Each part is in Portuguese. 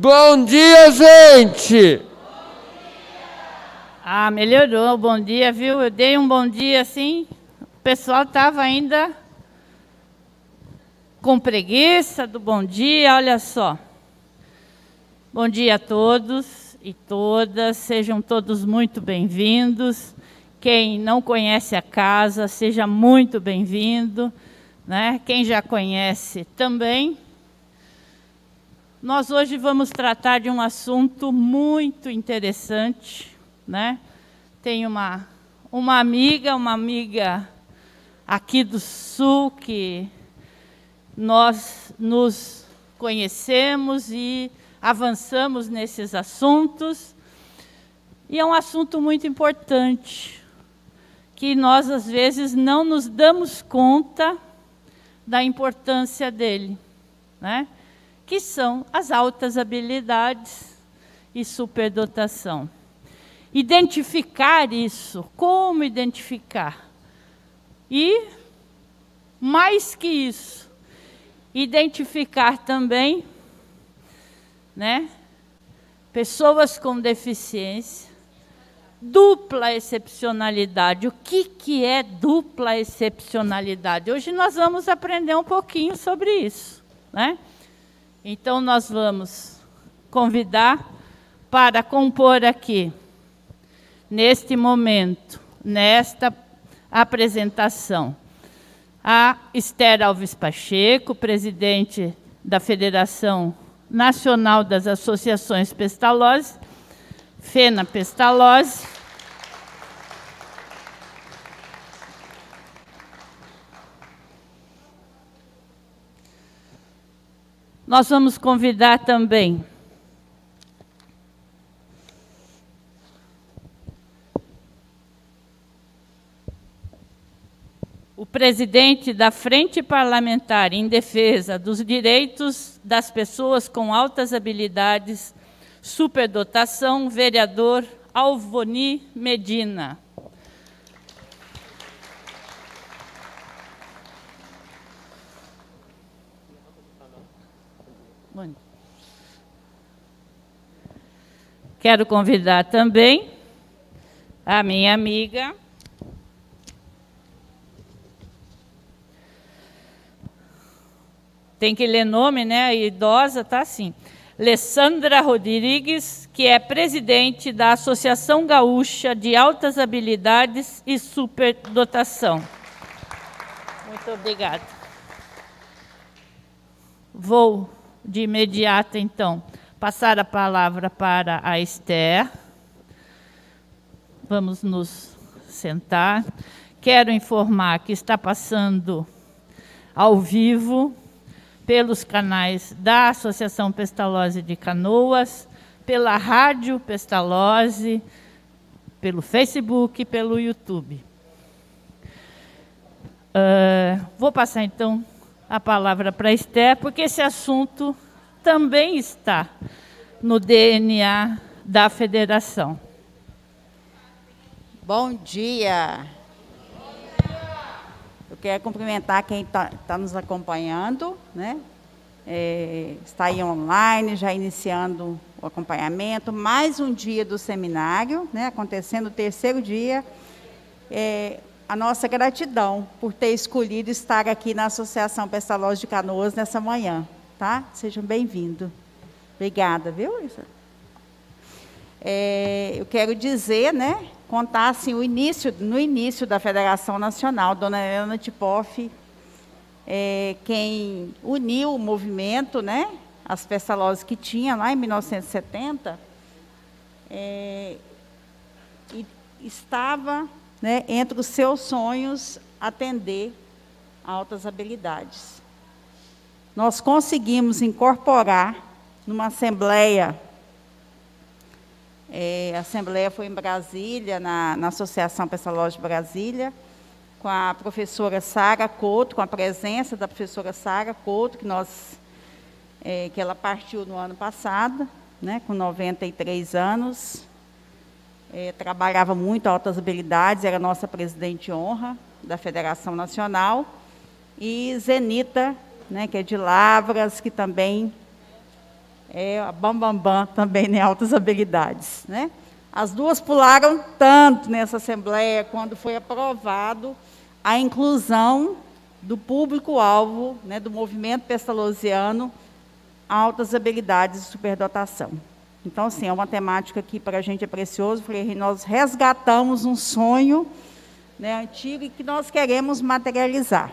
Bom dia, gente! Ah, melhorou. Bom dia, viu? Eu dei um bom dia assim. O pessoal estava ainda com preguiça do bom dia, olha só. Bom dia a todos e todas, sejam todos muito bem-vindos. Quem não conhece a casa, seja muito bem-vindo. Né? Quem já conhece também. Nós hoje vamos tratar de um assunto muito interessante. Né? Tem uma, uma amiga, uma amiga aqui do Sul que nós nos conhecemos e avançamos nesses assuntos. E é um assunto muito importante, que nós às vezes não nos damos conta da importância dele, né? Que são as altas habilidades e superdotação. Identificar isso, como identificar? E, mais que isso, identificar também, né, pessoas com deficiência, dupla excepcionalidade. O que, que é dupla excepcionalidade? Hoje nós vamos aprender um pouquinho sobre isso, né? Então nós vamos convidar para compor aqui, neste momento, nesta apresentação, a Esther Alves Pacheco, presidente da Federação Nacional das Associações Pestalozzi, Fena Pestalozzi, Nós vamos convidar também o presidente da Frente Parlamentar em Defesa dos Direitos das Pessoas com Altas Habilidades, Superdotação, vereador Alvoni Medina. Quero convidar também a minha amiga tem que ler nome, né? A idosa tá assim. Alessandra Rodrigues, que é presidente da Associação Gaúcha de Altas Habilidades e Superdotação. Muito obrigada. Vou de imediato, então, passar a palavra para a Esther. Vamos nos sentar. Quero informar que está passando ao vivo pelos canais da Associação Pestalozzi de Canoas, pela Rádio Pestalozzi, pelo Facebook e pelo YouTube. Uh, vou passar então a palavra para a Esther, porque esse assunto também está no DNA da federação. Bom dia. Eu quero cumprimentar quem está tá nos acompanhando, né? É, está aí online, já iniciando o acompanhamento. Mais um dia do seminário, né? acontecendo o terceiro dia. É, a nossa gratidão por ter escolhido estar aqui na Associação Pestalozzi de Canoas nessa manhã. Tá? Sejam bem-vindos. Obrigada, viu? É, eu quero dizer, né, contar assim, o início, no início da Federação Nacional, Dona Helena Tipoff, é, quem uniu o movimento, né, as pestalozes que tinha lá em 1970, é, e estava né, entre os seus sonhos atender altas habilidades. Nós conseguimos incorporar numa assembleia é, a Assembleia foi em Brasília, na, na Associação Pestalozzi de Brasília, com a professora Sara Couto, com a presença da professora Sara Couto, que, nós, é, que ela partiu no ano passado, né, com 93 anos. É, trabalhava muito altas habilidades, era nossa presidente honra da Federação Nacional. E Zenita, né, que é de Lavras, que também é a Bambambam Bam Bam, também em altas habilidades. Né? As duas pularam tanto nessa Assembleia quando foi aprovado a inclusão do público-alvo né, do movimento pestalozziano altas habilidades de superdotação. Então, assim, é uma temática que para a gente é precioso, porque nós resgatamos um sonho né, antigo e que nós queremos materializar.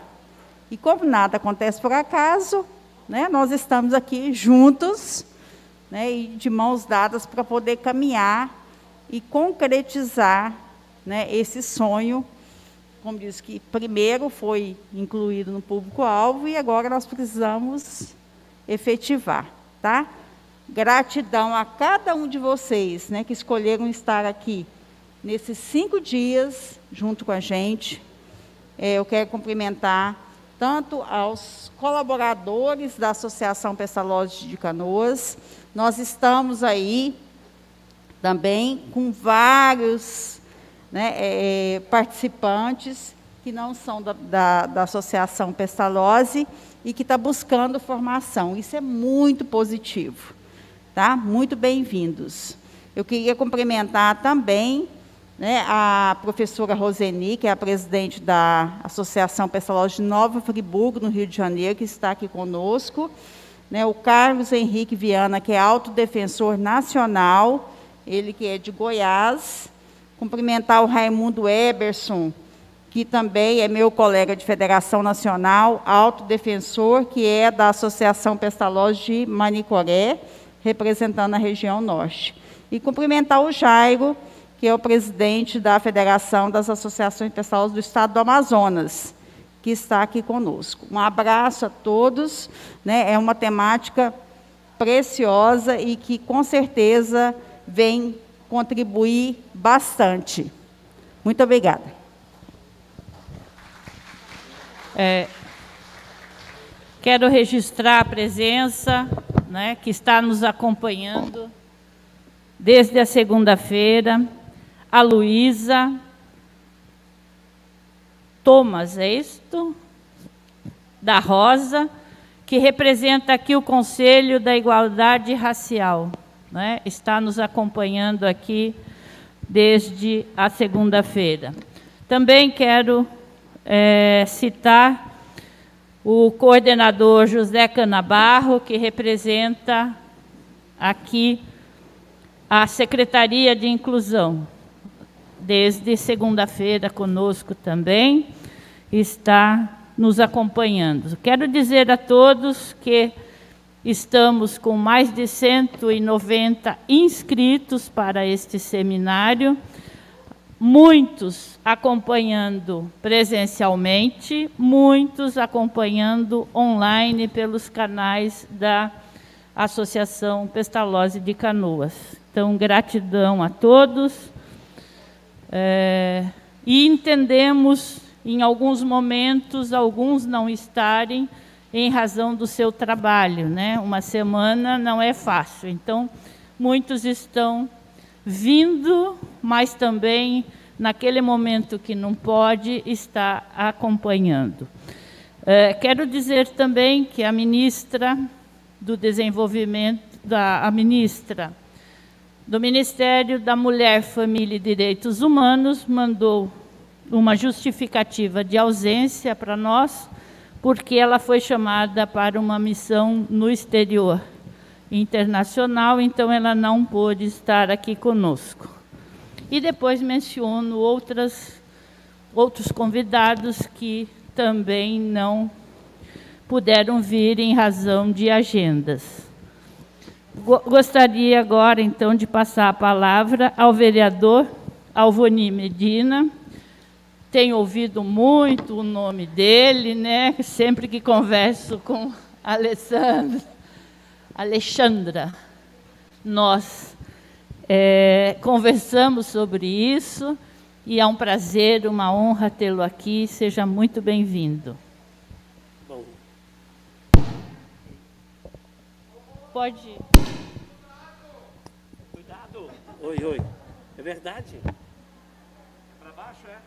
E como nada acontece por acaso, né, nós estamos aqui juntos né, e de mãos dadas para poder caminhar e concretizar né, esse sonho, como diz que primeiro foi incluído no público-alvo e agora nós precisamos efetivar, tá? Gratidão a cada um de vocês, né, que escolheram estar aqui nesses cinco dias junto com a gente. É, eu quero cumprimentar tanto aos colaboradores da Associação Pestalozzi de Canoas. Nós estamos aí também com vários né, é, participantes que não são da, da, da Associação Pestalozzi e que está buscando formação. Isso é muito positivo. Tá? Muito bem-vindos. Eu queria cumprimentar também né, a professora Roseni, que é a presidente da Associação Pestalozzi de Nova Friburgo, no Rio de Janeiro, que está aqui conosco. Né, o Carlos Henrique Viana, que é autodefensor nacional, ele que é de Goiás. Cumprimentar o Raimundo Eberson, que também é meu colega de Federação Nacional, autodefensor, que é da Associação Pestalozzi de Manicoré, representando a região norte. E cumprimentar o Jairo, que é o presidente da Federação das Associações Pessoais do Estado do Amazonas, que está aqui conosco. Um abraço a todos. Né? É uma temática preciosa e que, com certeza, vem contribuir bastante. Muito obrigada. É, quero registrar a presença né, que está nos acompanhando desde a segunda-feira a Luísa Thomas, é isto? Da Rosa, que representa aqui o Conselho da Igualdade Racial. Né? Está nos acompanhando aqui desde a segunda-feira. Também quero é, citar o coordenador José Canabarro, que representa aqui a Secretaria de Inclusão desde segunda-feira conosco também, está nos acompanhando. Quero dizer a todos que estamos com mais de 190 inscritos para este seminário, muitos acompanhando presencialmente, muitos acompanhando online pelos canais da Associação Pestalozzi de Canoas. Então, gratidão a todos é, e entendemos, em alguns momentos, alguns não estarem em razão do seu trabalho. Né? Uma semana não é fácil. Então, muitos estão vindo, mas também, naquele momento que não pode, está acompanhando. É, quero dizer também que a ministra do Desenvolvimento, da, a ministra do Ministério da Mulher, Família e Direitos Humanos mandou uma justificativa de ausência para nós, porque ela foi chamada para uma missão no exterior internacional, então ela não pôde estar aqui conosco. E depois menciono outras, outros convidados que também não puderam vir em razão de agendas. Gostaria agora, então, de passar a palavra ao vereador Alvoni Medina. Tenho ouvido muito o nome dele, né? Sempre que converso com Alessandra, Alexandra, nós é, conversamos sobre isso e é um prazer, uma honra tê-lo aqui. Seja muito bem-vindo. pode. Cuidado! Oi, oi. É verdade? É pra baixo, é?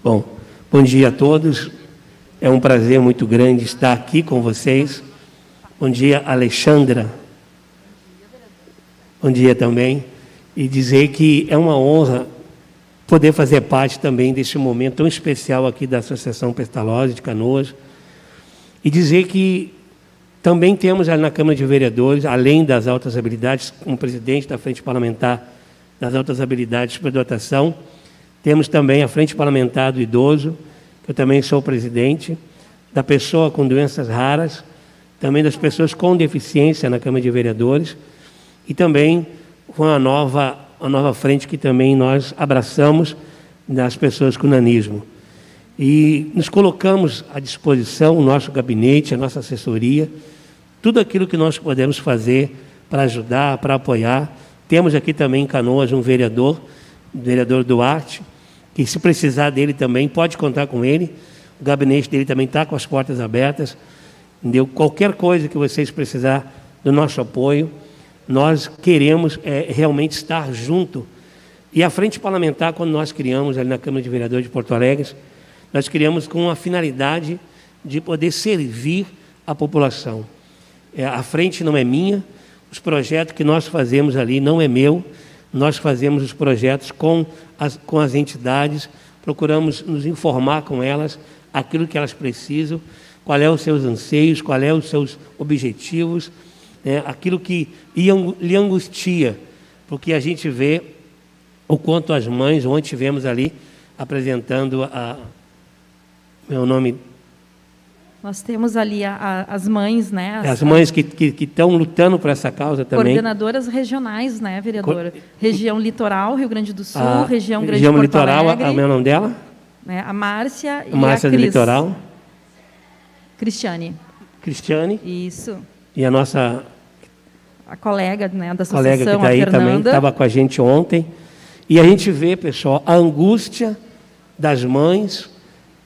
Bom, bom dia a todos. É um prazer muito grande estar aqui com vocês. Bom dia, Alexandra. Bom dia também. E dizer que é uma honra poder fazer parte também deste momento tão especial aqui da Associação Pestalozzi de Canoas. E dizer que também temos ali na Câmara de Vereadores, além das altas habilidades, como presidente da Frente Parlamentar das Altas Habilidades para Dotação, temos também a Frente Parlamentar do Idoso, que eu também sou presidente, da pessoa com doenças raras, também das pessoas com deficiência na Câmara de Vereadores, e também uma nova, uma nova frente que também nós abraçamos das pessoas com nanismo. E nos colocamos à disposição, o nosso gabinete, a nossa assessoria, tudo aquilo que nós podemos fazer para ajudar, para apoiar. Temos aqui também em Canoas um vereador, o vereador Duarte, que se precisar dele também, pode contar com ele. O gabinete dele também está com as portas abertas. Entendeu? Qualquer coisa que vocês precisar do nosso apoio, nós queremos é, realmente estar junto. E a frente parlamentar, quando nós criamos ali na Câmara de Vereadores de Porto Alegre, nós criamos com a finalidade de poder servir a população. É, a frente não é minha, os projetos que nós fazemos ali não é meu, nós fazemos os projetos com as, com as entidades, procuramos nos informar com elas aquilo que elas precisam, qual é os seus anseios, qual é os seus objetivos, né, aquilo que lhe angustia, porque a gente vê o quanto as mães, ontem tivemos ali apresentando a meu nome nós temos ali a, a, as mães, né? As, as mães que estão lutando por essa causa também. Coordenadoras regionais, né, vereadora? Co região Litoral, Rio Grande do Sul, a região Grande região Porto Litoral, Alegre. Região Litoral, o nome dela? Né, a Márcia e Márcia a Cris. do Litoral. Cristiane. Cristiane. Isso. E a nossa... A colega né, da associação, colega que está aí Fernanda. também, estava com a gente ontem. E a gente vê, pessoal, a angústia das mães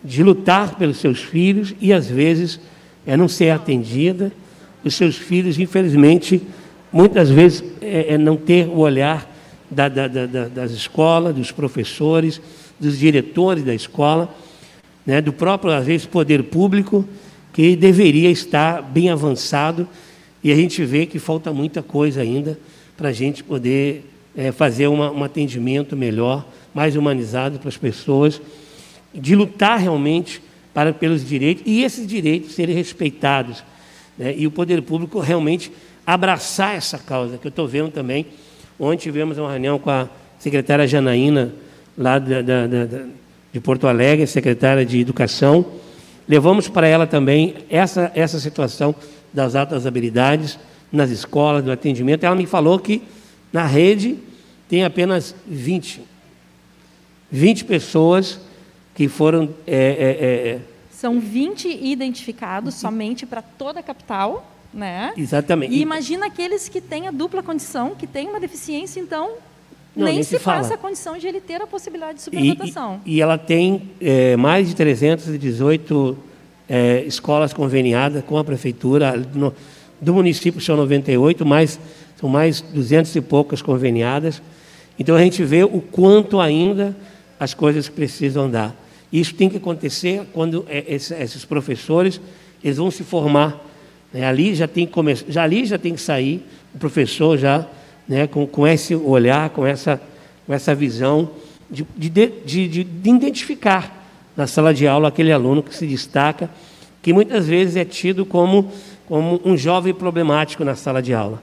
de lutar pelos seus filhos e, às vezes, é não ser atendida. Os seus filhos, infelizmente, muitas vezes, é, é não ter o olhar da, da, da, das escolas, dos professores, dos diretores da escola, né, do próprio, às vezes, poder público, que deveria estar bem avançado. E a gente vê que falta muita coisa ainda para a gente poder é, fazer uma, um atendimento melhor, mais humanizado para as pessoas de lutar realmente para pelos direitos e esses direitos serem respeitados. Né? E o poder público realmente abraçar essa causa, que eu estou vendo também. Ontem tivemos uma reunião com a secretária Janaína, lá da, da, da, de Porto Alegre, secretária de Educação. Levamos para ela também essa, essa situação das altas habilidades nas escolas, do atendimento. Ela me falou que na rede tem apenas 20. 20 pessoas que foram. É, é, é, São 20 identificados somente para toda a capital. Né? Exatamente. E imagina aqueles que têm a dupla condição, que têm uma deficiência, então não, nem, nem, se, se passa a condição de ele ter a possibilidade de superdotação. E, e, e ela tem é, mais de 318 é, escolas conveniadas com a prefeitura. No, do município são 98, mas são mais 200 e poucas conveniadas. Então a gente vê o quanto ainda as coisas precisam dar. Isso tem que acontecer quando é, esses professores eles vão se formar. Né? Ali já tem que começar, já ali já tem que sair o professor já né, com, com esse olhar, com essa, com essa visão de, de, de, de, de identificar na sala de aula aquele aluno que se destaca, que muitas vezes é tido como, como um jovem problemático na sala de aula,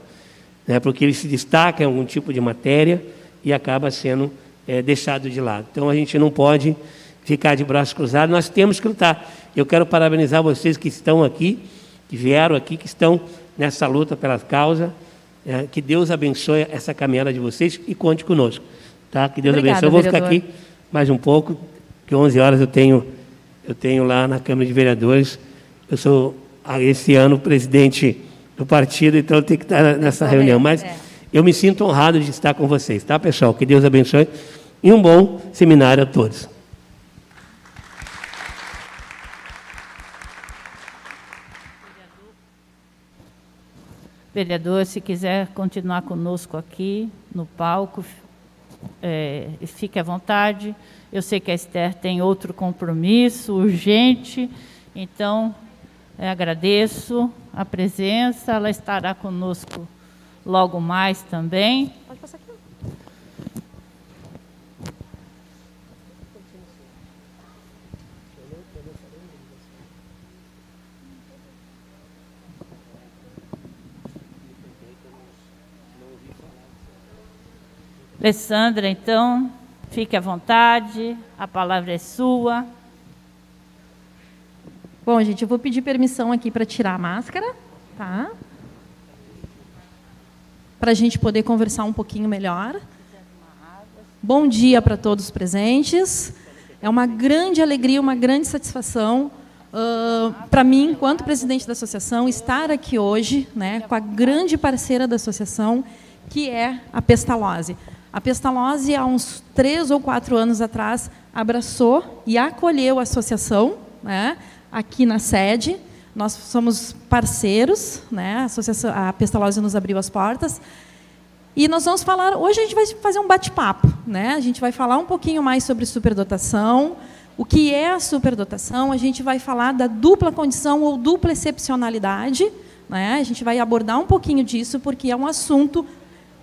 né, porque ele se destaca em algum tipo de matéria e acaba sendo é, deixado de lado. Então a gente não pode ficar de braços cruzados, nós temos que lutar. Eu quero parabenizar vocês que estão aqui, que vieram aqui, que estão nessa luta pela causa. É, que Deus abençoe essa caminhada de vocês e conte conosco. Tá? Que Deus Obrigada, abençoe. Eu vou vereador. ficar aqui mais um pouco, que 11 horas eu tenho, eu tenho lá na Câmara de Vereadores. Eu sou, ah, esse ano, presidente do partido, então eu tenho que estar nessa reunião. Mas é. eu me sinto honrado de estar com vocês, tá, pessoal? Que Deus abençoe e um bom seminário a todos. Vereador, se quiser continuar conosco aqui no palco, é, fique à vontade. Eu sei que a Esther tem outro compromisso urgente, então é, agradeço a presença. Ela estará conosco logo mais também. Alessandra, então, fique à vontade, a palavra é sua. Bom, gente, eu vou pedir permissão aqui para tirar a máscara, tá? Para a gente poder conversar um pouquinho melhor. Bom dia para todos os presentes. É uma grande alegria, uma grande satisfação uh, para mim, enquanto presidente da associação, estar aqui hoje, né, com a grande parceira da associação, que é a Pestalozzi. A Pestalozzi, há uns três ou quatro anos atrás, abraçou e acolheu a associação né, aqui na sede. Nós somos parceiros, né, a, associação, a Pestalozzi nos abriu as portas. E nós vamos falar, hoje a gente vai fazer um bate-papo. Né? A gente vai falar um pouquinho mais sobre superdotação, o que é a superdotação, a gente vai falar da dupla condição ou dupla excepcionalidade. Né? A gente vai abordar um pouquinho disso, porque é um assunto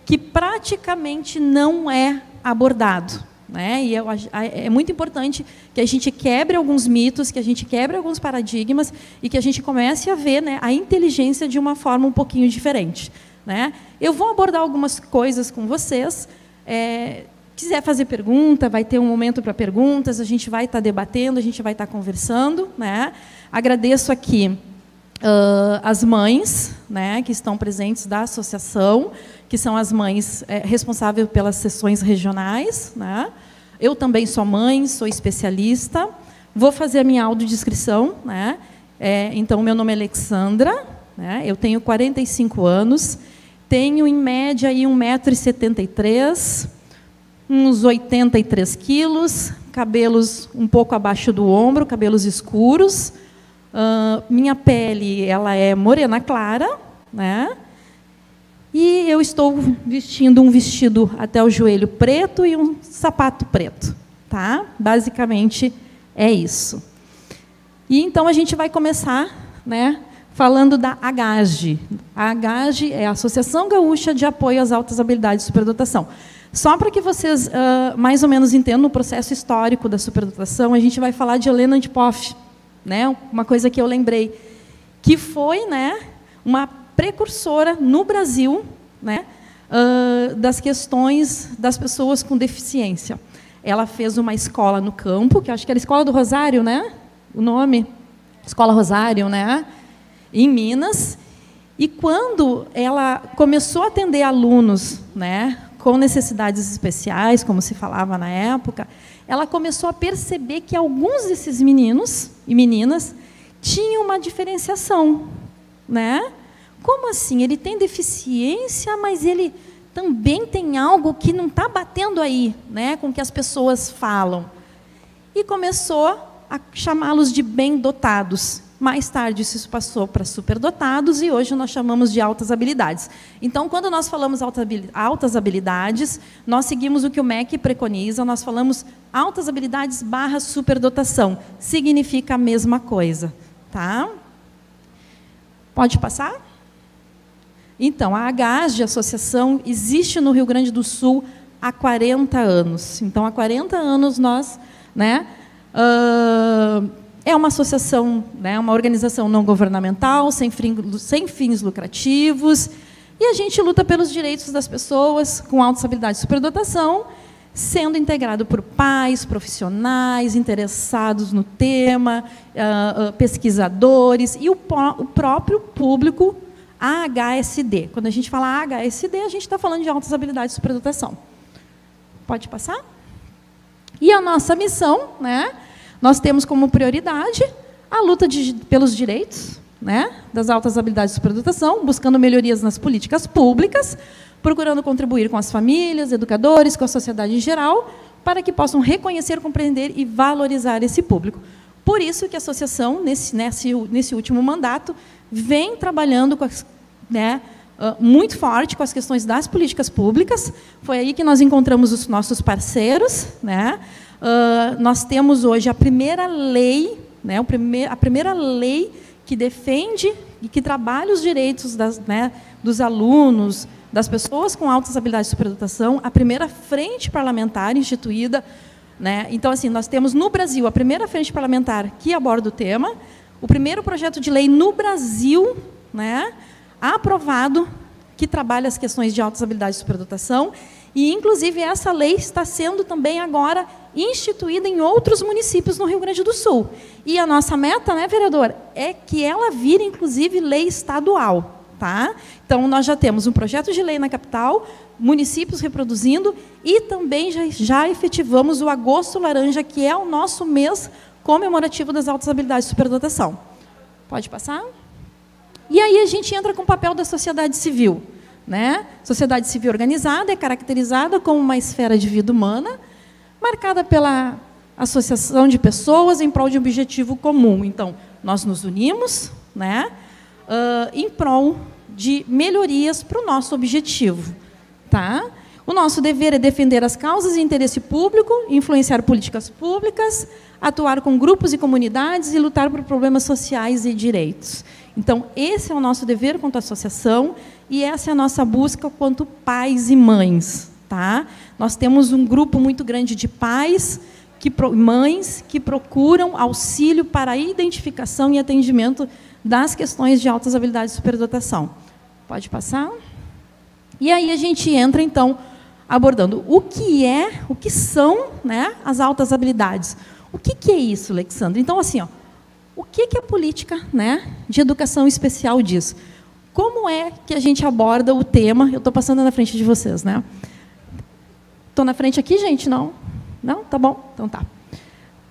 que praticamente não é abordado. Né? E é muito importante que a gente quebre alguns mitos, que a gente quebre alguns paradigmas e que a gente comece a ver né, a inteligência de uma forma um pouquinho diferente. Né? Eu vou abordar algumas coisas com vocês. É, quiser fazer pergunta, vai ter um momento para perguntas, a gente vai estar tá debatendo, a gente vai estar tá conversando. Né? Agradeço aqui uh, as mães né, que estão presentes da associação, que são as mães é, responsáveis pelas sessões regionais. Né? Eu também sou mãe, sou especialista. Vou fazer a minha audiodescrição. Né? É, então, meu nome é Alexandra, né? eu tenho 45 anos, tenho, em média, 1,73m, uns 83 quilos, cabelos um pouco abaixo do ombro, cabelos escuros. Uh, minha pele ela é morena clara, né? E eu estou vestindo um vestido até o joelho preto e um sapato preto, tá? Basicamente é isso. E então a gente vai começar, né, falando da AGAGE. A AGAGE é a Associação Gaúcha de Apoio às Altas Habilidades de Superdotação. Só para que vocês uh, mais ou menos entendam o processo histórico da superdotação, a gente vai falar de Helena Antipoff, né? Uma coisa que eu lembrei, que foi, né, uma precursora no Brasil né, uh, das questões das pessoas com deficiência. Ela fez uma escola no campo, que acho que era a Escola do Rosário, né? O nome? Escola Rosário, né? Em Minas. E quando ela começou a atender alunos, né, com necessidades especiais, como se falava na época, ela começou a perceber que alguns desses meninos e meninas tinham uma diferenciação, né? Como assim? Ele tem deficiência, mas ele também tem algo que não está batendo aí, né, com o que as pessoas falam. E começou a chamá-los de bem dotados. Mais tarde isso passou para superdotados e hoje nós chamamos de altas habilidades. Então, quando nós falamos altas habilidades, nós seguimos o que o MEC preconiza, nós falamos altas habilidades barra superdotação. Significa a mesma coisa. Tá? Pode passar? Então, a AGAS de associação existe no Rio Grande do Sul há 40 anos. Então, há 40 anos nós, né, uh, é uma associação, né, uma organização não governamental, sem, sem fins lucrativos, e a gente luta pelos direitos das pessoas com alta habilidade de superdotação, sendo integrado por pais, profissionais, interessados no tema, uh, pesquisadores e o, o próprio público AHSD. Quando a gente fala AHSD, a gente está falando de altas habilidades de superdotação. Pode passar? E a nossa missão, né? Nós temos como prioridade a luta de, pelos direitos né, das altas habilidades de superdotação, buscando melhorias nas políticas públicas, procurando contribuir com as famílias, educadores, com a sociedade em geral, para que possam reconhecer, compreender e valorizar esse público. Por isso que a associação, nesse, nesse, nesse último mandato, vem trabalhando com as, né, uh, muito forte com as questões das políticas públicas. Foi aí que nós encontramos os nossos parceiros. Né? Uh, nós temos hoje a primeira lei, né, a primeira lei que defende e que trabalha os direitos das, né, dos alunos, das pessoas com altas habilidades de superdotação, a primeira frente parlamentar instituída. Né? Então, assim, nós temos no Brasil a primeira frente parlamentar que aborda o tema, o primeiro projeto de lei no Brasil né, aprovado que trabalha as questões de altas habilidades de superdotação, e, inclusive, essa lei está sendo também agora instituída em outros municípios no Rio Grande do Sul. E a nossa meta, né, vereador, é que ela vire, inclusive, lei estadual. Tá? Então, nós já temos um projeto de lei na capital, municípios reproduzindo, e também já, já efetivamos o Agosto Laranja, que é o nosso mês comemorativo das altas habilidades de superdotação. Pode passar? E aí a gente entra com o papel da sociedade civil. Né? Sociedade civil organizada é caracterizada como uma esfera de vida humana, marcada pela associação de pessoas em prol de um objetivo comum. Então, nós nos unimos né, uh, em prol de melhorias para o nosso objetivo. Tá? O nosso dever é defender as causas e interesse público, influenciar políticas públicas, atuar com grupos e comunidades e lutar por problemas sociais e direitos. Então, esse é o nosso dever quanto associação e essa é a nossa busca quanto pais e mães. Tá? Nós temos um grupo muito grande de pais, que, mães, que procuram auxílio para a identificação e atendimento das questões de altas habilidades de superdotação. Pode passar? E aí a gente entra, então, abordando o que é, o que são né, as altas habilidades. O que, que é isso, Alexandre? Então, assim, ó, o que, que a política né, de educação especial diz? Como é que a gente aborda o tema? Eu estou passando na frente de vocês, né? Estou na frente aqui, gente? Não? Não? Tá bom? Então tá.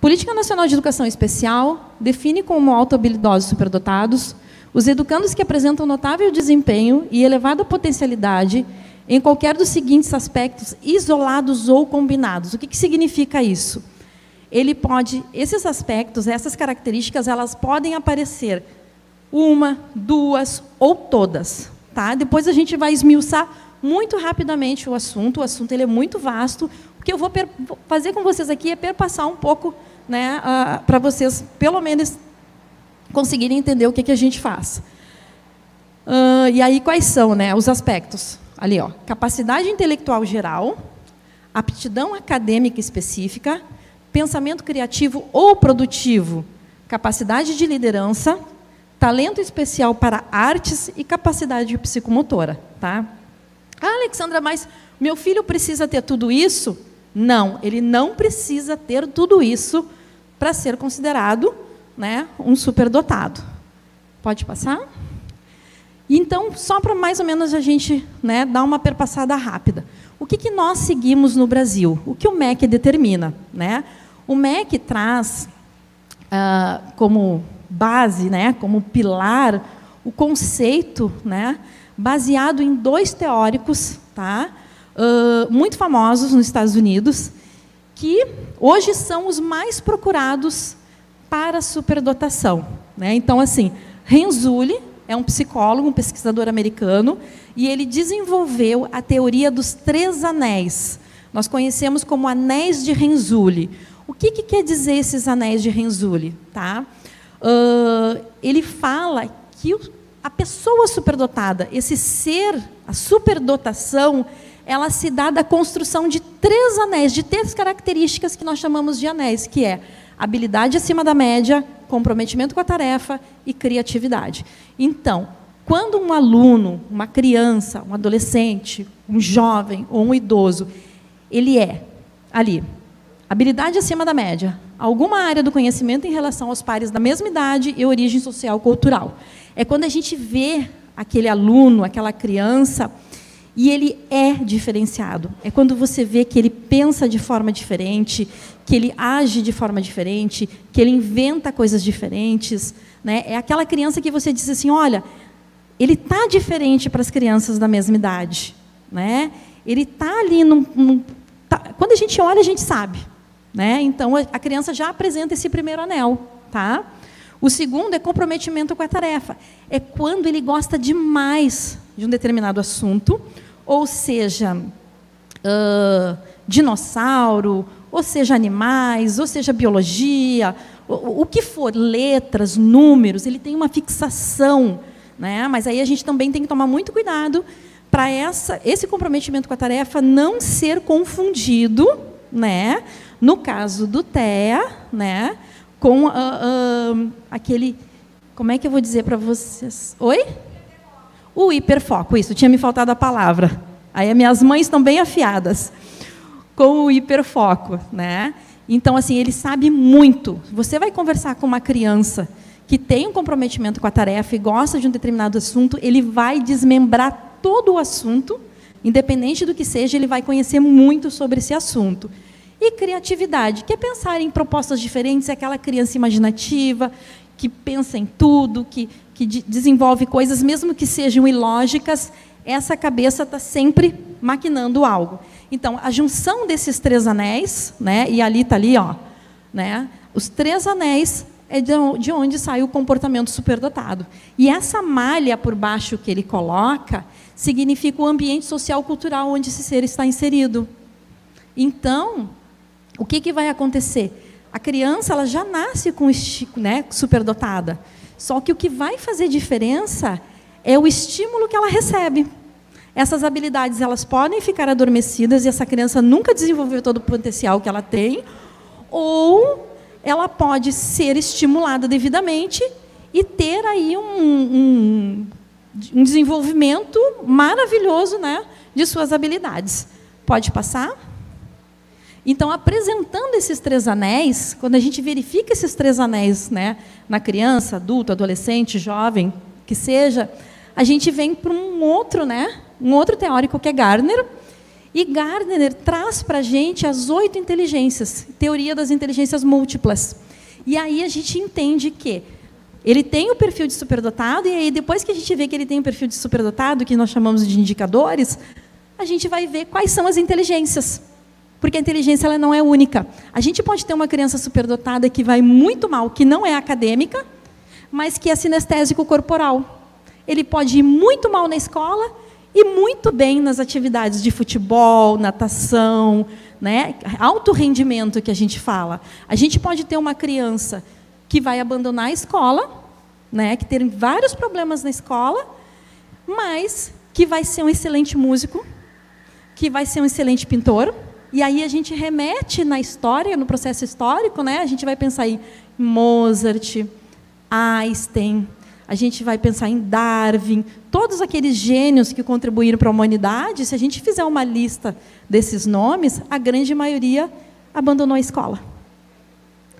Política Nacional de Educação Especial define como auto-habilidosos superdotados os educandos que apresentam notável desempenho e elevada potencialidade em qualquer dos seguintes aspectos, isolados ou combinados. O que, que significa isso? Ele pode, esses aspectos, essas características, elas podem aparecer uma, duas ou todas. Tá? Depois a gente vai esmiuçar muito rapidamente o assunto. O assunto ele é muito vasto. O que eu vou fazer com vocês aqui é perpassar um pouco né, uh, para vocês, pelo menos, conseguirem entender o que, que a gente faz. Uh, e aí, quais são né, os aspectos? Ali, ó, capacidade intelectual geral, aptidão acadêmica específica, pensamento criativo ou produtivo, capacidade de liderança, talento especial para artes e capacidade psicomotora. Tá? Ah, Alexandra, mas meu filho precisa ter tudo isso? Não, ele não precisa ter tudo isso para ser considerado né, um superdotado. Pode passar? Então, só para mais ou menos a gente né, dar uma perpassada rápida. O que, que nós seguimos no Brasil? O que o MEC determina? Né? O MEC traz ah, como base, né, como pilar, o conceito né, baseado em dois teóricos tá, uh, muito famosos nos Estados Unidos, que hoje são os mais procurados para superdotação. Né? Então, assim, Renzulli é um psicólogo, um pesquisador americano, e ele desenvolveu a teoria dos três anéis. Nós conhecemos como anéis de Renzulli. O que, que quer dizer esses anéis de Renzulli? Tá? Uh, ele fala que a pessoa superdotada, esse ser, a superdotação, ela se dá da construção de três anéis, de três características que nós chamamos de anéis, que é habilidade acima da média, comprometimento com a tarefa e criatividade. Então, quando um aluno, uma criança, um adolescente, um jovem ou um idoso, ele é ali, habilidade acima da média, alguma área do conhecimento em relação aos pares da mesma idade e origem social cultural. É quando a gente vê aquele aluno, aquela criança, e ele é diferenciado. É quando você vê que ele pensa de forma diferente, que ele age de forma diferente, que ele inventa coisas diferentes. Né? É aquela criança que você diz assim: olha, ele está diferente para as crianças da mesma idade. Né? Ele está ali num, num tá, quando a gente olha, a gente sabe. Né? Então, a criança já apresenta esse primeiro anel. Tá? O segundo é comprometimento com a tarefa. É quando ele gosta demais de um determinado assunto, ou seja, uh, dinossauro, ou seja, animais, ou seja, biologia, o, o, que for, letras, números, ele tem uma fixação. Né? Mas aí a gente também tem que tomar muito cuidado para esse comprometimento com a tarefa não ser confundido, né? No caso do TEA, né? com uh, uh, aquele. Como é que eu vou dizer para vocês? Oi? O hiperfoco, isso, tinha me faltado a palavra. Aí as minhas mães estão bem afiadas com o hiperfoco, né? Então, assim, ele sabe muito. Você vai conversar com uma criança que tem um comprometimento com a tarefa e gosta de um determinado assunto, ele vai desmembrar todo o assunto, independente do que seja, ele vai conhecer muito sobre esse assunto. E criatividade, que é pensar em propostas diferentes, é aquela criança imaginativa, que pensa em tudo, que, que de, desenvolve coisas, mesmo que sejam ilógicas, essa cabeça está sempre maquinando algo. Então, a junção desses três anéis, né, e ali está ali, ó, né, os três anéis é de onde sai o comportamento superdotado. E essa malha por baixo que ele coloca significa o ambiente social cultural onde esse ser está inserido. Então, o que, que vai acontecer? A criança ela já nasce com né, superdotada. Só que o que vai fazer diferença é o estímulo que ela recebe. Essas habilidades elas podem ficar adormecidas e essa criança nunca desenvolveu todo o potencial que ela tem, ou ela pode ser estimulada devidamente e ter aí um, um, um desenvolvimento maravilhoso né, de suas habilidades. Pode passar? Então, apresentando esses três anéis, quando a gente verifica esses três anéis né, na criança, adulto, adolescente, jovem, que seja, a gente vem para um outro, né, um outro teórico que é Gardner. E Gardner traz para a gente as oito inteligências, teoria das inteligências múltiplas. E aí a gente entende que ele tem o perfil de superdotado, e aí depois que a gente vê que ele tem o perfil de superdotado, que nós chamamos de indicadores, a gente vai ver quais são as inteligências. Porque a inteligência ela não é única. A gente pode ter uma criança superdotada que vai muito mal, que não é acadêmica, mas que é sinestésico corporal. Ele pode ir muito mal na escola e muito bem nas atividades de futebol, natação, né? alto rendimento que a gente fala. A gente pode ter uma criança que vai abandonar a escola, né? que tem vários problemas na escola, mas que vai ser um excelente músico, que vai ser um excelente pintor. E aí a gente remete na história, no processo histórico, né? a gente vai pensar em Mozart, Einstein, a gente vai pensar em Darwin, todos aqueles gênios que contribuíram para a humanidade, se a gente fizer uma lista desses nomes, a grande maioria abandonou a escola.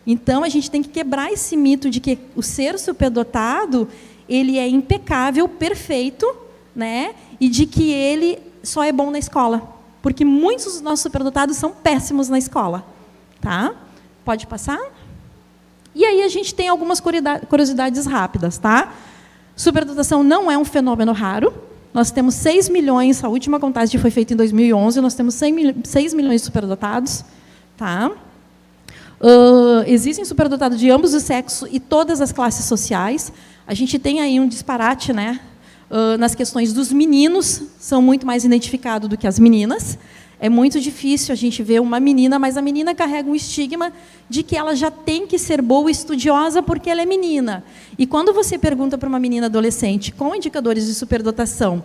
Então a gente tem que quebrar esse mito de que o ser superdotado ele é impecável, perfeito, né? E de que ele só é bom na escola, porque muitos dos nossos superdotados são péssimos na escola, tá? Pode passar? E aí a gente tem algumas curiosidades rápidas, tá? Superdotação não é um fenômeno raro. Nós temos 6 milhões, a última contagem foi feita em 2011, nós temos 6 milhões de superdotados. Tá? Uh, existem superdotados de ambos os sexos e todas as classes sociais. A gente tem aí um disparate né, uh, nas questões dos meninos, são muito mais identificados do que as meninas. É muito difícil a gente ver uma menina, mas a menina carrega um estigma de que ela já tem que ser boa estudiosa porque ela é menina. E quando você pergunta para uma menina adolescente com indicadores de superdotação,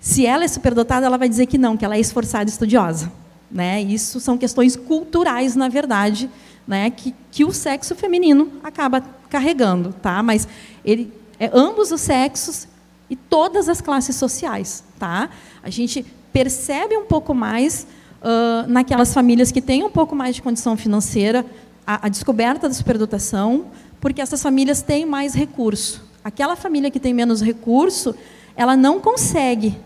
se ela é superdotada, ela vai dizer que não, que ela é esforçada e estudiosa. Né? Isso são questões culturais, na verdade, né? que, que o sexo feminino acaba carregando. Tá? Mas ele, é ambos os sexos e todas as classes sociais. Tá? A gente percebe um pouco mais uh, naquelas famílias que têm um pouco mais de condição financeira a, a descoberta da superdotação, porque essas famílias têm mais recurso. Aquela família que tem menos recurso, ela não consegue,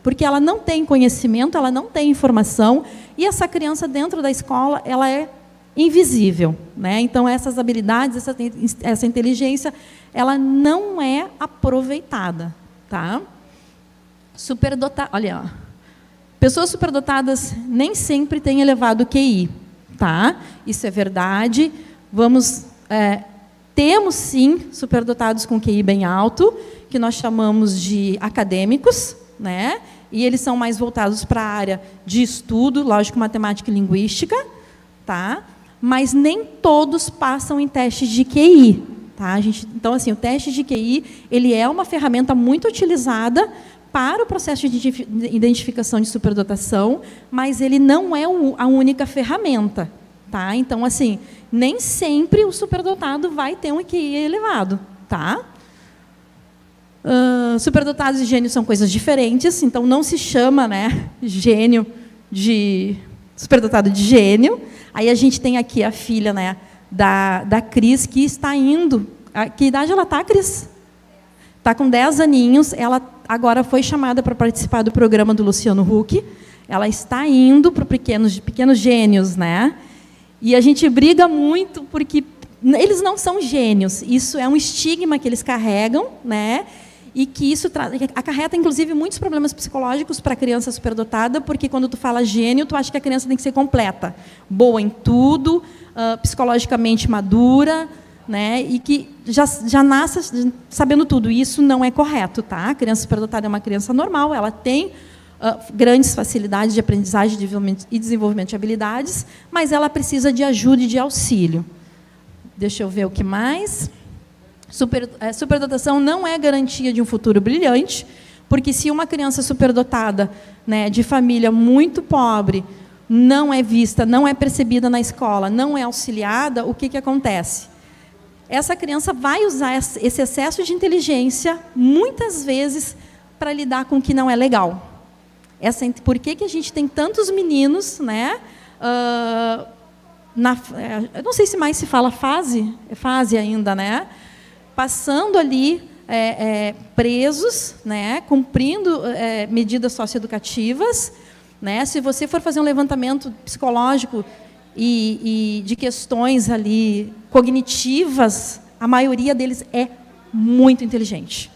porque ela não tem conhecimento, ela não tem informação, e essa criança dentro da escola, ela é invisível, né? Então essas habilidades, essa, essa inteligência, ela não é aproveitada, tá? Superdotar, olha, ó. Pessoas superdotadas nem sempre têm elevado QI, tá? Isso é verdade. Vamos é, temos sim superdotados com QI bem alto, que nós chamamos de acadêmicos, né? E eles são mais voltados para a área de estudo, lógico, matemática e linguística, tá? Mas nem todos passam em testes de QI, tá? Gente, então, assim, o teste de QI ele é uma ferramenta muito utilizada para o processo de identificação de superdotação, mas ele não é a única ferramenta, tá? Então, assim, nem sempre o superdotado vai ter um QI elevado, tá? Uh, superdotados e gênios são coisas diferentes, então não se chama né, gênio de superdotado de gênio. Aí a gente tem aqui a filha né, da, da Cris, que está indo. Que idade ela está, Cris? Está com 10 aninhos. Ela agora foi chamada para participar do programa do Luciano Huck. Ela está indo para pequenos, pequenos gênios, né? E a gente briga muito porque eles não são gênios. Isso é um estigma que eles carregam, né? E que isso acarreta, inclusive, muitos problemas psicológicos para a criança superdotada, porque quando tu fala gênio, tu acha que a criança tem que ser completa, boa em tudo, uh, psicologicamente madura, né, e que já, já nasce sabendo tudo. Isso não é correto, tá? A criança superdotada é uma criança normal, ela tem uh, grandes facilidades de aprendizagem e desenvolvimento de habilidades, mas ela precisa de ajuda e de auxílio. Deixa eu ver o que mais. Super, é, superdotação não é garantia de um futuro brilhante, porque se uma criança superdotada, né, de família muito pobre, não é vista, não é percebida na escola, não é auxiliada, o que, que acontece? Essa criança vai usar esse excesso de inteligência, muitas vezes, para lidar com o que não é legal. Essa, por que, que a gente tem tantos meninos, né? Uh, na, é, eu não sei se mais se fala fase, fase ainda, né? Passando ali é, é, presos, né, cumprindo é, medidas socioeducativas. Né? Se você for fazer um levantamento psicológico e, e de questões ali cognitivas, a maioria deles é muito inteligente.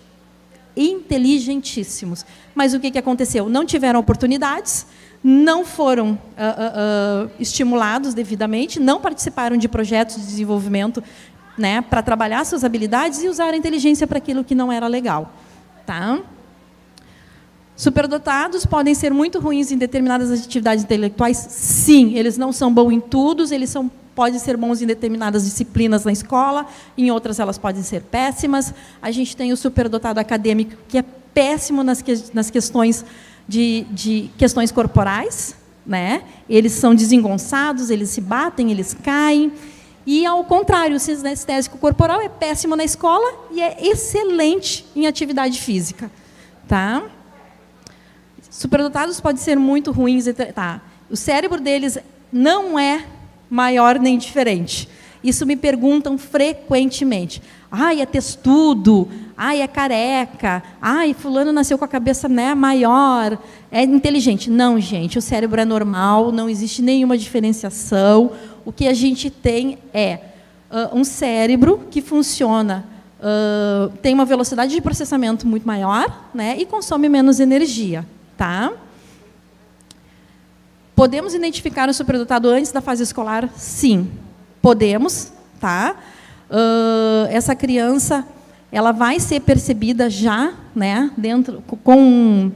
Inteligentíssimos. Mas o que, que aconteceu? Não tiveram oportunidades, não foram uh, uh, uh, estimulados devidamente, não participaram de projetos de desenvolvimento né, para trabalhar suas habilidades e usar a inteligência para aquilo que não era legal. Tá? Superdotados podem ser muito ruins em determinadas atividades intelectuais? Sim, eles não são bons em tudo, eles são, podem ser bons em determinadas disciplinas na escola, em outras elas podem ser péssimas. A gente tem o superdotado acadêmico, que é péssimo nas, que, nas questões de, de questões corporais, né? Eles são desengonçados, eles se batem, eles caem. E, ao contrário, o sinestésico corporal é péssimo na escola e é excelente em atividade física. Tá? Superdotados podem ser muito ruins. Tá. O cérebro deles não é maior nem diferente. Isso me perguntam frequentemente. Ai, é testudo. Ai, é careca. Ai, fulano nasceu com a cabeça né, maior. É inteligente. Não, gente. O cérebro é normal. Não existe nenhuma diferenciação o que a gente tem é uh, um cérebro que funciona, uh, tem uma velocidade de processamento muito maior né, e consome menos energia. Tá? Podemos identificar o superdotado antes da fase escolar? Sim, podemos. Tá? Uh, essa criança ela vai ser percebida já né, dentro com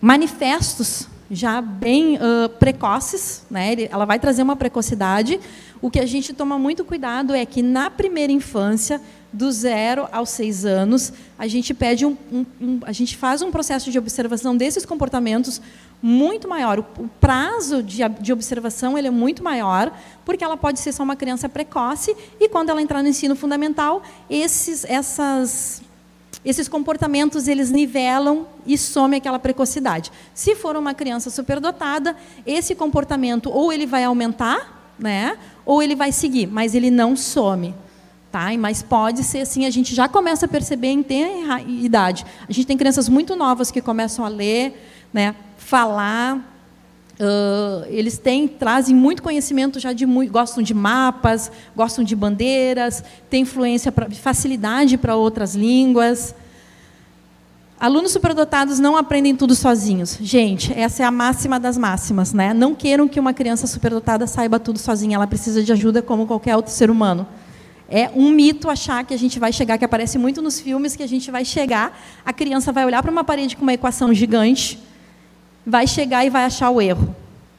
manifestos já bem uh, precoces, né? ela vai trazer uma precocidade. O que a gente toma muito cuidado é que na primeira infância, do zero aos seis anos, a gente pede um, um, um, a gente faz um processo de observação desses comportamentos muito maior. O, o prazo de, de, observação ele é muito maior, porque ela pode ser só uma criança precoce e quando ela entrar no ensino fundamental, esses, essas esses comportamentos eles nivelam e somem aquela precocidade. Se for uma criança superdotada, esse comportamento ou ele vai aumentar, né, ou ele vai seguir, mas ele não some. Tá? Mas pode ser assim, a gente já começa a perceber em ter idade. A gente tem crianças muito novas que começam a ler, né, falar, Uh, eles têm, trazem muito conhecimento já de gostam de mapas, gostam de bandeiras, têm influência, pra, facilidade para outras línguas. Alunos superdotados não aprendem tudo sozinhos. Gente, essa é a máxima das máximas, né? Não queiram que uma criança superdotada saiba tudo sozinha, ela precisa de ajuda como qualquer outro ser humano. É um mito achar que a gente vai chegar, que aparece muito nos filmes, que a gente vai chegar, a criança vai olhar para uma parede com uma equação gigante, vai chegar e vai achar o erro.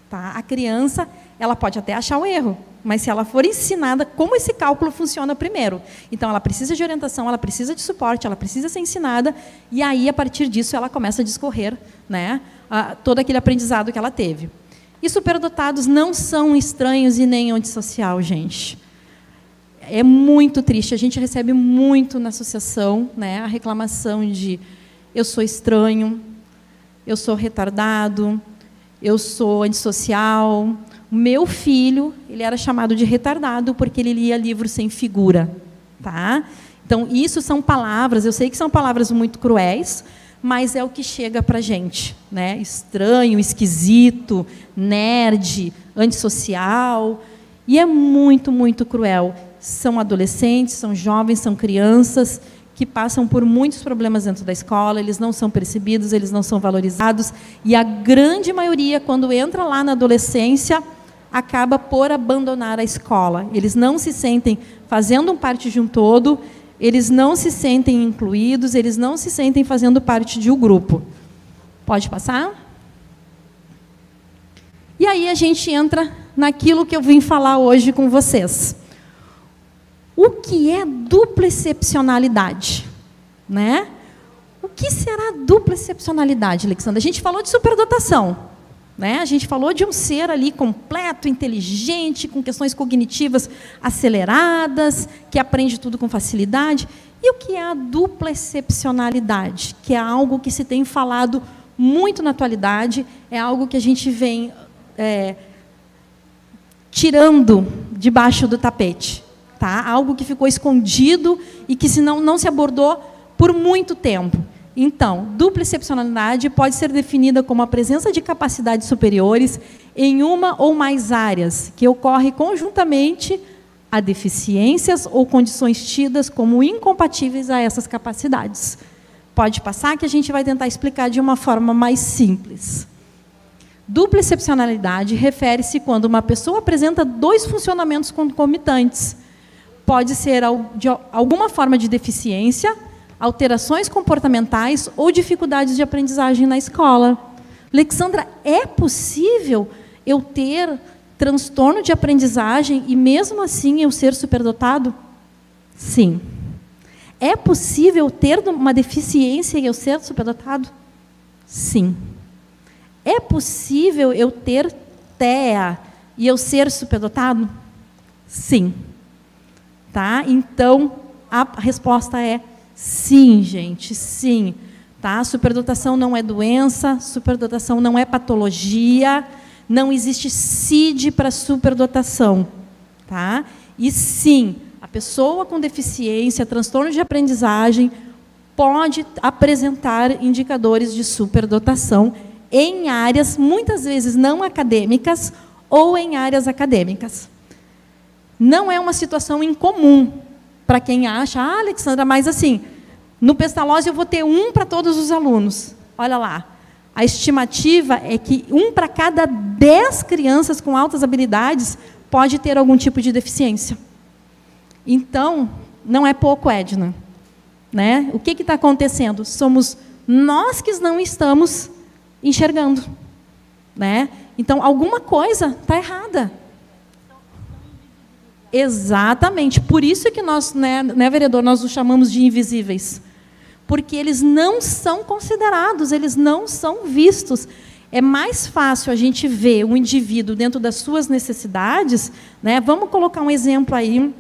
Tá? A criança, ela pode até achar o erro, mas se ela for ensinada como esse cálculo funciona primeiro. Então, ela precisa de orientação, ela precisa de suporte, ela precisa ser ensinada, e aí, a partir disso, ela começa a discorrer né, todo aquele aprendizado que ela teve. E superdotados não são estranhos e nem antissocial, gente. É muito triste. A gente recebe muito na associação né, a reclamação de eu sou estranho, eu sou retardado, eu sou antissocial. O meu filho, ele era chamado de retardado porque ele lia livros sem figura, tá? Então, isso são palavras, eu sei que são palavras muito cruéis, mas é o que chega para gente. Né? Estranho, esquisito, nerd, antissocial. E é muito, muito cruel. São adolescentes, são jovens, são crianças que passam por muitos problemas dentro da escola, eles não são percebidos, eles não são valorizados, e a grande maioria, quando entra lá na adolescência, acaba por abandonar a escola. Eles não se sentem fazendo parte de um todo, eles não se sentem incluídos, eles não se sentem fazendo parte de um grupo. Pode passar? E aí a gente entra naquilo que eu vim falar hoje com vocês. O que é dupla excepcionalidade? Né? O que será dupla excepcionalidade, Alexandra? A gente falou de superdotação. Né? A gente falou de um ser ali completo, inteligente, com questões cognitivas aceleradas, que aprende tudo com facilidade. E o que é a dupla excepcionalidade? Que é algo que se tem falado muito na atualidade, é algo que a gente vem é, tirando debaixo do tapete. Tá? Algo que ficou escondido e que se não, não se abordou por muito tempo. Então, dupla excepcionalidade pode ser definida como a presença de capacidades superiores em uma ou mais áreas, que ocorre conjuntamente a deficiências ou condições tidas como incompatíveis a essas capacidades. Pode passar que a gente vai tentar explicar de uma forma mais simples. Dupla excepcionalidade refere-se quando uma pessoa apresenta dois funcionamentos concomitantes. Pode ser de alguma forma de deficiência alterações comportamentais ou dificuldades de aprendizagem na escola. Alexandra, é possível eu ter transtorno de aprendizagem e mesmo assim eu ser superdotado? Sim. É possível ter uma deficiência e eu ser superdotado? Sim. É possível eu ter TEA e eu ser superdotado? Sim. Tá? Então, a resposta é Sim, gente, sim. Tá? Superdotação não é doença, superdotação não é patologia, não existe CID para superdotação. Tá? E sim, a pessoa com deficiência, transtorno de aprendizagem, pode apresentar indicadores de superdotação em áreas muitas vezes não acadêmicas ou em áreas acadêmicas. Não é uma situação incomum, para quem acha, ah, Alexandra, mas assim, no Pestalozzi eu vou ter um para todos os alunos. Olha lá. A estimativa é que um para cada dez crianças com altas habilidades pode ter algum tipo de deficiência. Então, não é pouco, Edna. Né? O que está acontecendo? Somos nós que não estamos enxergando. Né? Então, alguma coisa está errada. Exatamente. Por isso que nós, né, né, vereador, nós os chamamos de invisíveis. Porque eles não são considerados, eles não são vistos. É mais fácil a gente ver um indivíduo dentro das suas necessidades. Né? Vamos colocar um exemplo aí,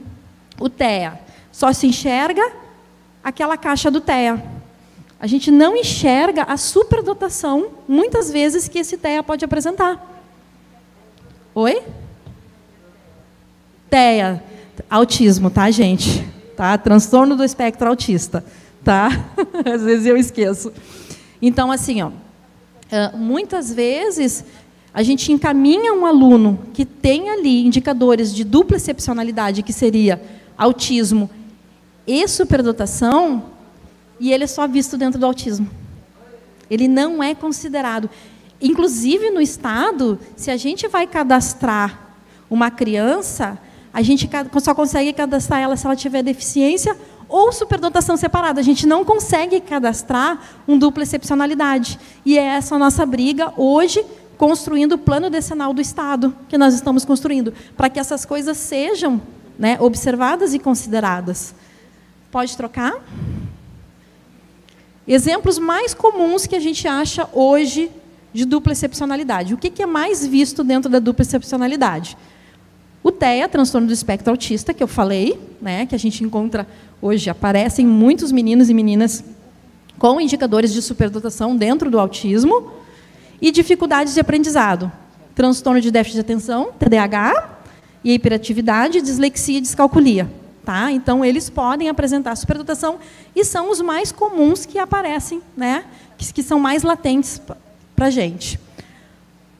o TEA. Só se enxerga aquela caixa do TEA. A gente não enxerga a superdotação, muitas vezes, que esse TEA pode apresentar. Oi? TEA, autismo, tá, gente? Tá? Transtorno do espectro autista, tá? Às vezes eu esqueço. Então, assim, ó, muitas vezes a gente encaminha um aluno que tem ali indicadores de dupla excepcionalidade, que seria autismo e superdotação, e ele é só visto dentro do autismo. Ele não é considerado. Inclusive, no Estado, se a gente vai cadastrar uma criança, a gente só consegue cadastrar ela se ela tiver deficiência ou superdotação separada. A gente não consegue cadastrar um dupla excepcionalidade. E é essa a nossa briga hoje, construindo o plano decenal do Estado, que nós estamos construindo, para que essas coisas sejam né, observadas e consideradas. Pode trocar? Exemplos mais comuns que a gente acha hoje de dupla excepcionalidade. O que é mais visto dentro da dupla excepcionalidade? O TEA, transtorno do espectro autista, que eu falei, né, que a gente encontra hoje, aparecem muitos meninos e meninas com indicadores de superdotação dentro do autismo e dificuldades de aprendizado, transtorno de déficit de atenção, TDAH, e hiperatividade, dislexia e descalculia. Tá? Então, eles podem apresentar superdotação e são os mais comuns que aparecem, né? que, que são mais latentes para a gente.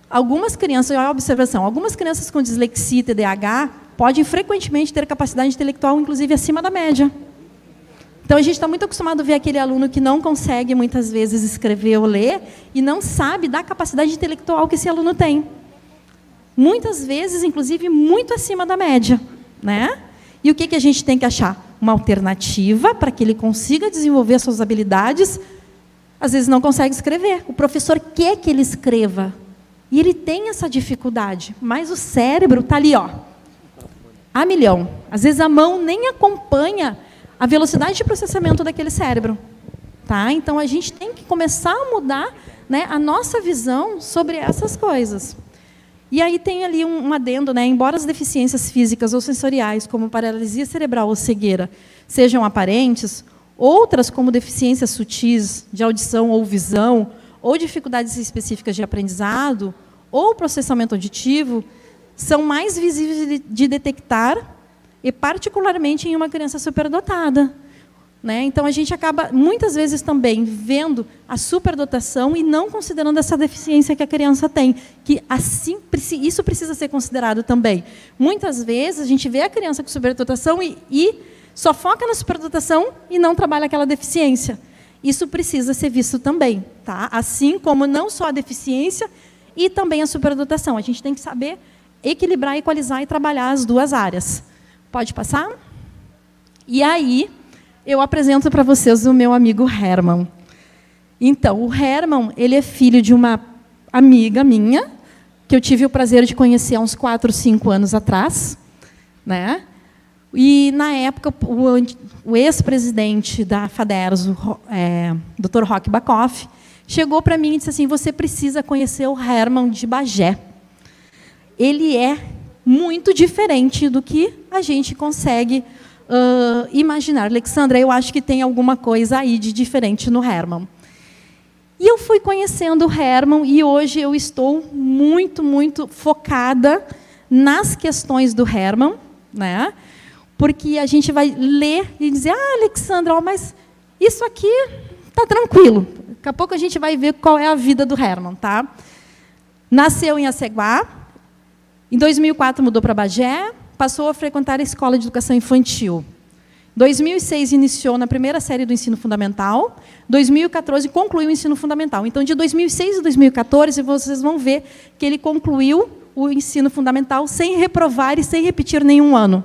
Algumas crianças, olha a observação, algumas crianças com dislexia e TDAH podem frequentemente ter capacidade intelectual, inclusive, acima da média. Então, a gente está muito acostumado a ver aquele aluno que não consegue, muitas vezes, escrever ou ler e não sabe da capacidade intelectual que esse aluno tem. Muitas vezes, inclusive, muito acima da média. Né? E o que, que a gente tem que achar? Uma alternativa para que ele consiga desenvolver suas habilidades. Às vezes não consegue escrever. O professor quer que ele escreva. E ele tem essa dificuldade. Mas o cérebro está ali, ó, a milhão. Às vezes a mão nem acompanha a velocidade de processamento daquele cérebro. Tá? Então a gente tem que começar a mudar né, a nossa visão sobre essas coisas. E aí tem ali um, um adendo, né? embora as deficiências físicas ou sensoriais, como paralisia cerebral ou cegueira, sejam aparentes, outras, como deficiências sutis de audição ou visão, ou dificuldades específicas de aprendizado, ou processamento auditivo, são mais visíveis de, de detectar, e particularmente em uma criança superdotada. Né? Então, a gente acaba, muitas vezes, também vendo a superdotação e não considerando essa deficiência que a criança tem. Que assim, isso precisa ser considerado também. Muitas vezes, a gente vê a criança com superdotação e, e só foca na superdotação e não trabalha aquela deficiência. Isso precisa ser visto também. Tá? Assim como não só a deficiência e também a superdotação. A gente tem que saber equilibrar, equalizar e trabalhar as duas áreas. Pode passar? E aí, eu apresento para vocês o meu amigo Herman. Então, o Herman, ele é filho de uma amiga minha, que eu tive o prazer de conhecer há uns 4, 5 anos atrás. Né? E, na época, o, ex-presidente da FADERS, o é, Dr. Roque Bakoff, chegou para mim e disse assim, você precisa conhecer o Herman de Bagé. Ele é muito diferente do que a gente consegue uh, imaginar. Alexandra, eu acho que tem alguma coisa aí de diferente no Herman. E eu fui conhecendo o Herman e hoje eu estou muito, muito focada nas questões do Herman, né? Porque a gente vai ler e dizer, ah, Alexandra, mas isso aqui está tranquilo. Daqui a pouco a gente vai ver qual é a vida do Herman, tá? Nasceu em Aceguá, em 2004 mudou para Bagé, passou a frequentar a escola de educação infantil. 2006 iniciou na primeira série do ensino fundamental, 2014 concluiu o ensino fundamental. Então, de 2006 a 2014, vocês vão ver que ele concluiu o ensino fundamental sem reprovar e sem repetir nenhum ano.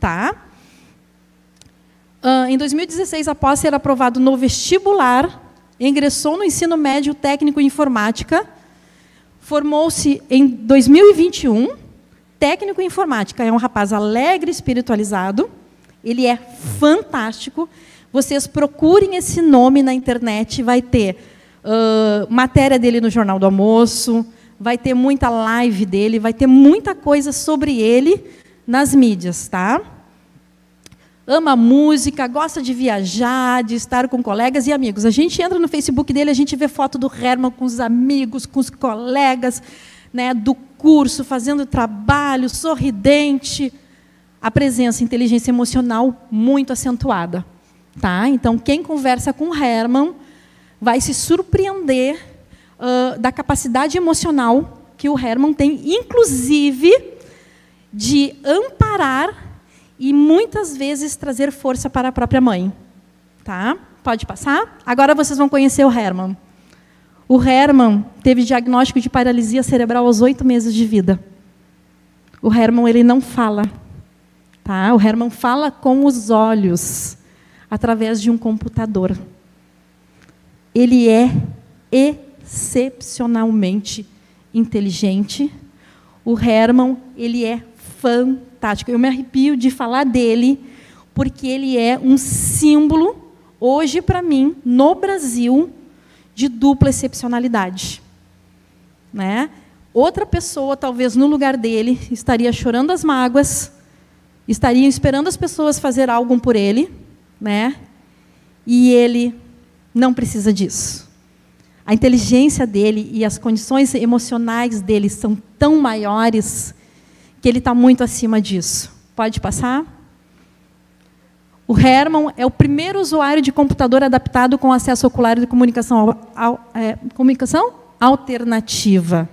Tá? Uh, em 2016, após ser aprovado no vestibular, ingressou no ensino médio técnico em informática, formou-se em 2021 técnico em informática. É um rapaz alegre, espiritualizado. Ele é fantástico. Vocês procurem esse nome na internet, vai ter uh, matéria dele no Jornal do Almoço, vai ter muita live dele, vai ter muita coisa sobre ele nas mídias, tá? Ama música, gosta de viajar, de estar com colegas e amigos. A gente entra no Facebook dele, a gente vê foto do Herman com os amigos, com os colegas, né, do curso, fazendo trabalho, sorridente. A presença, inteligência emocional muito acentuada. Tá? Então, quem conversa com o Herman vai se surpreender uh, da capacidade emocional que o Herman tem, inclusive de amparar e muitas vezes trazer força para a própria mãe. Tá? Pode passar? Agora vocês vão conhecer o Herman. O Herman teve diagnóstico de paralisia cerebral aos oito meses de vida. O Herman ele não fala. Tá? O Herman fala com os olhos, através de um computador. Ele é excepcionalmente inteligente. O Herman, ele é fantástico. Eu me arrepio de falar dele, porque ele é um símbolo, hoje para mim, no Brasil, de dupla excepcionalidade. Né? Outra pessoa, talvez no lugar dele, estaria chorando as mágoas, estaria esperando as pessoas fazer algo por ele, né? E ele não precisa disso. A inteligência dele e as condições emocionais dele são tão maiores que ele está muito acima disso. Pode passar? O Herman é o primeiro usuário de computador adaptado com acesso ocular de comunicação, é, comunicação alternativa.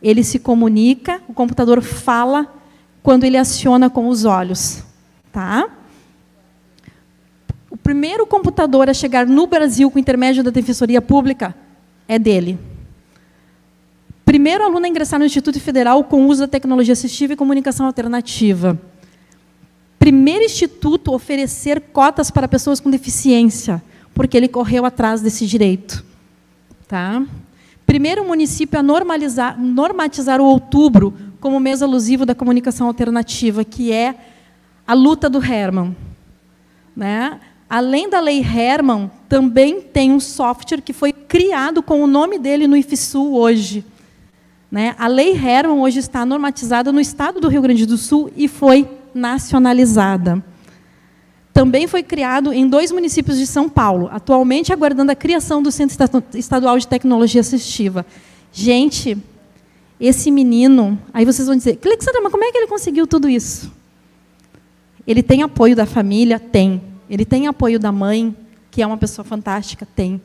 Ele se comunica, o computador fala quando ele aciona com os olhos. Tá? O primeiro computador a chegar no Brasil com intermédio da Defensoria Pública é dele. Primeiro aluno a ingressar no Instituto Federal com uso da tecnologia assistiva e comunicação alternativa. Primeiro instituto a oferecer cotas para pessoas com deficiência, porque ele correu atrás desse direito. Tá? Primeiro município a normalizar, normatizar o outubro como mês alusivo da comunicação alternativa, que é a luta do Herman. Né? Além da lei Herman, também tem um software que foi criado com o nome dele no IFSU hoje. Né? A lei Herman hoje está normatizada no estado do Rio Grande do Sul e foi nacionalizada. Também foi criado em dois municípios de São Paulo, atualmente aguardando a criação do Centro Estadual de Tecnologia Assistiva. Gente, esse menino, aí vocês vão dizer, Alexandra, mas como é que ele conseguiu tudo isso? Ele tem apoio da família? Tem. Ele tem apoio da mãe, que é uma pessoa fantástica? Tem.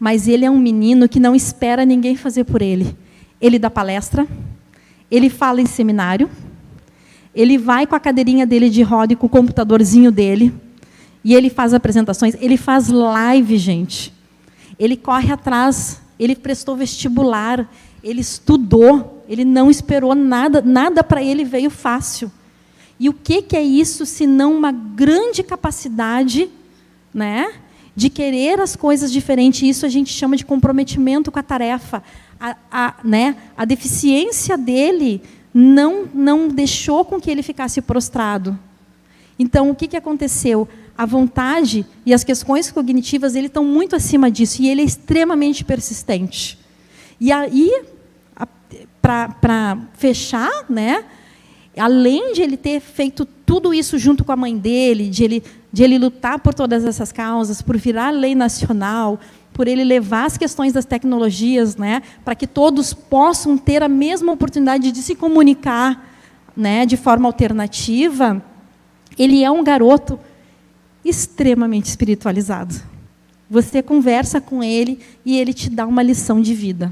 Mas ele é um menino que não espera ninguém fazer por ele. Ele dá palestra, ele fala em seminário, ele vai com a cadeirinha dele de roda e com o computadorzinho dele, e ele faz apresentações, ele faz live, gente. Ele corre atrás, ele prestou vestibular, ele estudou, ele não esperou nada, nada para ele veio fácil. E o que, que é isso se não uma grande capacidade né, de querer as coisas diferentes? Isso a gente chama de comprometimento com a tarefa. A, a, né, a deficiência dele não, não deixou com que ele ficasse prostrado. Então, o que, que aconteceu? A vontade e as questões cognitivas ele estão muito acima disso e ele é extremamente persistente. E aí, para fechar, né, além de ele ter feito tudo isso junto com a mãe dele, de ele, de ele lutar por todas essas causas, por virar lei nacional, por ele levar as questões das tecnologias, né, para que todos possam ter a mesma oportunidade de se comunicar, né, de forma alternativa. Ele é um garoto extremamente espiritualizado. Você conversa com ele e ele te dá uma lição de vida,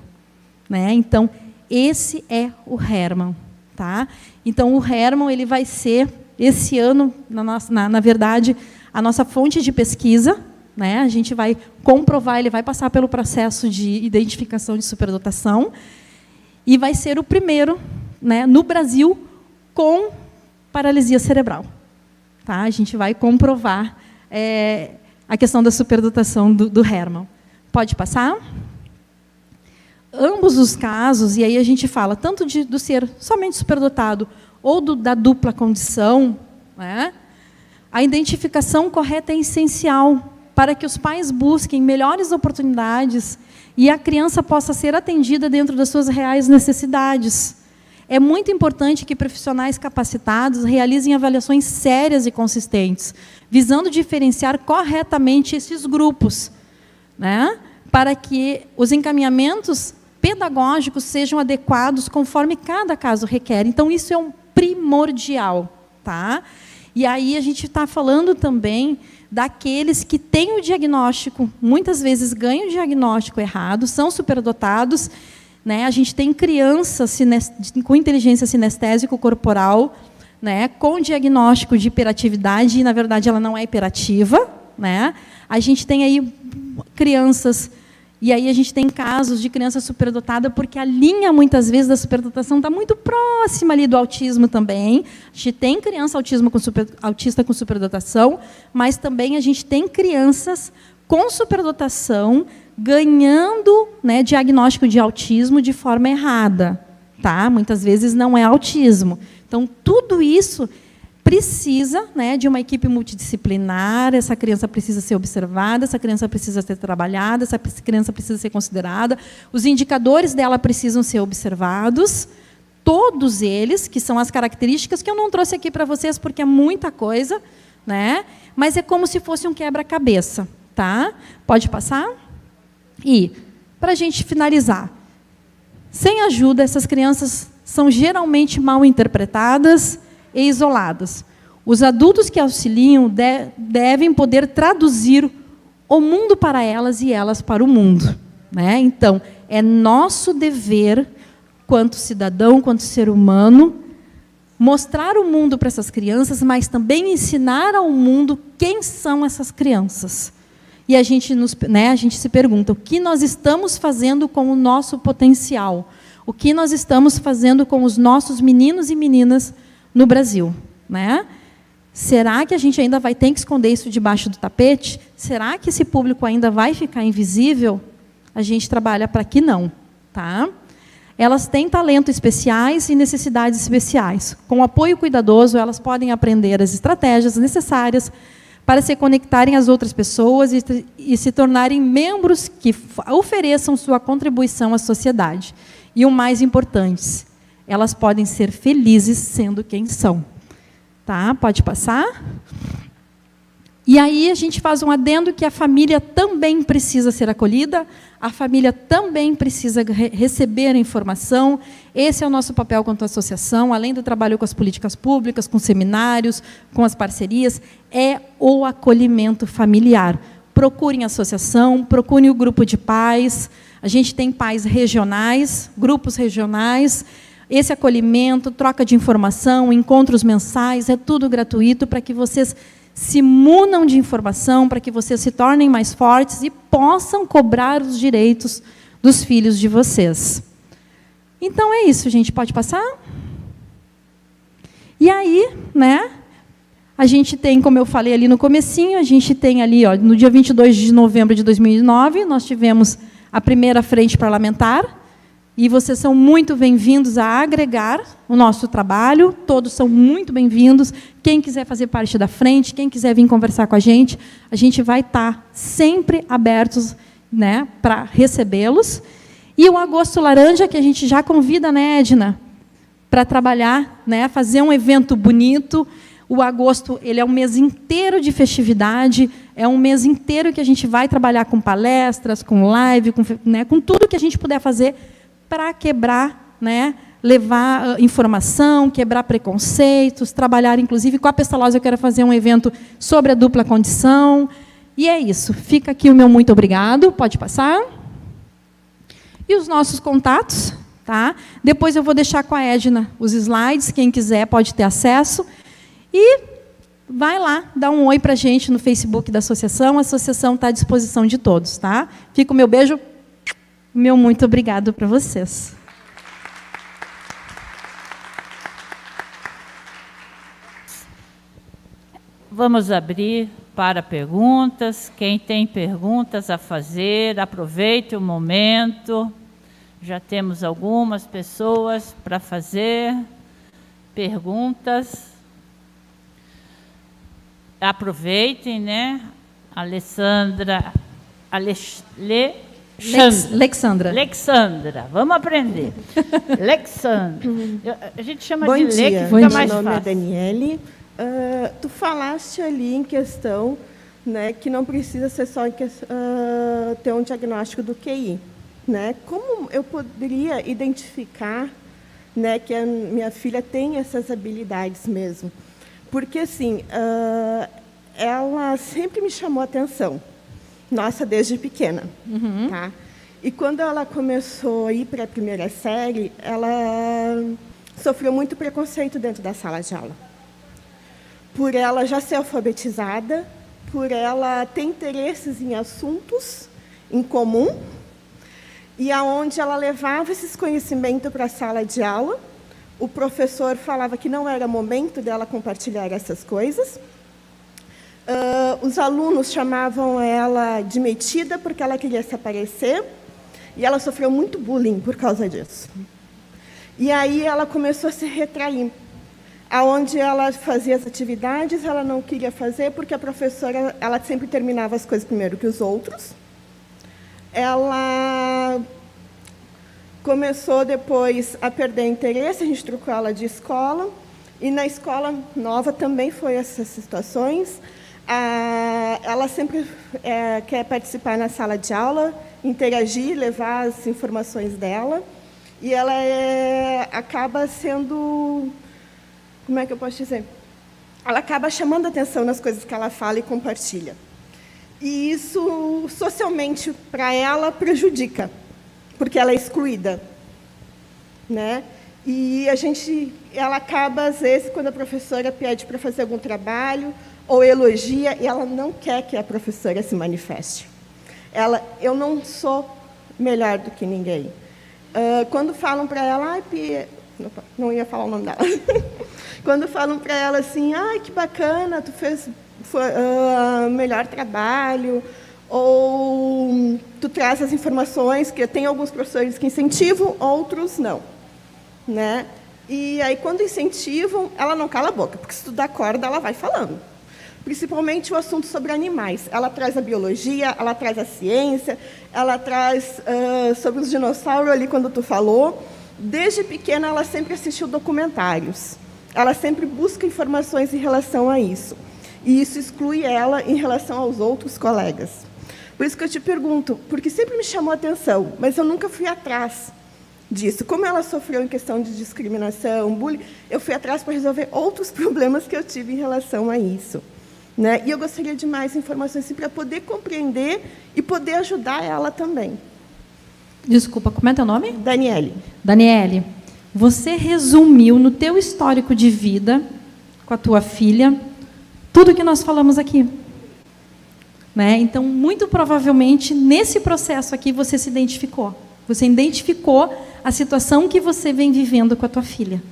né? Então, esse é o Herman, tá? Então, o Herman ele vai ser esse ano, na, nossa, na, na verdade, a nossa fonte de pesquisa, né? A gente vai comprovar, ele vai passar pelo processo de identificação de superdotação e vai ser o primeiro né, no Brasil com paralisia cerebral. Tá? A gente vai comprovar é, a questão da superdotação do, do Herman. Pode passar? Ambos os casos, e aí a gente fala tanto de, do ser somente superdotado ou do, da dupla condição, né? A identificação correta é essencial para que os pais busquem melhores oportunidades e a criança possa ser atendida dentro das suas reais necessidades. É muito importante que profissionais capacitados realizem avaliações sérias e consistentes, visando diferenciar corretamente esses grupos, né? para que os encaminhamentos pedagógicos sejam adequados conforme cada caso requer. Então, isso é um primordial. Tá? E aí a gente está falando também daqueles que têm o diagnóstico, muitas vezes ganham o diagnóstico errado, são superdotados. Né? A gente tem crianças com inteligência sinestésico corporal, né? com diagnóstico de hiperatividade, e na verdade ela não é hiperativa. Né? A gente tem aí crianças E aí a gente tem casos de criança superdotada, porque a linha, muitas vezes, da superdotação está muito próxima ali do autismo também. A gente tem criança autismo com super, autista com superdotação, mas também a gente tem crianças com superdotação ganhando né, diagnóstico de autismo de forma errada. Tá? Muitas vezes não é autismo. Então, tudo isso precisa né, de uma equipe multidisciplinar, essa criança precisa ser observada, essa criança precisa ser trabalhada, essa criança precisa ser considerada, os indicadores dela precisam ser observados, todos eles, que são as características que eu não trouxe aqui para vocês porque é muita coisa, né? mas é como se fosse um quebra-cabeça. Tá? Pode passar? E, para a gente finalizar, sem ajuda, essas crianças são geralmente mal interpretadas, e isoladas. Os adultos que auxiliam de, devem poder traduzir o mundo para elas e elas para o mundo. Né? Então, é nosso dever, quanto cidadão, quanto ser humano, mostrar o mundo para essas crianças, mas também ensinar ao mundo quem são essas crianças. E a gente, nos, né, a gente se pergunta: o que nós estamos fazendo com o nosso potencial? O que nós estamos fazendo com os nossos meninos e meninas no Brasil. Né? Será que a gente ainda vai ter que esconder isso debaixo do tapete? Será que esse público ainda vai ficar invisível? A gente trabalha para que não. Tá? Elas têm talentos especiais e necessidades especiais. Com apoio cuidadoso, elas podem aprender as estratégias necessárias para se conectarem às outras pessoas e, e se tornarem membros que ofereçam sua contribuição à sociedade. E o mais importante, elas podem ser felizes sendo quem são. Tá? Pode passar? E aí a gente faz um adendo que a família também precisa ser acolhida, a família também precisa re receber a informação. Esse é o nosso papel quanto associação, além do trabalho com as políticas públicas, com seminários, com as parcerias, é o acolhimento familiar. Procurem a associação, procurem o grupo de pais. A gente tem pais regionais, grupos regionais, esse acolhimento, troca de informação, encontros mensais, é tudo gratuito para que vocês se munam de informação, para que vocês se tornem mais fortes e possam cobrar os direitos dos filhos de vocês. Então é isso, gente. Pode passar? E aí, né? A gente tem, como eu falei ali no comecinho, a gente tem ali, ó, no dia 22 de novembro de 2009, nós tivemos a primeira frente parlamentar, e vocês são muito bem-vindos a agregar o nosso trabalho, todos são muito bem-vindos. Quem quiser fazer parte da frente, quem quiser vir conversar com a gente, a gente vai estar sempre abertos né, para recebê-los. E o Agosto Laranja, que a gente já convida, né, Edna, para trabalhar, né, fazer um evento bonito. O agosto ele é um mês inteiro de festividade, é um mês inteiro que a gente vai trabalhar com palestras, com live, com, né, com tudo que a gente puder fazer para quebrar, né, levar ah, informação, quebrar preconceitos, trabalhar, inclusive, com a Pestalozzi, eu quero fazer um evento sobre a dupla condição. E é isso. Fica aqui o meu muito obrigado. Pode passar. E os nossos contatos. Tá? Depois eu vou deixar com a Edna os slides, quem quiser pode ter acesso. E vai lá, dá um oi para a gente no Facebook da associação. A associação está à disposição de todos. Tá? Fica o meu beijo meu muito obrigado para vocês. Vamos abrir para perguntas. Quem tem perguntas a fazer, aproveite o momento. Já temos algumas pessoas para fazer perguntas. Aproveitem, né? Alessandra Alex, Lex, Lexandra. Lexandra, vamos aprender. Lexandra. A gente chama Bom de dia. Lê que fica mais Meu nome é Daniele. Uh, tu falaste ali em questão né, que não precisa ser só que, uh, ter um diagnóstico do QI. Né? Como eu poderia identificar né, que a minha filha tem essas habilidades mesmo? Porque, assim, uh, ela sempre me chamou a atenção nossa desde pequena. Uhum. Tá? E quando ela começou a ir para a primeira série, ela sofreu muito preconceito dentro da sala de aula. Por ela já ser alfabetizada, por ela ter interesses em assuntos em comum, e aonde ela levava esses conhecimentos para a sala de aula. O professor falava que não era momento dela compartilhar essas coisas. Uh, os alunos chamavam ela de metida porque ela queria se aparecer e ela sofreu muito bullying por causa disso. E aí ela começou a se retrair. Aonde ela fazia as atividades, ela não queria fazer porque a professora, ela sempre terminava as coisas primeiro que os outros. Ela começou depois a perder interesse, a gente trocou ela de escola. E na escola nova também foi essas situações. Ela sempre é, quer participar na sala de aula, interagir, levar as informações dela. E ela é, acaba sendo. Como é que eu posso dizer? Ela acaba chamando atenção nas coisas que ela fala e compartilha. E isso, socialmente, para ela, prejudica, porque ela é excluída. Né? E a gente, ela acaba, às vezes, quando a professora pede para fazer algum trabalho, ou elogia, e ela não quer que a professora se manifeste. Ela, eu não sou melhor do que ninguém. Uh, quando falam para ela, ai, Pia, não ia falar o nome dela. quando falam para ela assim, ai, que bacana, tu fez uh, melhor trabalho, ou tu traz as informações, que tem alguns professores que incentivam, outros não. Né? E aí, quando incentivam, ela não cala a boca, porque se tu dá corda, ela vai falando principalmente o assunto sobre animais. Ela traz a biologia, ela traz a ciência, ela traz uh, sobre os dinossauros ali quando tu falou. Desde pequena ela sempre assistiu documentários. Ela sempre busca informações em relação a isso. E isso exclui ela em relação aos outros colegas. Por isso que eu te pergunto, porque sempre me chamou a atenção, mas eu nunca fui atrás disso. Como ela sofreu em questão de discriminação, bullying, eu fui atrás para resolver outros problemas que eu tive em relação a isso. Né? E eu gostaria de mais informações assim, para poder compreender e poder ajudar ela também. Desculpa, como é teu nome? Daniele. Daniele, você resumiu no teu histórico de vida com a tua filha tudo que nós falamos aqui. Né? Então, muito provavelmente, nesse processo aqui, você se identificou. Você identificou a situação que você vem vivendo com a tua filha.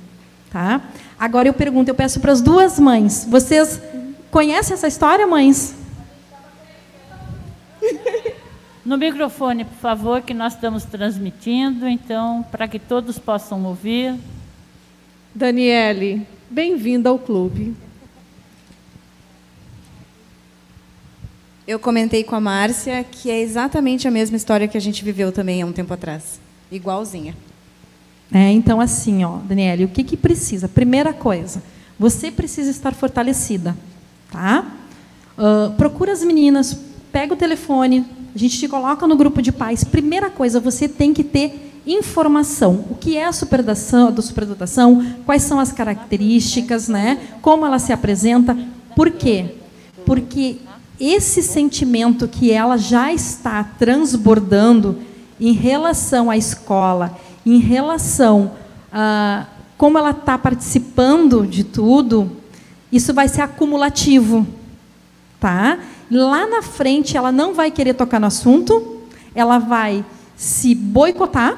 Tá? Agora eu pergunto, eu peço para as duas mães, vocês Conhece essa história, mães? No microfone, por favor, que nós estamos transmitindo, então, para que todos possam ouvir. Daniele, bem-vinda ao clube. Eu comentei com a Márcia que é exatamente a mesma história que a gente viveu também há um tempo atrás. Igualzinha. É, então, assim, ó, Daniele, o que, que precisa? Primeira coisa, você precisa estar fortalecida. Tá? Uh, procura as meninas, pega o telefone, a gente te coloca no grupo de pais. Primeira coisa, você tem que ter informação. O que é a superdotação, a superdotação quais são as características, né? como ela se apresenta. Por quê? Porque esse sentimento que ela já está transbordando em relação à escola, em relação a como ela está participando de tudo, isso vai ser acumulativo, tá? Lá na frente ela não vai querer tocar no assunto, ela vai se boicotar,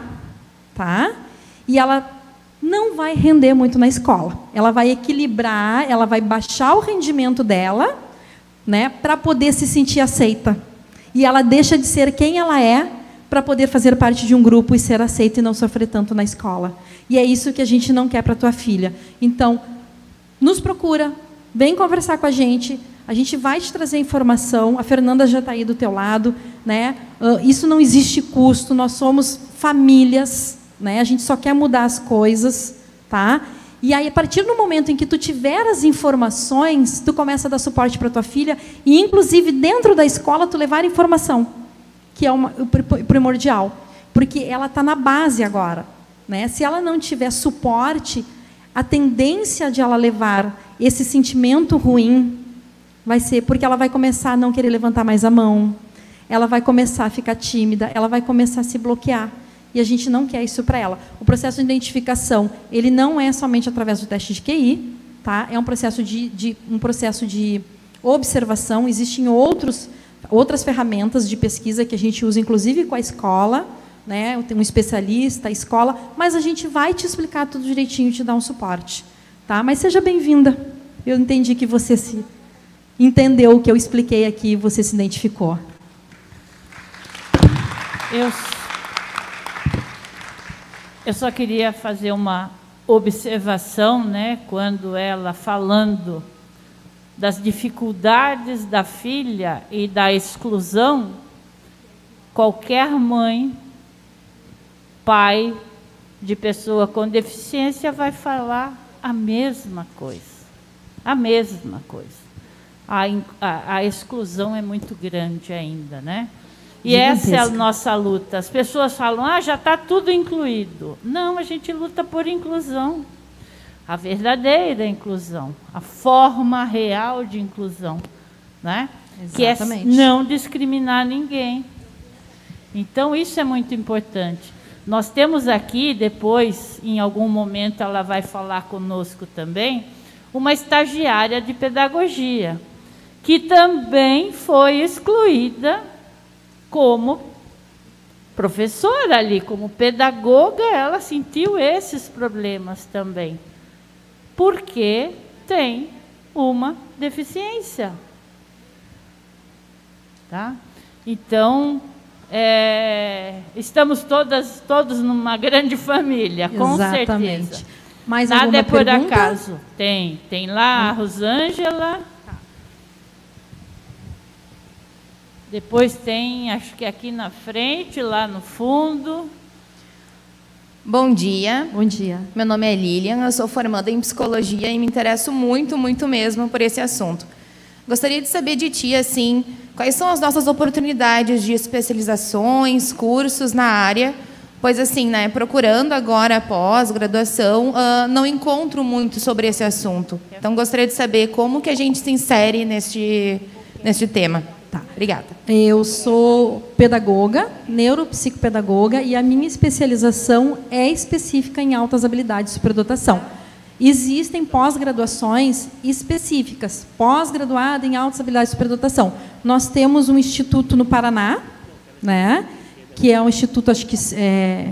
tá? E ela não vai render muito na escola. Ela vai equilibrar, ela vai baixar o rendimento dela, né, para poder se sentir aceita. E ela deixa de ser quem ela é para poder fazer parte de um grupo e ser aceita e não sofrer tanto na escola. E é isso que a gente não quer para tua filha. Então, nos procura, Vem conversar com a gente. A gente vai te trazer informação. A Fernanda já está aí do teu lado, né? Uh, isso não existe custo. Nós somos famílias, né? A gente só quer mudar as coisas, tá? E aí, a partir do momento em que tu tiver as informações, tu começa a dar suporte para tua filha e, inclusive, dentro da escola, tu levar informação, que é uma, o primordial, porque ela está na base agora, né? Se ela não tiver suporte, a tendência de ela levar esse sentimento ruim vai ser porque ela vai começar a não querer levantar mais a mão, ela vai começar a ficar tímida, ela vai começar a se bloquear. E a gente não quer isso para ela. O processo de identificação, ele não é somente através do teste de QI, tá? É um processo de, de um processo de observação. Existem outros, outras ferramentas de pesquisa que a gente usa, inclusive com a escola, né? Um especialista, a escola, mas a gente vai te explicar tudo direitinho, te dar um suporte, tá? Mas seja bem-vinda. Eu entendi que você se entendeu o que eu expliquei aqui, você se identificou. Eu, eu só queria fazer uma observação, né, quando ela falando das dificuldades da filha e da exclusão, qualquer mãe, pai de pessoa com deficiência vai falar a mesma coisa. A mesma coisa. A, a, a exclusão é muito grande ainda, né? E essa é a nossa luta. As pessoas falam, ah, já está tudo incluído. Não, a gente luta por inclusão. A verdadeira inclusão, a forma real de inclusão, né? Exatamente. que é não discriminar ninguém. Então, isso é muito importante. Nós temos aqui, depois, em algum momento, ela vai falar conosco também, uma estagiária de pedagogia, que também foi excluída como professora ali, como pedagoga, ela sentiu esses problemas também. Porque tem uma deficiência. Tá? Então, é, estamos todas, todos numa grande família, com Exatamente. certeza. Mais Nada é por pergunta? acaso. Tem, tem lá a Rosângela. Depois tem, acho que aqui na frente, lá no fundo. Bom dia. Bom dia. Meu nome é Lilian, eu sou formanda em psicologia e me interesso muito, muito mesmo por esse assunto. Gostaria de saber de ti, assim, quais são as nossas oportunidades de especializações, cursos na área, pois, assim, né, procurando agora pós-graduação, uh, não encontro muito sobre esse assunto. Então, gostaria de saber como que a gente se insere neste, neste tema. Tá. Obrigada. Eu sou pedagoga, neuropsicopedagoga, e a minha especialização é específica em altas habilidades de superdotação. Existem pós-graduações específicas, pós-graduada em altas habilidades de superdotação. Nós temos um instituto no Paraná, né, que é um instituto, acho que é,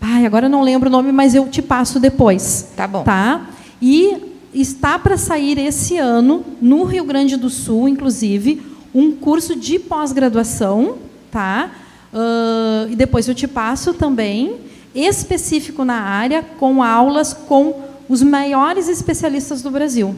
ai, agora eu não lembro o nome, mas eu te passo depois. Tá bom. Tá? E está para sair esse ano no Rio Grande do Sul, inclusive, um curso de pós-graduação, tá? Uh, e depois eu te passo também, específico na área, com aulas com os maiores especialistas do Brasil.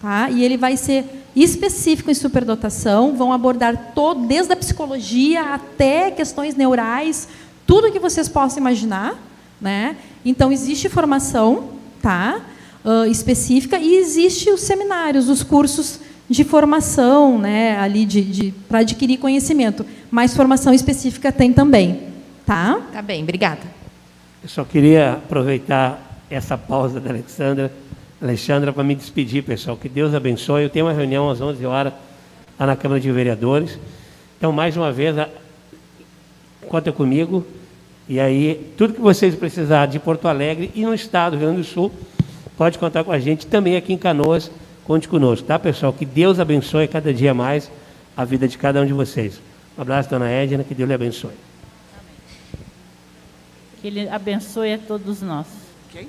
Tá? E ele vai ser específico em superdotação, vão abordar todo, desde a psicologia até questões neurais, tudo que vocês possam imaginar. Né? Então, existe formação tá? Uh, específica e existe os seminários, os cursos de formação, né, ali de, de para adquirir conhecimento, mas formação específica tem também, tá? Tá bem, obrigada. Eu só queria aproveitar essa pausa da Alexandra, Alexandra, para me despedir, pessoal. Que Deus abençoe. Eu tenho uma reunião às 11 horas lá na Câmara de Vereadores. Então, mais uma vez, conta comigo. E aí, tudo que vocês precisarem de Porto Alegre e no estado do Rio Grande do Sul, pode contar com a gente também aqui em Canoas Conte conosco, tá, pessoal? Que Deus abençoe cada dia mais a vida de cada um de vocês. Um abraço, dona Edna, que Deus lhe abençoe. Que Ele abençoe a todos nós. Quem?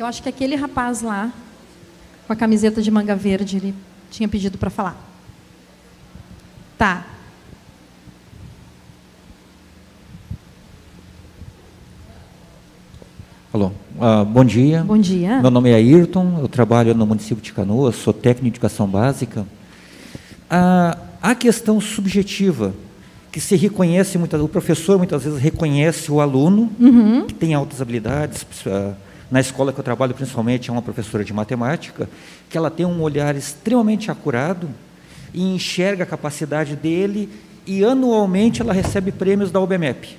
Eu acho que aquele rapaz lá, com a camiseta de manga verde, ele tinha pedido para falar. Tá. Alô, uh, bom dia. Bom dia. Meu nome é Ayrton, eu trabalho no município de Canoas, sou técnico de educação básica. Uh, a questão subjetiva, que se reconhece, muitas, o professor muitas vezes reconhece o aluno, uhum. que tem altas habilidades, na escola que eu trabalho principalmente é uma professora de matemática, que ela tem um olhar extremamente acurado e enxerga a capacidade dele e anualmente ela recebe prêmios da OBMEP,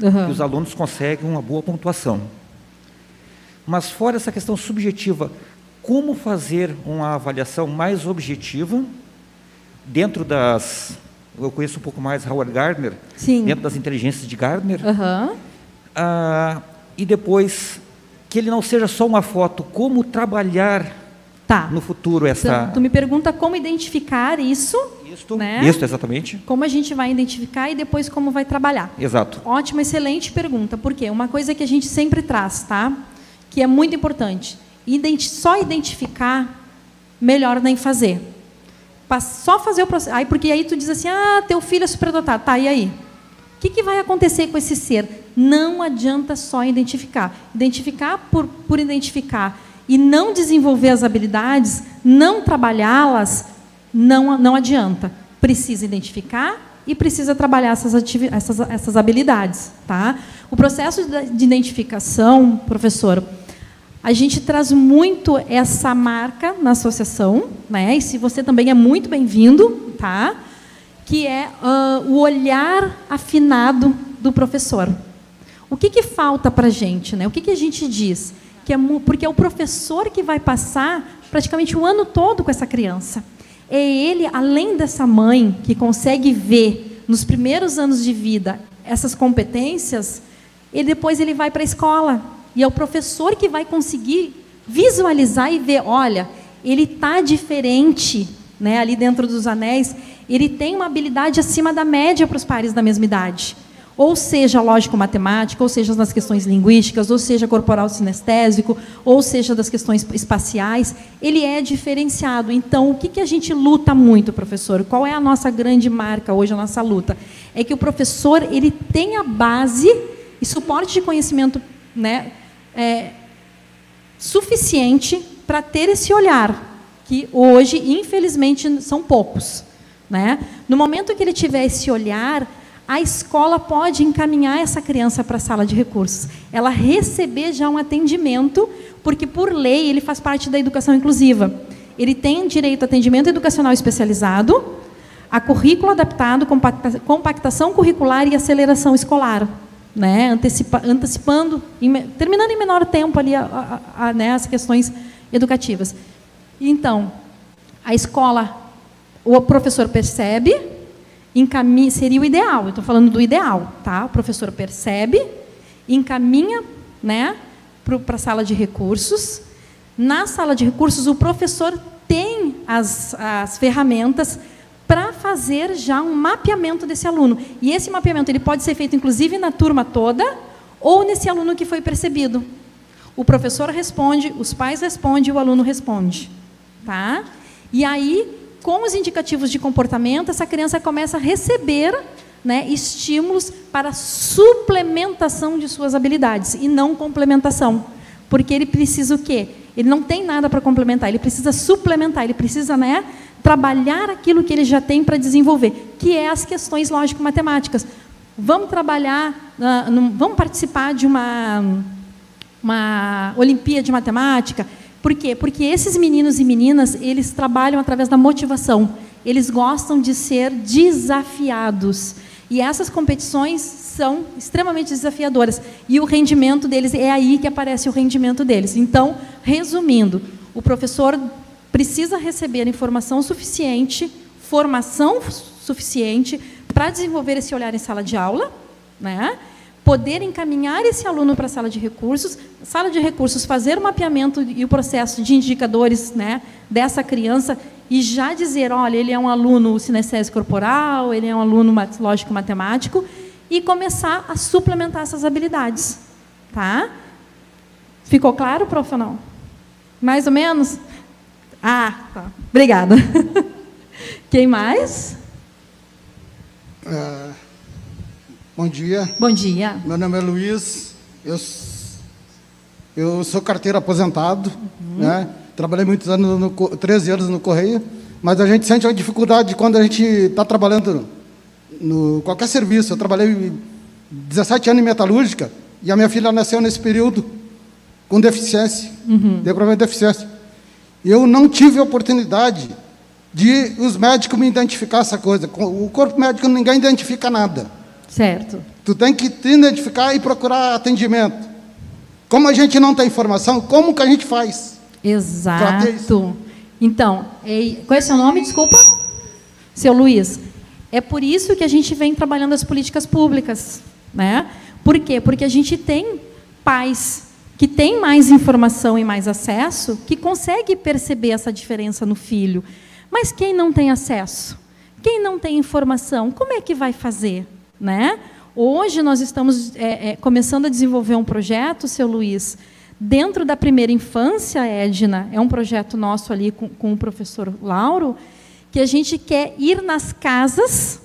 uhum. que os alunos conseguem uma boa pontuação. Mas fora essa questão subjetiva, como fazer uma avaliação mais objetiva dentro das eu conheço um pouco mais Howard Gardner, Sim. dentro das inteligências de Gardner, uhum. ah, e depois que ele não seja só uma foto, como trabalhar Tá. no futuro essa. Então, tu me pergunta como identificar isso, Isto, né? Isso, exatamente. Como a gente vai identificar e depois como vai trabalhar. Exato. Ótima, excelente pergunta. Por quê? Uma coisa que a gente sempre traz, tá? Que é muito importante. Identi só identificar, melhor nem fazer. Só fazer o processo. Aí, porque aí tu diz assim, ah, teu filho é superdotado. Tá, e aí? O que, que vai acontecer com esse ser? Não adianta só identificar. Identificar por, por identificar e não desenvolver as habilidades, não trabalhá-las, não, não adianta. Precisa identificar e precisa trabalhar essas, essas, essas habilidades. Tá? O processo de de identificação, professor, a gente traz muito essa marca na associação, né? E se você também é muito bem-vindo, tá? Que é ah, o olhar afinado do professor. O que, que falta para a gente, né? O que, que a gente diz? Que é porque é o professor que vai passar praticamente o ano todo com essa criança. É ele, além dessa mãe que consegue ver nos primeiros anos de vida essas competências, e depois ele vai para a escola. E é o professor que vai conseguir visualizar e ver, olha, ele está diferente, né, ali dentro dos anéis, ele tem uma habilidade acima da média para os pares da mesma idade. Ou seja, lógico-matemática, ou seja, nas questões linguísticas, ou seja, corporal sinestésico, ou seja, das questões espaciais, ele é diferenciado. Então, o que, que a gente luta muito, professor? Qual é a nossa grande marca hoje, a nossa luta? É que o professor ele tem a base e suporte de conhecimento né, é, suficiente para ter esse olhar, que hoje, infelizmente, são poucos. Né? No momento que ele tiver esse olhar, a escola pode encaminhar essa criança para a sala de recursos. Ela receber já um atendimento, porque, por lei, ele faz parte da educação inclusiva. Ele tem direito a atendimento educacional especializado, a currículo adaptado, compacta- compactação curricular e aceleração escolar, né? Antecipa- antecipando, em terminando em menor tempo ali a- a- a- né, as questões educativas. Então, a escola, o professor percebe, seria o ideal. Estou falando do ideal, tá? O professor percebe, encaminha, né, para a sala de recursos. Na sala de recursos, o professor tem as, as ferramentas para fazer já um mapeamento desse aluno. E esse mapeamento ele pode ser feito, inclusive, na turma toda ou nesse aluno que foi percebido. O professor responde, os pais respondem o aluno responde. Tá? E aí, com os indicativos de comportamento, essa criança começa a receber né, estímulos para suplementação de suas habilidades e não complementação. Porque ele precisa o quê? Ele não tem nada para complementar, ele precisa suplementar, ele precisa né, trabalhar aquilo que ele já tem para desenvolver, que é as questões lógico-matemáticas. Vamos trabalhar, ah, num- vamos participar de uma, uma Olimpíada de Matemática. Por quê? Porque esses meninos e meninas, eles trabalham através da motivação. Eles gostam de ser desafiados. E essas competições são extremamente desafiadoras. E o rendimento deles, é aí que aparece o rendimento deles. Então, resumindo, o professor precisa receber informação suficiente, formação suficiente para desenvolver esse olhar em sala de aula, né? Poder encaminhar esse aluno para a sala de recursos, sala de recursos fazer o mapeamento e o processo de indicadores né, dessa criança e já dizer, olha, ele é um aluno cinestésico corporal, ele é um aluno mat- lógico-matemático, e começar a suplementar essas habilidades. Tá? Ficou claro, prof, ou não? Mais ou menos? Ah, tá. Obrigada. Quem mais? É, bom dia. Bom dia. Meu nome é Luiz. Eu, eu sou carteiro aposentado. Né? Trabalhei muitos anos, no, co- 13 anos no Correio. Mas a gente sente uma dificuldade quando a gente está trabalhando no qualquer serviço. Eu trabalhei 17 anos em metalúrgica e a minha filha nasceu nesse período com deficiência. Deu problema de deficiência. Eu não tive a oportunidade de os médicos me identificar essa coisa. O corpo médico ninguém identifica nada. Certo. Tu tem que te identificar e procurar atendimento. Como a gente não tem informação, como que a gente faz? Exato. Então, é- qual é o seu nome? Desculpa. Seu Luiz. É por isso que a gente vem trabalhando as políticas públicas, né? Por quê? Porque a gente tem pais que tem mais informação e mais acesso, que consegue perceber essa diferença no filho. Mas quem não tem acesso? Quem não tem informação, como é que vai fazer? Né? Hoje nós estamos é, é, começando a desenvolver um projeto, seu Luiz, dentro da primeira infância, Edna, é um projeto nosso ali com, com o professor Lauro, que a gente quer ir nas casas,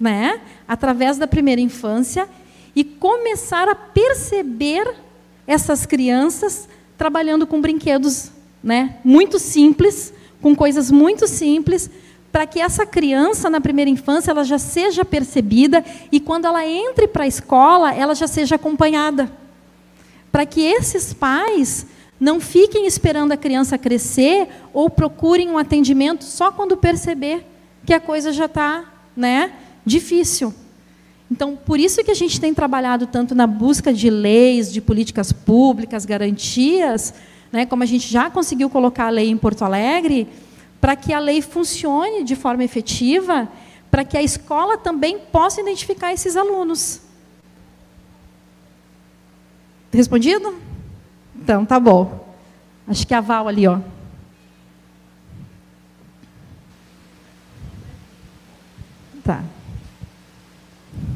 né, através da primeira infância, e começar a perceber essas crianças trabalhando com brinquedos né, muito simples, com coisas muito simples, para que essa criança na primeira infância ela já seja percebida e quando ela entre para a escola ela já seja acompanhada, para que esses pais não fiquem esperando a criança crescer ou procurem um atendimento só quando perceber que a coisa já está, né, difícil. Então, por isso que a gente tem trabalhado tanto na busca de leis, de políticas públicas, garantias, né, como a gente já conseguiu colocar a lei em Porto Alegre, para que a lei funcione de forma efetiva, para que a escola também possa identificar esses alunos. Respondido? Então, tá bom. Acho que é a Val ali, ó. Tá.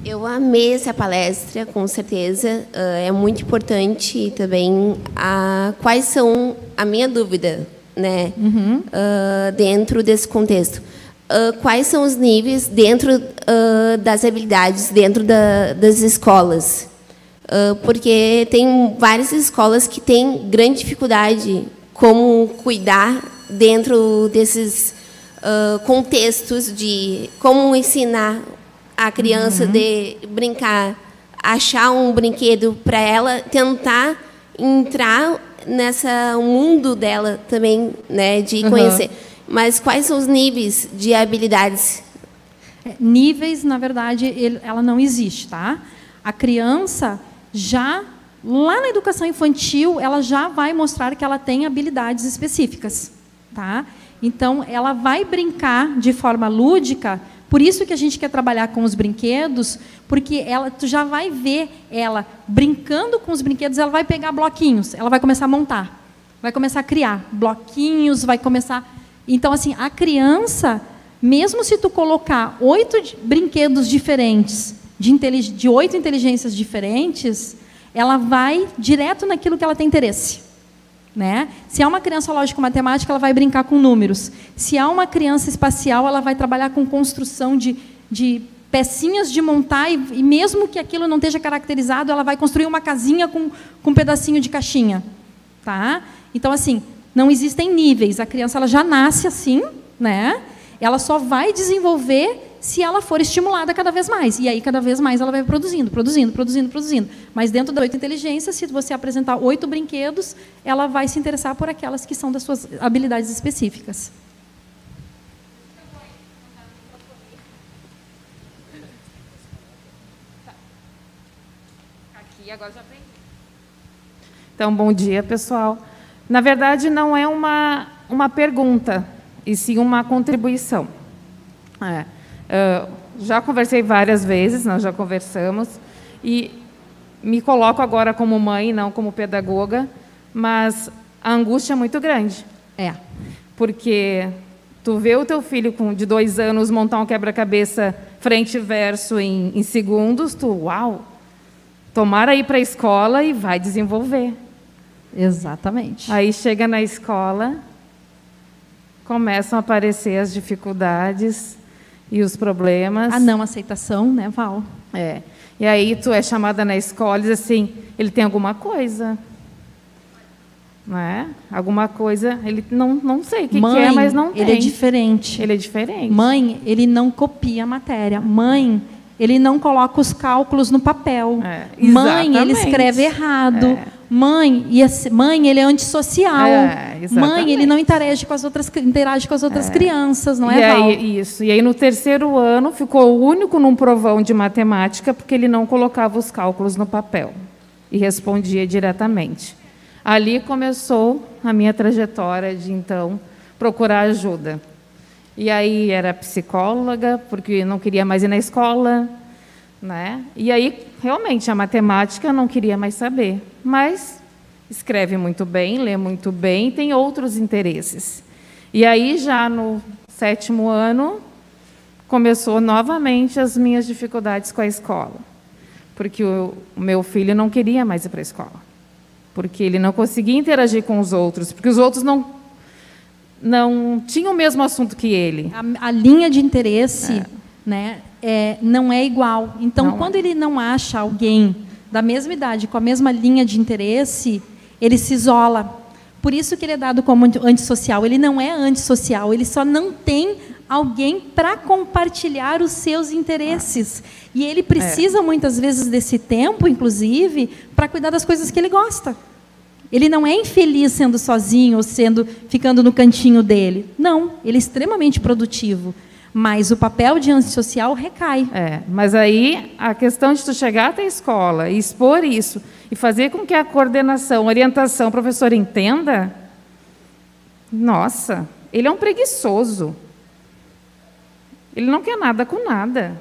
Eu amei essa palestra, com certeza. Uh, é muito importante também a, quais são a minha dúvida né, uhum. uh, dentro desse contexto. Uh, quais são os níveis dentro uh, das habilidades dentro da, das escolas? porque tem várias escolas que têm grande dificuldade como cuidar dentro desses contextos de como ensinar a criança uhum. de brincar, achar um brinquedo para ela tentar entrar nessa mundo dela também, né, de uhum. conhecer. Mas quais são os níveis de habilidades? É, níveis, na verdade, ele, ela não existe, tá? A criança já lá na educação infantil, ela já vai mostrar que ela tem habilidades específicas, tá? Então, ela vai brincar de forma lúdica por isso que a gente quer trabalhar com os brinquedos, porque ela, tu já vai ver ela brincando com os brinquedos, ela vai pegar bloquinhos, ela vai começar a montar, vai começar a criar bloquinhos, vai começar. Então, assim, a criança, mesmo se tu colocar oito brinquedos diferentes, de, de oito inteligências diferentes, ela vai direto naquilo que ela tem interesse. Né? Se há uma criança lógico-matemática, ela vai brincar com números. Se há uma criança espacial, ela vai trabalhar com construção de, de pecinhas de montar, e, e, mesmo que aquilo não esteja caracterizado, ela vai construir uma casinha com, com um pedacinho de caixinha. Tá? Então, assim, não existem níveis. A criança ela já nasce assim, né? ela só vai desenvolver se ela for estimulada cada vez mais. E aí, cada vez mais, ela vai produzindo, produzindo, produzindo, produzindo. Mas dentro da oito inteligência, se você apresentar oito brinquedos, ela vai se interessar por aquelas que são das suas habilidades específicas. Aqui, agora já aprendi. Então, bom dia, pessoal. Na verdade, não é uma, uma pergunta, e sim uma contribuição. É. Uh, já conversei várias vezes, nós já conversamos, e me coloco agora como mãe, não como pedagoga, mas a angústia é muito grande. É. Porque tu vê o teu filho com, de dois anos montar um quebra-cabeça frente e verso em, em segundos, tu, uau, tomara ir para a escola e vai desenvolver. Exatamente. Aí chega na escola, começam a aparecer as dificuldades, e os problemas. A não aceitação, né, Val? É. E aí tu é chamada na escola e diz assim, ele tem alguma coisa. Não é? Alguma coisa, ele não, não sei o que, Mãe, que é, mas não tem. Ele é diferente. Ele é diferente. Mãe, ele não copia a matéria. Mãe, ele não coloca os cálculos no papel. É, Mãe, ele escreve errado. É. Mãe, e mãe, ele é antissocial. É, mãe, ele não interage com as outras, interage com as outras é. crianças, não é, e aí, Isso. E aí, no terceiro ano, ficou o único num provão de matemática, porque ele não colocava os cálculos no papel e respondia diretamente. Ali começou a minha trajetória de, então, procurar ajuda. E aí era psicóloga, porque não queria mais ir na escola, né? E aí, realmente, a matemática eu não queria mais saber. Mas escreve muito bem, lê muito bem, tem outros interesses. E aí, já no sétimo ano, começou novamente as minhas dificuldades com a escola. Porque o, meu filho não queria mais ir para a escola. Porque ele não conseguia interagir com os outros, porque os outros não não tinham o mesmo assunto que ele. A, a linha de interesse é. Né, é, não é igual. Então, não quando é. ele não acha alguém da mesma idade, com a mesma linha de interesse, ele se isola. Por isso que ele é dado como antissocial. Ele não é antissocial, ele só não tem alguém para compartilhar os seus interesses. E ele precisa, é. muitas vezes, desse tempo, inclusive, para cuidar das coisas que ele gosta. Ele não é infeliz sendo sozinho ou sendo ficando no cantinho dele. Não, ele é extremamente produtivo. Mas o papel de antissocial recai. É, mas aí a questão de tu chegar até a escola e expor isso e fazer com que a coordenação, orientação, o professor entenda, nossa, ele é um preguiçoso. Ele não quer nada com nada.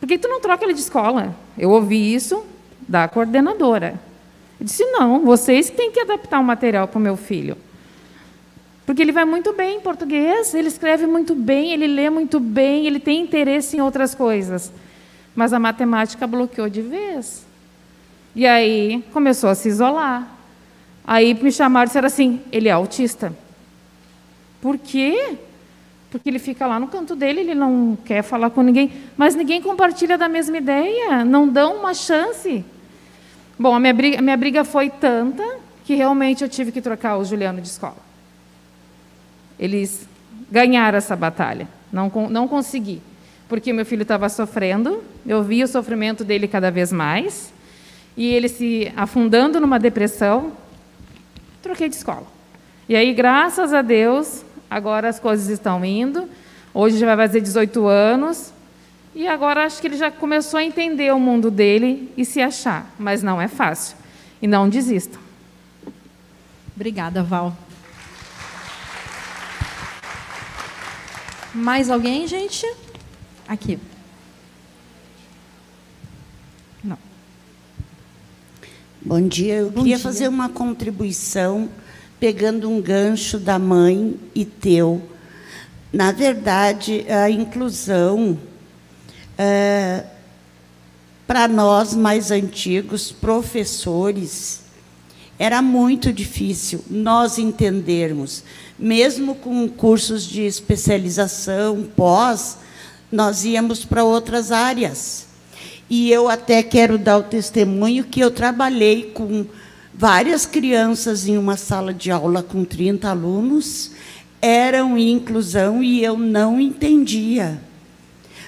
Por que tu não troca ele de escola? Eu ouvi isso da coordenadora. Eu disse: não, vocês têm que adaptar o material para o meu filho. Porque ele vai muito bem em português, ele escreve muito bem, ele lê muito bem, ele tem interesse em outras coisas. Mas a matemática bloqueou de vez. E aí começou a se isolar. Aí me chamaram e disseram assim: ele é autista. Por quê? Porque ele fica lá no canto dele, ele não quer falar com ninguém, mas ninguém compartilha da mesma ideia, não dão uma chance. Bom, a minha briga, a minha briga foi tanta que realmente eu tive que trocar o Juliano de escola. Eles ganharam essa batalha. Não, não consegui. Porque meu filho estava sofrendo, eu vi o sofrimento dele cada vez mais, e ele se afundando numa depressão, troquei de escola. E aí, graças a Deus, agora as coisas estão indo. Hoje já vai fazer 18 anos, e agora acho que ele já começou a entender o mundo dele e se achar, mas não é fácil. E não desista. Obrigada, Val. Mais alguém, gente? Aqui. Não. Bom dia. Eu Bom queria dia. fazer uma contribuição pegando um gancho da mãe e teu. Na verdade, a inclusão é, para nós mais antigos, professores, era muito difícil nós entendermos, mesmo com cursos de especialização, pós, nós íamos para outras áreas. E eu até quero dar o testemunho que eu trabalhei com várias crianças em uma sala de aula com 30 alunos, eram inclusão e eu não entendia.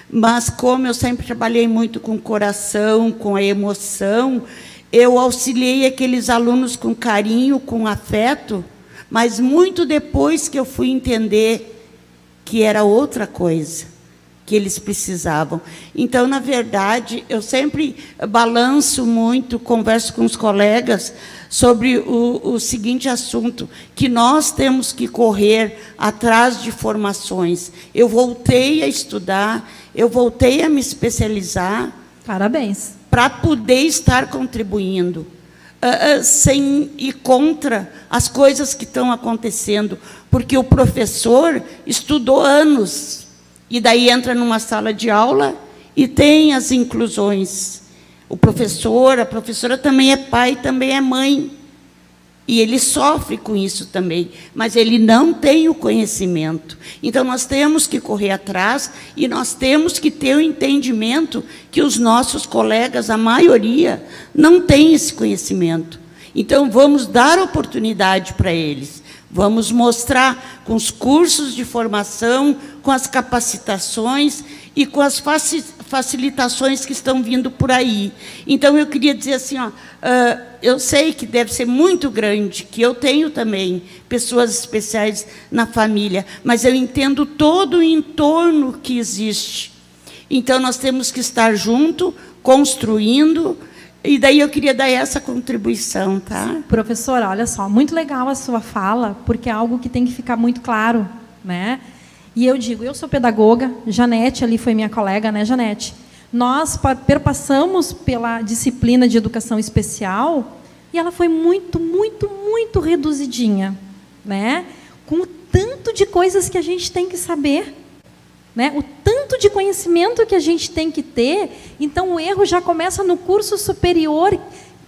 Mas como eu sempre trabalhei muito com o coração, com a emoção, eu auxiliei aqueles alunos com carinho, com afeto, mas muito depois que eu fui entender que era outra coisa que eles precisavam. Então, na verdade, eu sempre balanço muito, converso com os colegas sobre o, o seguinte assunto, que nós temos que correr atrás de formações. Eu voltei a estudar, eu voltei a me especializar. Parabéns. Para poder estar contribuindo. Uh, sem ir contra as coisas que estão acontecendo, porque o professor estudou anos, e daí entra numa sala de aula e tem as inclusões. O professor, a professora também é pai, também é mãe. E ele sofre com isso também, mas ele não tem o conhecimento. Então nós temos que correr atrás e nós temos que ter o entendimento que os nossos colegas, a maioria, não tem esse conhecimento. Então vamos dar oportunidade para eles. Vamos mostrar com os cursos de formação, com as capacitações e com as facilitações que estão vindo por aí. Então, eu queria dizer assim, ó, eu sei que deve ser muito grande, que eu tenho também pessoas especiais na família, mas eu entendo todo o entorno que existe. Então, nós temos que estar junto, construindo, e daí eu queria dar essa contribuição, tá? Professora, olha só, muito legal a sua fala, porque é algo que tem que ficar muito claro, né? E eu digo, eu sou pedagoga, Janete ali foi minha colega, né, Janete? Nós perpassamos pela disciplina de educação especial E ela foi muito, muito, muito reduzidinha, né? Com o tanto de coisas que a gente tem que saber, né? O tanto de conhecimento que a gente tem que ter. Então o erro já começa no curso superior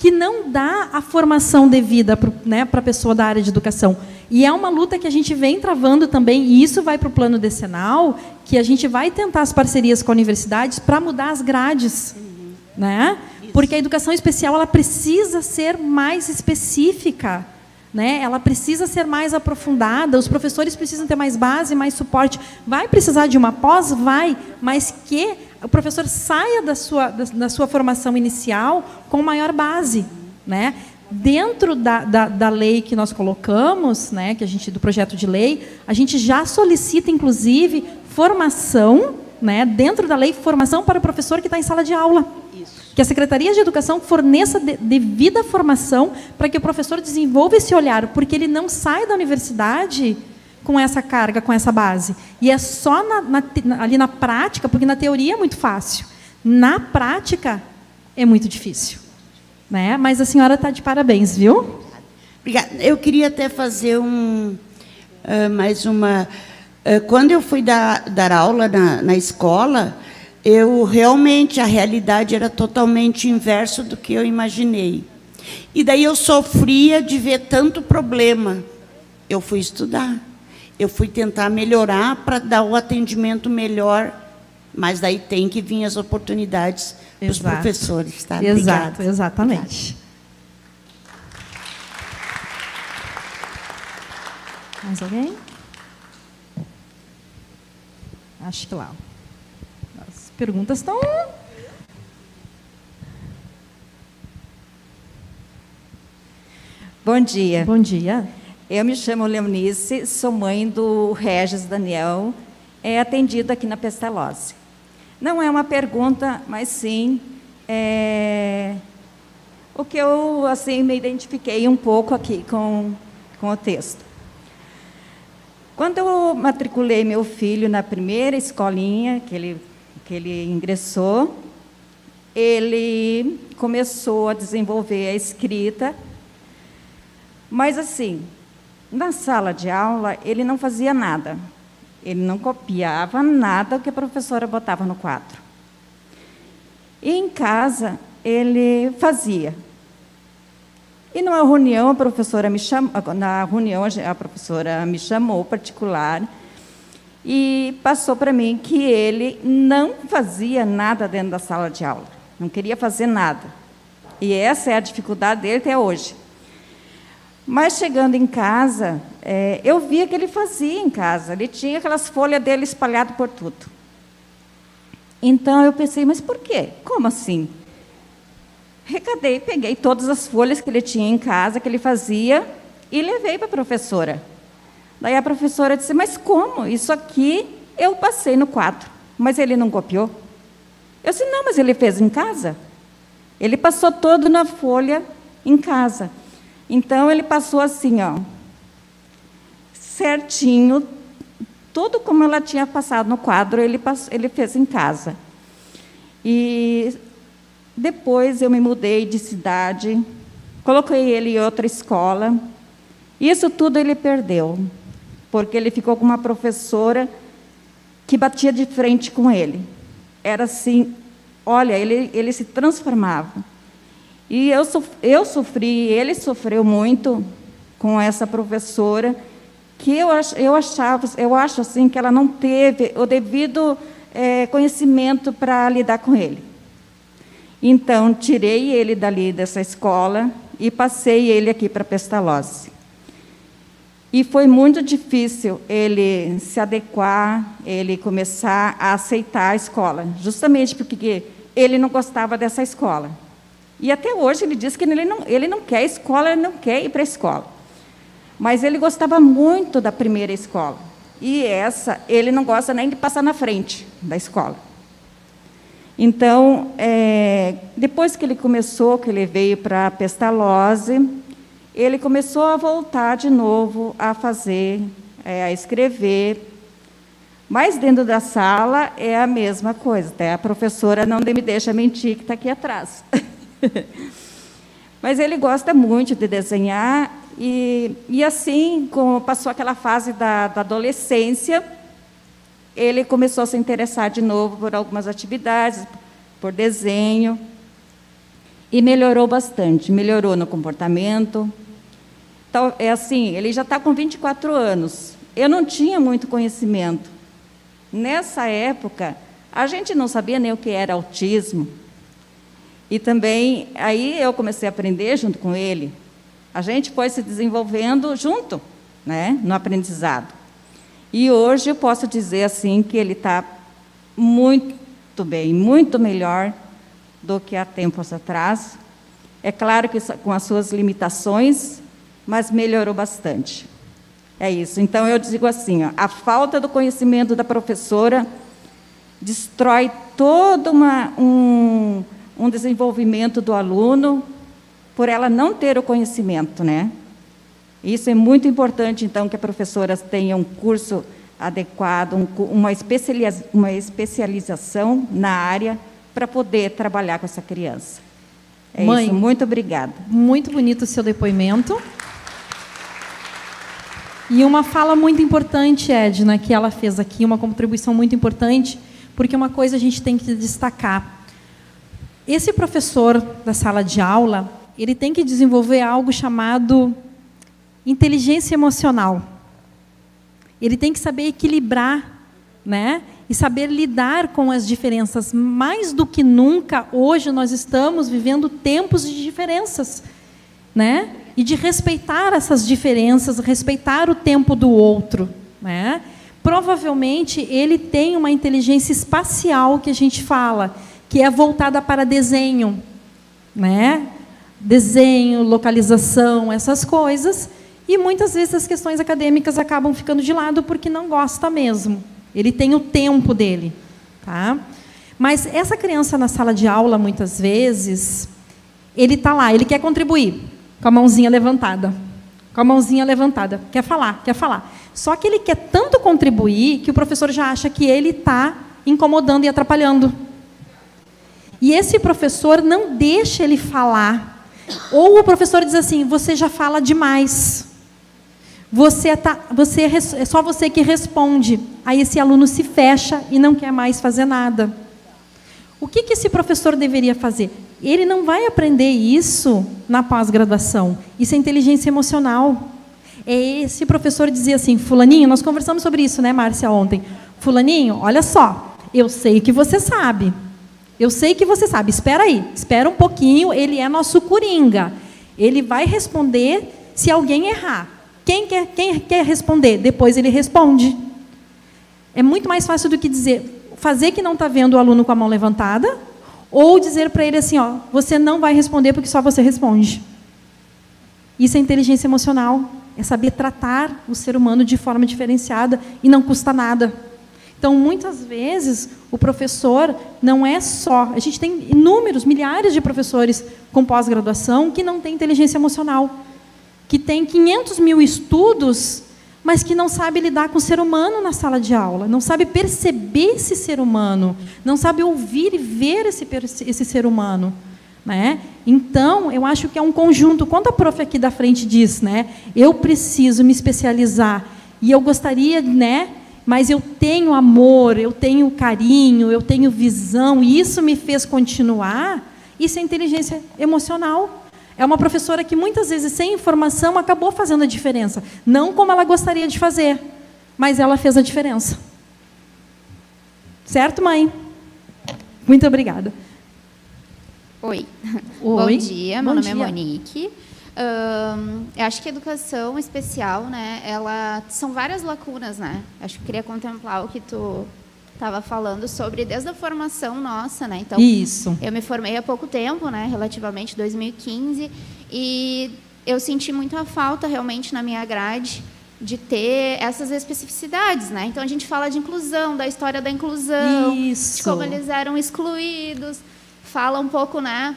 que não dá a formação devida para né, a pessoa da área de educação. E é uma luta que a gente vem travando também, e isso vai para o plano decenal, que a gente vai tentar as parcerias com universidades para mudar as grades. Uhum. Né? Porque a educação especial ela precisa ser mais específica. Né? Ela precisa ser mais aprofundada, os professores precisam ter mais base, mais suporte. Vai precisar de uma pós? Vai, mas que o professor saia da sua, da, da sua formação inicial com maior base. Né? Dentro da, da, da, lei que nós colocamos, né, que a gente, do projeto de lei, a gente já solicita, inclusive, formação, né, dentro da lei, formação para o professor que está em sala de aula. Que a Secretaria de Educação forneça devida formação para que o professor desenvolva esse olhar, porque ele não sai da universidade com essa carga, com essa base. E é só na, na, ali na prática, porque na teoria é muito fácil. Na prática, é muito difícil. Né? Mas a senhora está de parabéns, viu? Obrigada. Eu queria até fazer um, uh, mais uma. Uh, quando eu fui dar, dar aula na, na escola, eu realmente a realidade era totalmente inverso do que eu imaginei. E daí eu sofria de ver tanto problema. Eu fui estudar. Eu fui tentar melhorar para dar o atendimento melhor, mas daí tem que vir as oportunidades para os professores, tá? Exato, Obrigada. exatamente. Mais alguém? Acho que lá perguntas estão. Bom dia. Bom dia. Eu me chamo Leonice, sou mãe do Regis Daniel, é atendida aqui na Pestalozzi. Não é uma pergunta, mas sim é, o que eu assim me identifiquei um pouco aqui com, com o texto. Quando eu matriculei meu filho na primeira escolinha que ele que ele ingressou, ele começou a desenvolver a escrita, mas assim, na sala de aula ele não fazia nada. Ele não copiava nada que a professora botava no quadro. E em casa ele fazia. E numa reunião a professora me chamou, na reunião a professora me chamou particular e passou para mim que ele não fazia nada dentro da sala de aula, não queria fazer nada. E essa é a dificuldade dele até hoje. Mas chegando em casa, é, eu via que ele fazia em casa, ele tinha aquelas folhas dele espalhadas por tudo. Então eu pensei, mas por quê? Como assim? Recadei, peguei todas as folhas que ele tinha em casa, que ele fazia, e levei para a professora. Daí a professora disse: Mas como? Isso aqui eu passei no quadro, mas ele não copiou. Eu disse: Não, mas ele fez em casa. Ele passou todo na folha em casa. Então ele passou assim, ó, certinho, tudo como ela tinha passado no quadro, ele, passou, ele fez em casa. E depois eu me mudei de cidade, coloquei ele em outra escola. Isso tudo ele perdeu porque ele ficou com uma professora que batia de frente com ele. Era assim, olha, ele, ele se transformava. E eu, eu sofri, ele sofreu muito com essa professora, que eu, eu achava, eu acho assim que ela não teve o devido é, conhecimento para lidar com ele. Então, tirei ele dali dessa escola e passei ele aqui para Pestalozzi. E foi muito difícil ele se adequar, ele começar a aceitar a escola, justamente porque ele não gostava dessa escola. E até hoje ele diz que ele não, ele não quer escola, ele não quer ir para a escola. Mas ele gostava muito da primeira escola. E essa, ele não gosta nem de passar na frente da escola. Então, é, depois que ele começou, que ele veio para a Pestalozzi, ele começou a voltar de novo a fazer, é, a escrever. Mas dentro da sala é a mesma coisa. Até a professora não me deixa mentir, que está aqui atrás. Mas ele gosta muito de desenhar e, e assim, como passou aquela fase da, da adolescência, ele começou a se interessar de novo por algumas atividades, por desenho, e melhorou bastante. Melhorou no comportamento. Então, é assim, ele já está com 24 anos. Eu não tinha muito conhecimento. Nessa época, a gente não sabia nem o que era autismo. E também, aí eu comecei a aprender junto com ele. A gente foi se desenvolvendo junto, né, no aprendizado. E hoje eu posso dizer assim que ele está muito bem, muito melhor do que há tempos atrás. É claro que com as suas limitações, mas melhorou bastante. É isso. Então eu digo assim: ó, a falta do conhecimento da professora destrói todo uma, um, um desenvolvimento do aluno por ela não ter o conhecimento, né? Isso é muito importante, então, que a professora tenha um curso adequado, um, uma, especializa, uma especialização na área para poder trabalhar com essa criança. É Mãe, isso. Muito obrigada. Muito bonito o seu depoimento. E uma fala muito importante, Edna, que ela fez aqui, uma contribuição muito importante, porque uma coisa a gente tem que destacar. Esse professor da sala de aula, ele tem que desenvolver algo chamado inteligência emocional. Ele tem que saber equilibrar, né? E saber lidar com as diferenças. Mais do que nunca, hoje nós estamos vivendo tempos de diferenças, né? E de respeitar essas diferenças, respeitar o tempo do outro, né? Provavelmente ele tem uma inteligência espacial que a gente fala, que é voltada para desenho, né? Desenho, localização, essas coisas e muitas vezes as questões acadêmicas acabam ficando de lado porque não gosta mesmo. Ele tem o tempo dele. Tá? Mas essa criança na sala de aula, muitas vezes, ele está lá, ele quer contribuir, com a mãozinha levantada. Com a mãozinha levantada. Quer falar, quer falar. Só que ele quer tanto contribuir que o professor já acha que ele está incomodando e atrapalhando. E esse professor não deixa ele falar. Ou o professor diz assim: você já fala demais. Você, tá, você é só você que responde. Aí esse aluno se fecha e não quer mais fazer nada. O que, que esse professor deveria fazer? Ele não vai aprender isso na pós-graduação. Isso é inteligência emocional. É esse professor dizia assim, fulaninho, nós conversamos sobre isso, né, Márcia, ontem. Fulaninho, olha só, eu sei que você sabe. Eu sei que você sabe. Espera aí, espera um pouquinho, ele é nosso coringa. Ele vai responder se alguém errar. Quem quer, quem quer responder? Depois ele responde. É muito mais fácil do que dizer, fazer que não está vendo o aluno com a mão levantada, ou dizer para ele assim, ó, você não vai responder porque só você responde. Isso é inteligência emocional, é saber tratar o ser humano de forma diferenciada e não custa nada. Então, muitas vezes, o professor não é só. A gente tem inúmeros, milhares de professores com pós-graduação que não têm inteligência emocional que tem 500 mil estudos, mas que não sabe lidar com o ser humano na sala de aula, não sabe perceber esse ser humano, não sabe ouvir e ver esse, esse ser humano. Né? Então, eu acho que é um conjunto. Quando a prof aqui da frente diz, né, eu preciso me especializar e eu gostaria, né, mas eu tenho amor, eu tenho carinho, eu tenho visão, e isso me fez continuar, isso é inteligência emocional. É uma professora que muitas vezes, sem informação, acabou fazendo a diferença. Não como ela gostaria de fazer, mas ela fez a diferença. Certo, mãe? Muito obrigada. Oi. Oi. Bom dia, meu Bom nome dia. é Monique. Eu acho que a educação especial, né, ela são várias lacunas, né? Acho que eu queria contemplar o que tu estava falando sobre desde a formação nossa, né? Então, Isso. eu me formei há pouco tempo, né, relativamente 2015, e eu senti muito a falta realmente na minha grade de ter essas especificidades, né? Então a gente fala de inclusão, da história da inclusão, Isso. de como eles eram excluídos, fala um pouco, né,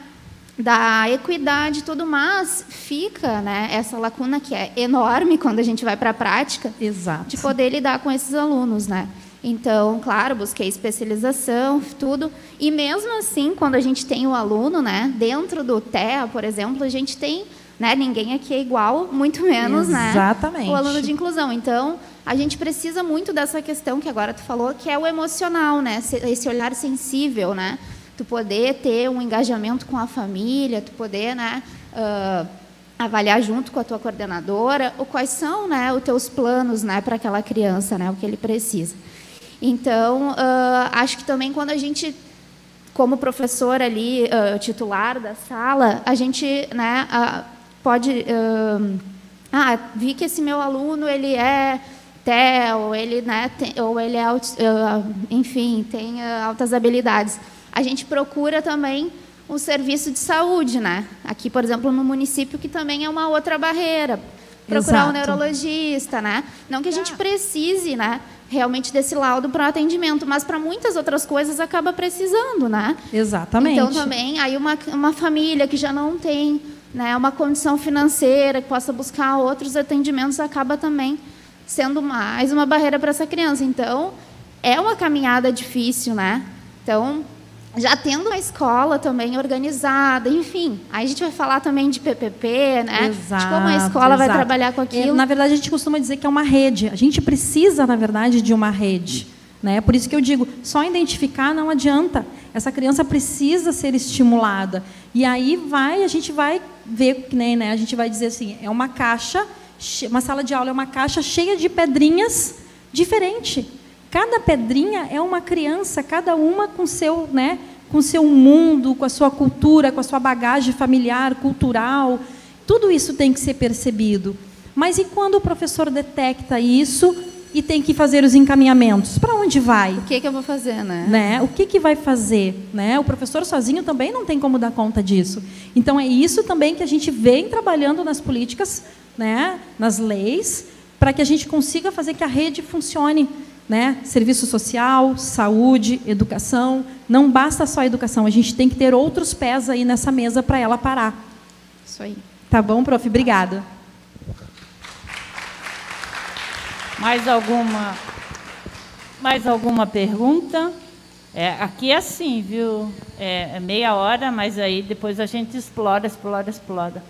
da equidade e tudo, mas fica, né, essa lacuna que é enorme quando a gente vai para a prática, Exato. de poder lidar com esses alunos, né? Então, claro, busquei especialização, tudo. E mesmo assim, quando a gente tem o aluno, né, dentro do TEA, por exemplo, a gente tem, né, ninguém aqui é igual, muito menos, Exatamente. né, o aluno de inclusão. Então, a gente precisa muito dessa questão que agora tu falou, que é o emocional, né, esse olhar sensível, né, tu poder ter um engajamento com a família, tu poder, né, uh, avaliar junto com a tua coordenadora o quais são, né, os teus planos, né, para aquela criança, né, o que ele precisa. Então, uh, acho que também quando a gente, como professor ali, uh, titular da sala, a gente né, uh, pode... ah, vi que esse meu aluno, ele é TEL, ele, né, tem, ou ele é, enfim, tem altas habilidades. A gente procura também um serviço de saúde, né? Aqui, por exemplo, no município, que também é uma outra barreira. Procurar Exato. um neurologista, né? Não que a gente precise, né? realmente desse laudo para atendimento, mas para muitas outras coisas acaba precisando, né? Exatamente. Então também aí uma, uma família que já não tem, né, uma condição financeira que possa buscar outros atendimentos acaba também sendo mais uma barreira para essa criança. Então é uma caminhada difícil, né? Então já tendo uma escola também organizada, enfim. Aí a gente vai falar também de PPP, né? Exato, de como a escola exato. vai trabalhar com aquilo. É, na verdade, a gente costuma dizer que é uma rede. A gente precisa, na verdade, de uma rede. Né? Por isso que eu digo, só identificar não adianta. Essa criança precisa ser estimulada. E aí vai, a gente vai ver, nem, né? A gente vai dizer assim, é uma caixa, uma sala de aula é uma caixa cheia de pedrinhas diferente. Cada pedrinha é uma criança, cada uma com seu, né, com seu mundo, com a sua cultura, com a sua bagagem familiar, cultural. Tudo isso tem que ser percebido. Mas e quando o professor detecta isso e tem que fazer os encaminhamentos? Para onde vai? O que, que eu vou fazer, né? né? O que, que vai fazer? Né? O professor sozinho também não tem como dar conta disso. Então é isso também que a gente vem trabalhando nas políticas, né? nas leis, para que a gente consiga fazer que a rede funcione né? Serviço social, saúde, educação. Não basta só a educação, a gente tem que ter outros pés aí nessa mesa para ela parar. Isso aí. Tá bom, prof? Obrigada. Mais alguma mais alguma pergunta? É, aqui é assim, viu? É, é, meia hora, mas aí depois a gente explora, explora, explora.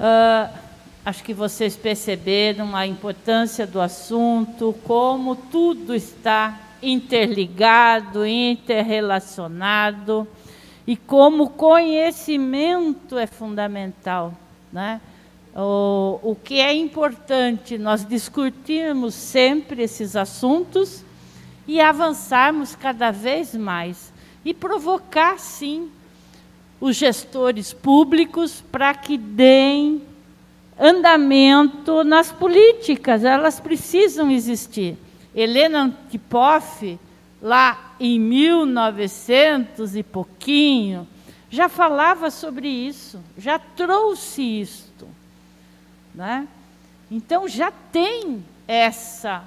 Uh, Acho que vocês perceberam a importância do assunto, como tudo está interligado, interrelacionado e como conhecimento é fundamental, né? O, o que é importante nós discutirmos sempre esses assuntos e avançarmos cada vez mais e provocar sim os gestores públicos para que deem andamento nas políticas, elas precisam existir. Helena Antipoff, lá em 1900 e pouquinho, já falava sobre isso, já trouxe isto. Né? Então já tem essa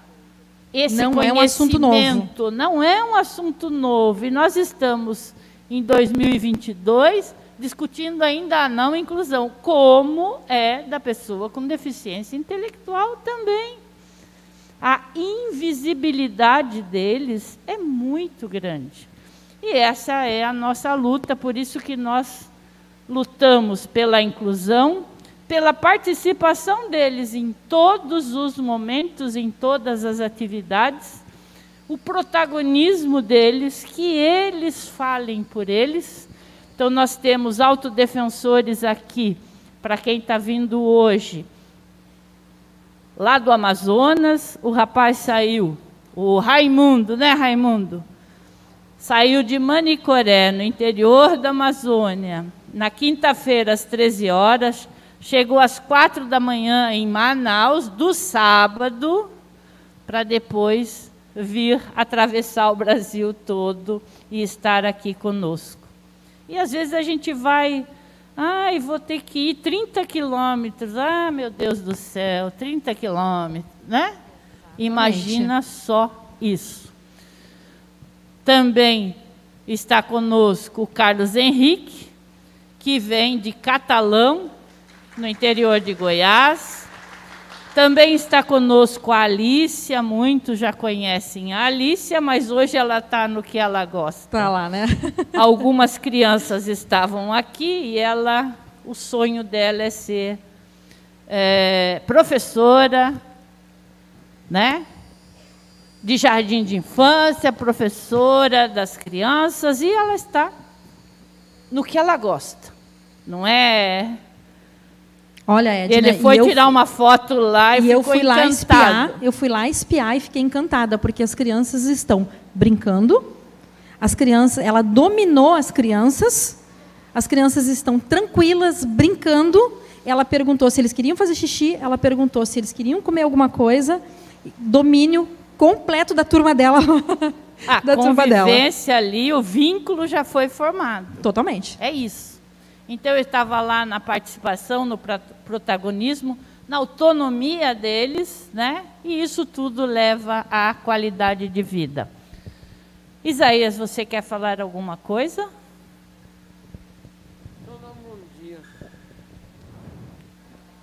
esse não é um assunto novo. Não é um assunto novo. E nós estamos em 2022 discutindo ainda a não inclusão, como é da pessoa com deficiência intelectual também. A invisibilidade deles é muito grande. E essa é a nossa luta, por isso que nós lutamos pela inclusão, pela participação deles em todos os momentos, em todas as atividades, o protagonismo deles, que eles falem por eles então, nós temos autodefensores aqui, para quem está vindo hoje. Lá do Amazonas, o rapaz saiu, o Raimundo, né, Raimundo? Saiu de Manicoré, no interior da Amazônia, na quinta-feira, às 13 horas, chegou às quatro da manhã em Manaus, do sábado, para depois vir atravessar o Brasil todo e estar aqui conosco. E às vezes a gente vai, ai, vou ter que ir 30 quilômetros, ah, meu Deus do céu, 30 quilômetros, né? Imagina só isso. Também está conosco o Carlos Henrique, que vem de Catalão, no interior de Goiás. Também está conosco a Alícia, muitos já conhecem a Alícia, mas hoje ela está no que ela gosta. Está lá, né? Algumas crianças estavam aqui e ela, o sonho dela é ser é, professora, né? De jardim de infância, professora das crianças, e ela está no que ela gosta. Não é Olha, Edna, ele foi tirar uma foto lá e, e eu fui encantado. lá espiar. Eu fui lá espiar e fiquei encantada porque as crianças estão brincando. As crianças, ela dominou as crianças. As crianças estão tranquilas, brincando. Ela perguntou se eles queriam fazer xixi. Ela perguntou se eles queriam comer alguma coisa. Domínio completo da turma dela. A da turma dela. convivência ali, o vínculo já foi formado. Totalmente. É isso. Então, eu estava lá na participação, no protagonismo, na autonomia deles, né? e isso tudo leva à qualidade de vida. Isaías, você quer falar alguma coisa? Bom dia.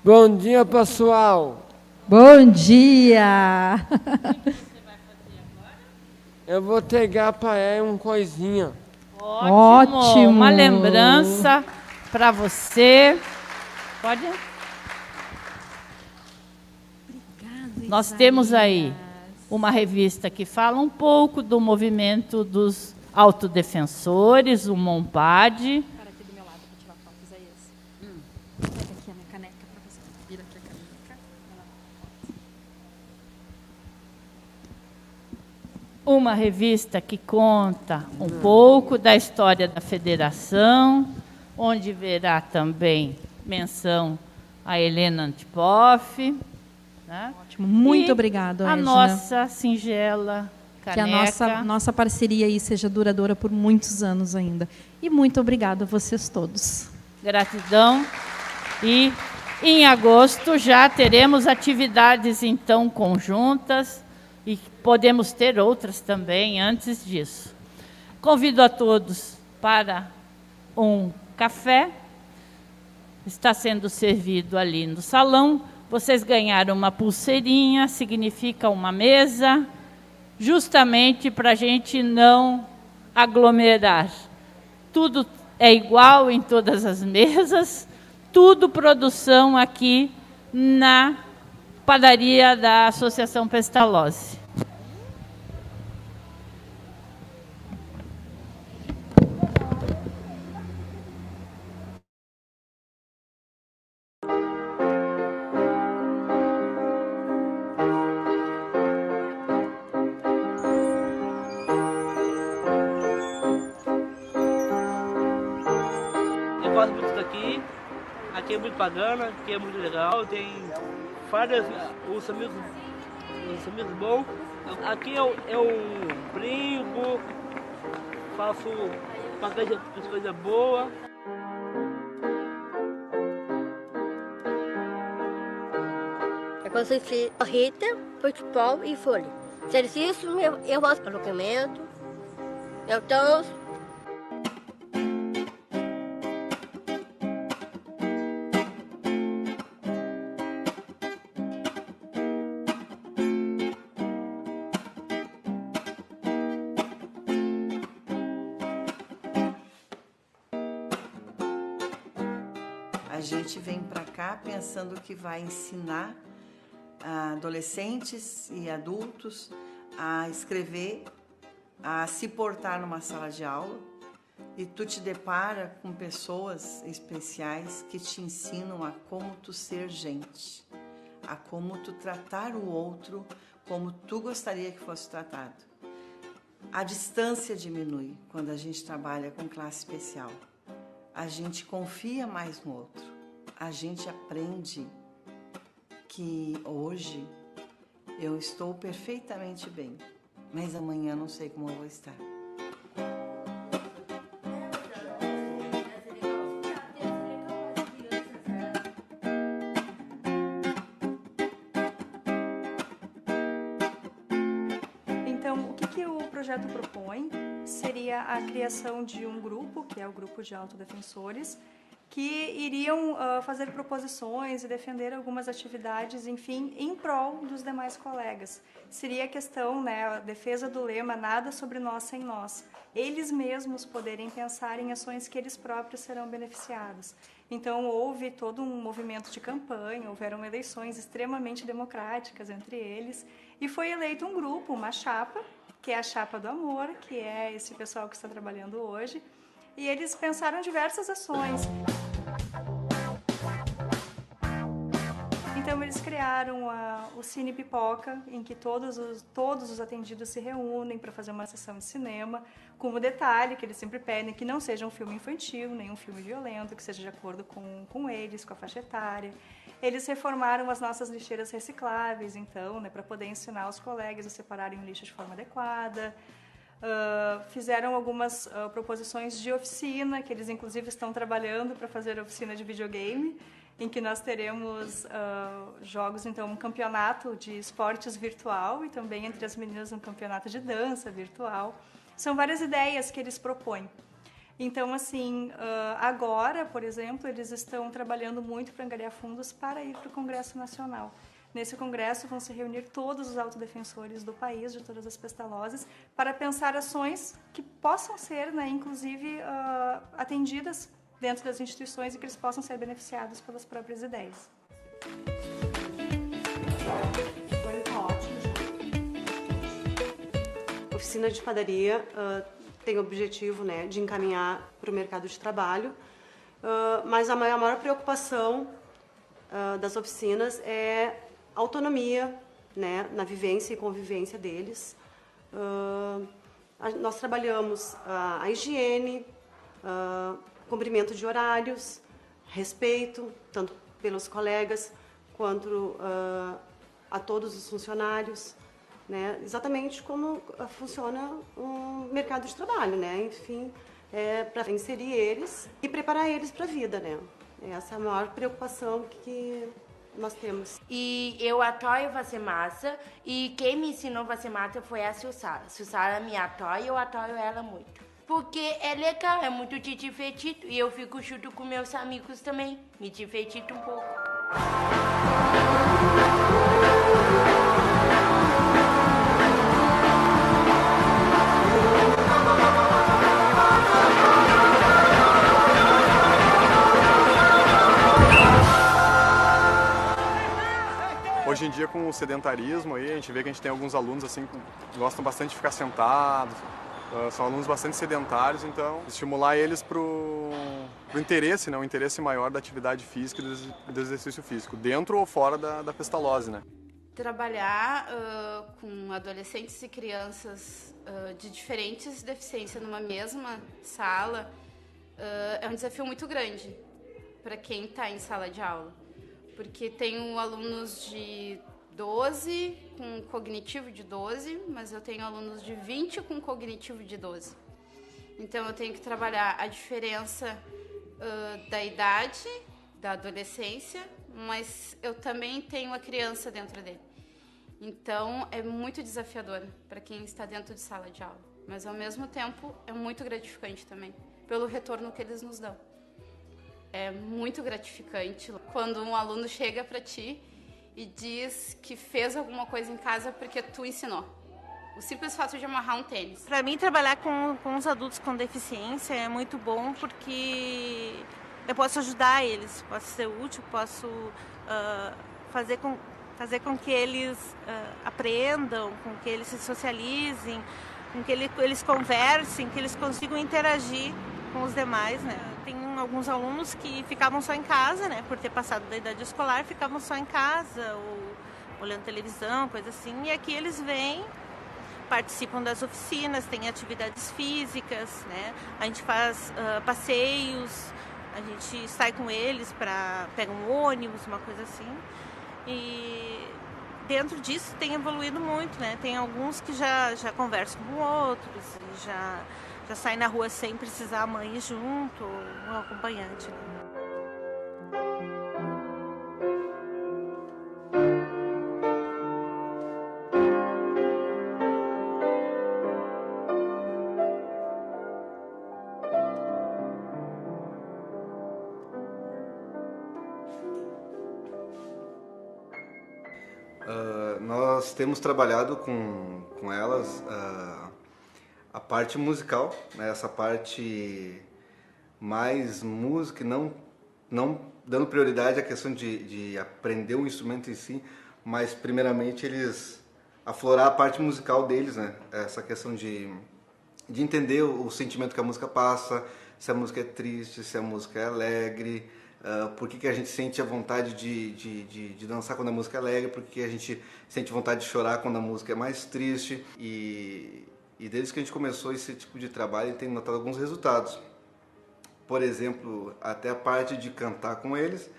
Bom dia, pessoal. Bom dia. Eu vou pegar para ela uma coisinha. Ótimo. Ótimo. Uma lembrança para você. Pode? Nós temos aí uma revista que fala um pouco do movimento dos autodefensores, o MOMPAD. Hum. Uma revista que conta um pouco da história da federação, onde verá também menção a Helena Antipoff. Né? Ótimo, muito E obrigado, A Edna. nossa singela Que a caneca. nossa, nossa parceria aí seja duradoura por muitos anos ainda. E muito obrigado a vocês todos. Gratidão. E em agosto já teremos atividades então conjuntas e podemos ter outras também antes disso. Convido a todos para um café. Está sendo servido ali no salão. Vocês ganharam uma pulseirinha, significa uma mesa, justamente para a gente não aglomerar. Tudo é igual em todas as mesas, tudo produção aqui na padaria da Associação Pestalozzi. É bacana, aqui é muito legal. Tem vários os amigos, os amigos bons. Aqui eu, eu brinco, faço bastante coisa boa. É consistir Rita, futebol e folha. Exercício, eu, eu faço alongamento, eu danço. Pensando que vai ensinar ah, adolescentes e adultos a escrever, a se portar numa sala de aula e tu te depara com pessoas especiais que te ensinam a como tu ser gente, a como tu tratar o outro como tu gostaria que fosse tratado. A distância diminui quando a gente trabalha com classe especial. A gente confia mais no outro. A gente aprende que hoje eu estou perfeitamente bem, mas amanhã não sei como eu vou estar. Então, o que, o projeto propõe seria a criação de um grupo, que é o Grupo de Autodefensores, que iriam uh, fazer proposições e defender algumas atividades, enfim, em prol dos demais colegas. Seria a questão, né, a defesa do lema nada sobre nós sem nós. Eles mesmos poderem pensar em ações que eles próprios serão beneficiados. Então houve todo um movimento de campanha, houveram eleições extremamente democráticas entre eles e foi eleito um grupo, uma chapa, que é a chapa do amor, que é esse pessoal que está trabalhando hoje e eles pensaram diversas ações. Eles criaram a, o Cine Pipoca, em que todos os, todos os atendidos se reúnem para fazer uma sessão de cinema, com o detalhe que eles sempre pedem que não seja um filme infantil, nem um filme violento, que seja de acordo com, com eles, com a faixa etária. Eles reformaram as nossas lixeiras recicláveis, então, né, para poder ensinar os colegas a separarem o lixo de forma adequada. Uh, fizeram algumas uh, proposições de oficina, que eles inclusive estão trabalhando para fazer oficina de videogame, em que nós teremos uh, jogos, então, um campeonato de esportes virtual e também entre as meninas um campeonato de dança virtual. São várias ideias que eles propõem. Então, assim, agora, por exemplo, eles estão trabalhando muito para angariar fundos para ir para o Congresso Nacional. Nesse congresso vão se reunir todos os autodefensores do país, de todas as pestalozes, para pensar ações que possam ser, né, inclusive, uh, atendidas dentro das instituições e que eles possam ser beneficiados pelas próprias ideias. Oficina de padaria uh, tem o objetivo né, de encaminhar para o mercado de trabalho, uh, mas a maior, a maior preocupação das oficinas é autonomia né, na vivência e convivência deles. Uh, a, nós trabalhamos uh, a higiene, uh, cumprimento de horários, respeito, tanto pelos colegas quanto a todos os funcionários, né, exatamente como funciona um mercado de trabalho, né, enfim, é, para inserir eles e preparar eles para a vida, né. Essa é a maior preocupação que nós temos. E eu apoio fazer massa e quem me ensinou a foi a Sussara. Sussara me apoia e eu apoio ela muito. Porque é legal, é muito te divertido e eu fico junto com meus amigos também, me divertido um pouco. Hoje em dia, com o sedentarismo, aí, a gente vê que a gente tem alguns alunos assim que gostam bastante de ficar sentados, uh, são alunos bastante sedentários, então estimular eles para o interesse, né, interesse maior da atividade física e do exercício físico, dentro ou fora da, da pestalose. Né. Trabalhar uh, com adolescentes e crianças uh, de diferentes deficiências numa mesma sala é um desafio muito grande para quem está em sala de aula porque tenho alunos de 12 com cognitivo de 12, mas eu tenho alunos de 20 com cognitivo de 12. Então eu tenho que trabalhar a diferença uh, da idade, da adolescência, mas eu também tenho a criança dentro dele. Então é muito desafiador para quem está dentro de sala de aula, mas ao mesmo tempo é muito gratificante também pelo retorno que eles nos dão é muito gratificante quando um aluno chega para ti e diz que fez alguma coisa em casa porque tu ensinou. O simples fato de amarrar um tênis. Para mim, trabalhar com, com os adultos com deficiência é muito bom porque eu posso ajudar eles, posso ser útil, posso uh, fazer, com, fazer com que eles uh, aprendam, com que eles se socializem, com que ele, eles conversem, que eles consigam interagir com os demais, né? Tem alguns alunos que ficavam só em casa, né? Por ter passado da idade escolar, ficavam só em casa, ou olhando televisão, coisa assim. E aqui eles vêm, participam das oficinas, tem atividades físicas, né? A gente faz uh, passeios, a gente sai com eles para pega um ônibus, uma coisa assim. E dentro disso tem evoluído muito, né? Tem alguns que já, já conversam com outros, já já sai na rua sem precisar a mãe junto, um acompanhante. Né? Uh, nós temos trabalhado com, com elas uh, a parte musical, né? essa parte mais música, não, não dando prioridade à questão de, de aprender o instrumento em si, mas primeiramente eles aflorar a parte musical deles, né? essa questão de, de entender o, o sentimento que a música passa, se a música é triste, se a música é alegre, uh, por que, que a gente sente a vontade de, de, de, de, dançar quando a música é alegre, por que, que a gente sente vontade de chorar quando a música é mais triste. E, e desde que a gente começou esse tipo de trabalho, tem notado alguns resultados. Por exemplo, até a parte de cantar com eles,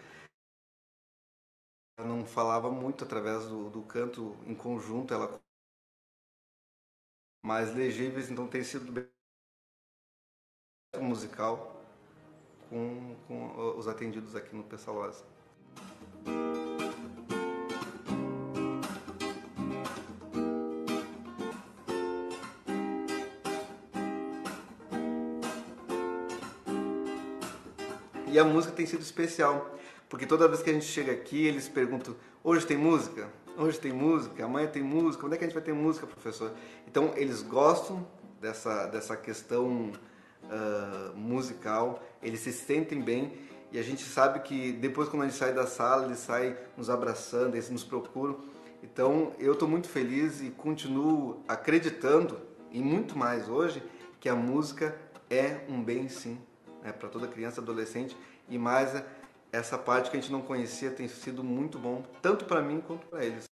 ela não falava muito através do, do canto em conjunto, ela mais legíveis, então tem sido bem musical com, com os atendidos aqui no Pessalozzi. E a música tem sido especial, porque toda vez que a gente chega aqui, eles perguntam: hoje tem música? Hoje tem música? Amanhã tem música? Onde é que a gente vai ter música, professor? Então, eles gostam dessa, dessa questão uh, musical, eles se sentem bem e a gente sabe que depois quando a gente sai da sala, eles saem nos abraçando, eles nos procuram. Então eu estou muito feliz e continuo acreditando e muito mais hoje que a música é um bem sim, né, para toda criança, adolescente e mais essa parte que a gente não conhecia tem sido muito bom tanto para mim quanto para eles.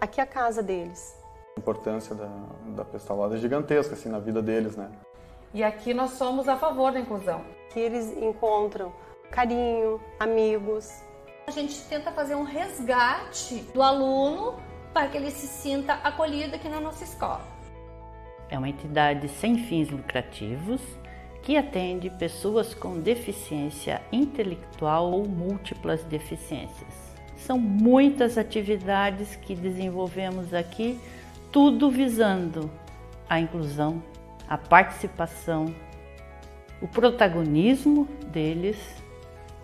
Aqui é a casa deles. A importância da, da Pestalozzi é gigantesca assim, na vida deles, né? E aqui nós somos a favor da inclusão. Que eles encontram carinho, amigos. A gente tenta fazer um resgate do aluno para que ele se sinta acolhido aqui na nossa escola. É uma entidade sem fins lucrativos que atende pessoas com deficiência intelectual ou múltiplas deficiências. São muitas atividades que desenvolvemos aqui, tudo visando a inclusão, a participação, o protagonismo deles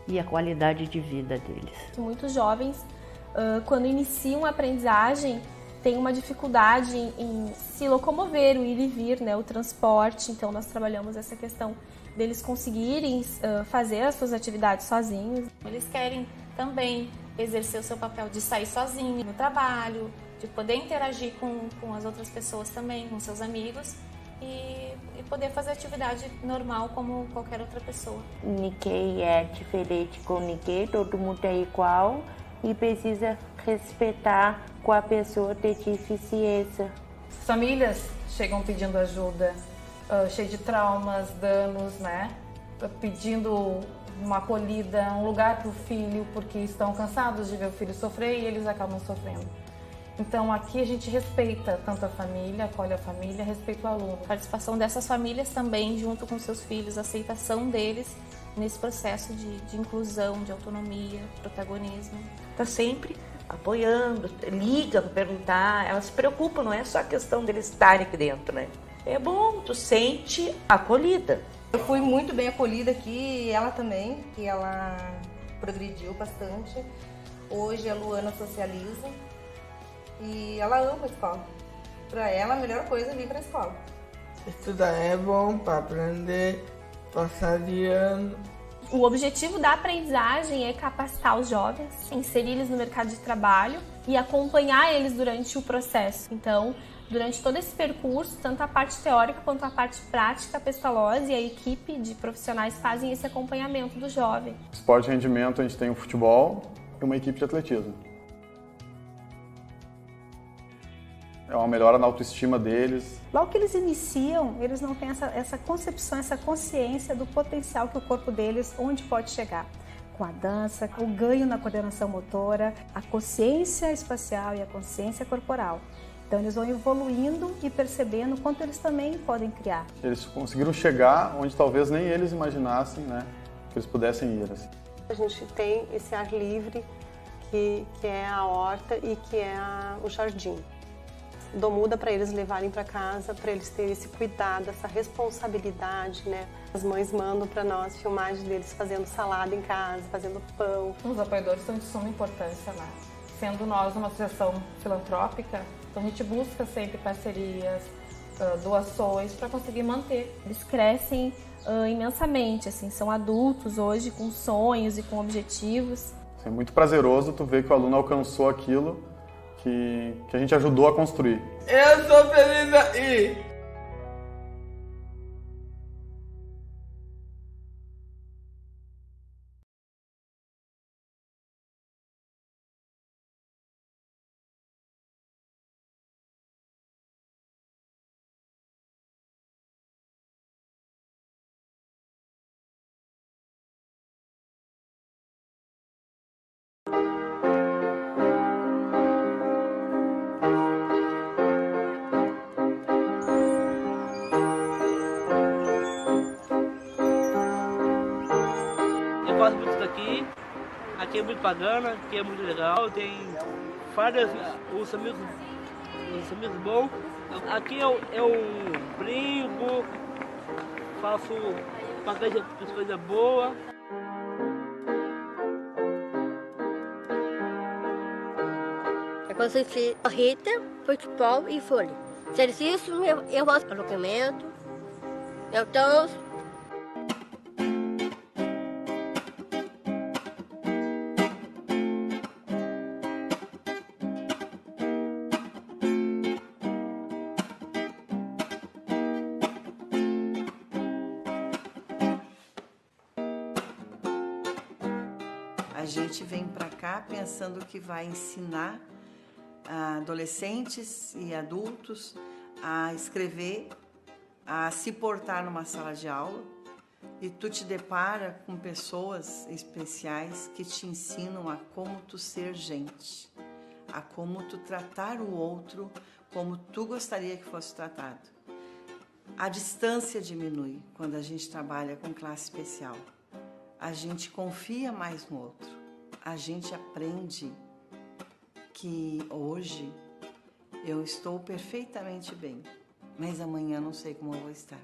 e a qualidade de vida deles. Muitos jovens, quando iniciam a aprendizagem, têm uma dificuldade em se locomover, o ir e vir, né, o transporte. Então, nós trabalhamos essa questão deles conseguirem fazer as suas atividades sozinhos. Eles querem também exercer o seu papel de sair sozinho no trabalho, de poder interagir com, com as outras pessoas também, com seus amigos e, e poder fazer atividade normal como qualquer outra pessoa. Ninguém é diferente com ninguém, todo mundo é igual e precisa respeitar com a pessoa de deficiência. Famílias chegam pedindo ajuda, uh, cheio de traumas, danos, né? Pedindo uma acolhida, um lugar para o filho, porque estão cansados de ver o filho sofrer e eles acabam sofrendo. Então aqui a gente respeita tanto a família, acolhe a família, respeita o aluno. A participação dessas famílias também, junto com seus filhos, a aceitação deles nesse processo de, de inclusão, de autonomia, protagonismo. Está sempre apoiando, liga para perguntar, elas se preocupam, não é só a questão deles estarem aqui dentro, né? É bom, tu sente acolhida. Eu fui muito bem acolhida aqui, e ela também, que ela progrediu bastante. Hoje a Luana socializa e ela ama a escola. Para ela, a melhor coisa é vir para a escola. Estudar é bom para aprender, passar de ano. O objetivo da aprendizagem é capacitar os jovens, inserir eles no mercado de trabalho e acompanhar eles durante o processo. Então, durante todo esse percurso, tanto a parte teórica quanto a parte prática, a Pestalozzi e a equipe de profissionais fazem esse acompanhamento do jovem. Esporte e rendimento, a gente tem o futebol e uma equipe de atletismo. é uma melhora na autoestima deles. Logo que eles iniciam, eles não têm essa, essa concepção, essa consciência do potencial que o corpo deles, onde pode chegar. Com a dança, o ganho na coordenação motora, a consciência espacial e a consciência corporal. Então eles vão evoluindo e percebendo quanto eles também podem criar. Eles conseguiram chegar onde talvez nem eles imaginassem, né, que eles pudessem ir. Assim. A gente tem esse ar livre que, que é a horta e que é a, o jardim dou muda para eles levarem para casa, para eles terem esse cuidado, essa responsabilidade, né? As mães mandam para nós filmagens deles fazendo salada em casa, fazendo pão. Os apoiadores são de suma importância, né? Sendo nós uma associação filantrópica, então a gente busca sempre parcerias, doações para conseguir manter. Eles crescem uh, imensamente, assim, são adultos hoje com sonhos e com objetivos. É muito prazeroso tu ver que o aluno alcançou aquilo que, que a gente ajudou a construir. Eu sou feliz aí! É bacana, aqui é muito legal, tem vários os amigos, os amigos bons. Aqui eu, eu brinco, faço bastante coisa boa. Eu consegui Rita, futebol e folha. Exercício, eu, eu faço alojamento, eu danço, pensando que vai ensinar adolescentes e adultos a escrever, a se portar numa sala de aula e tu te depara com pessoas especiais que te ensinam a como tu ser gente, a como tu tratar o outro como tu gostaria que fosse tratado. A distância diminui quando a gente trabalha com classe especial. A gente confia mais no outro. A gente aprende que hoje eu estou perfeitamente bem, mas amanhã não sei como eu vou estar.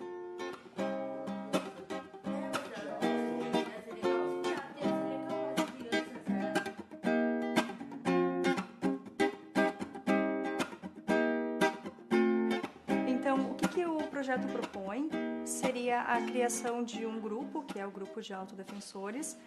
Então, o que, que o projeto propõe seria a criação de um grupo, que é o grupo de autodefensores,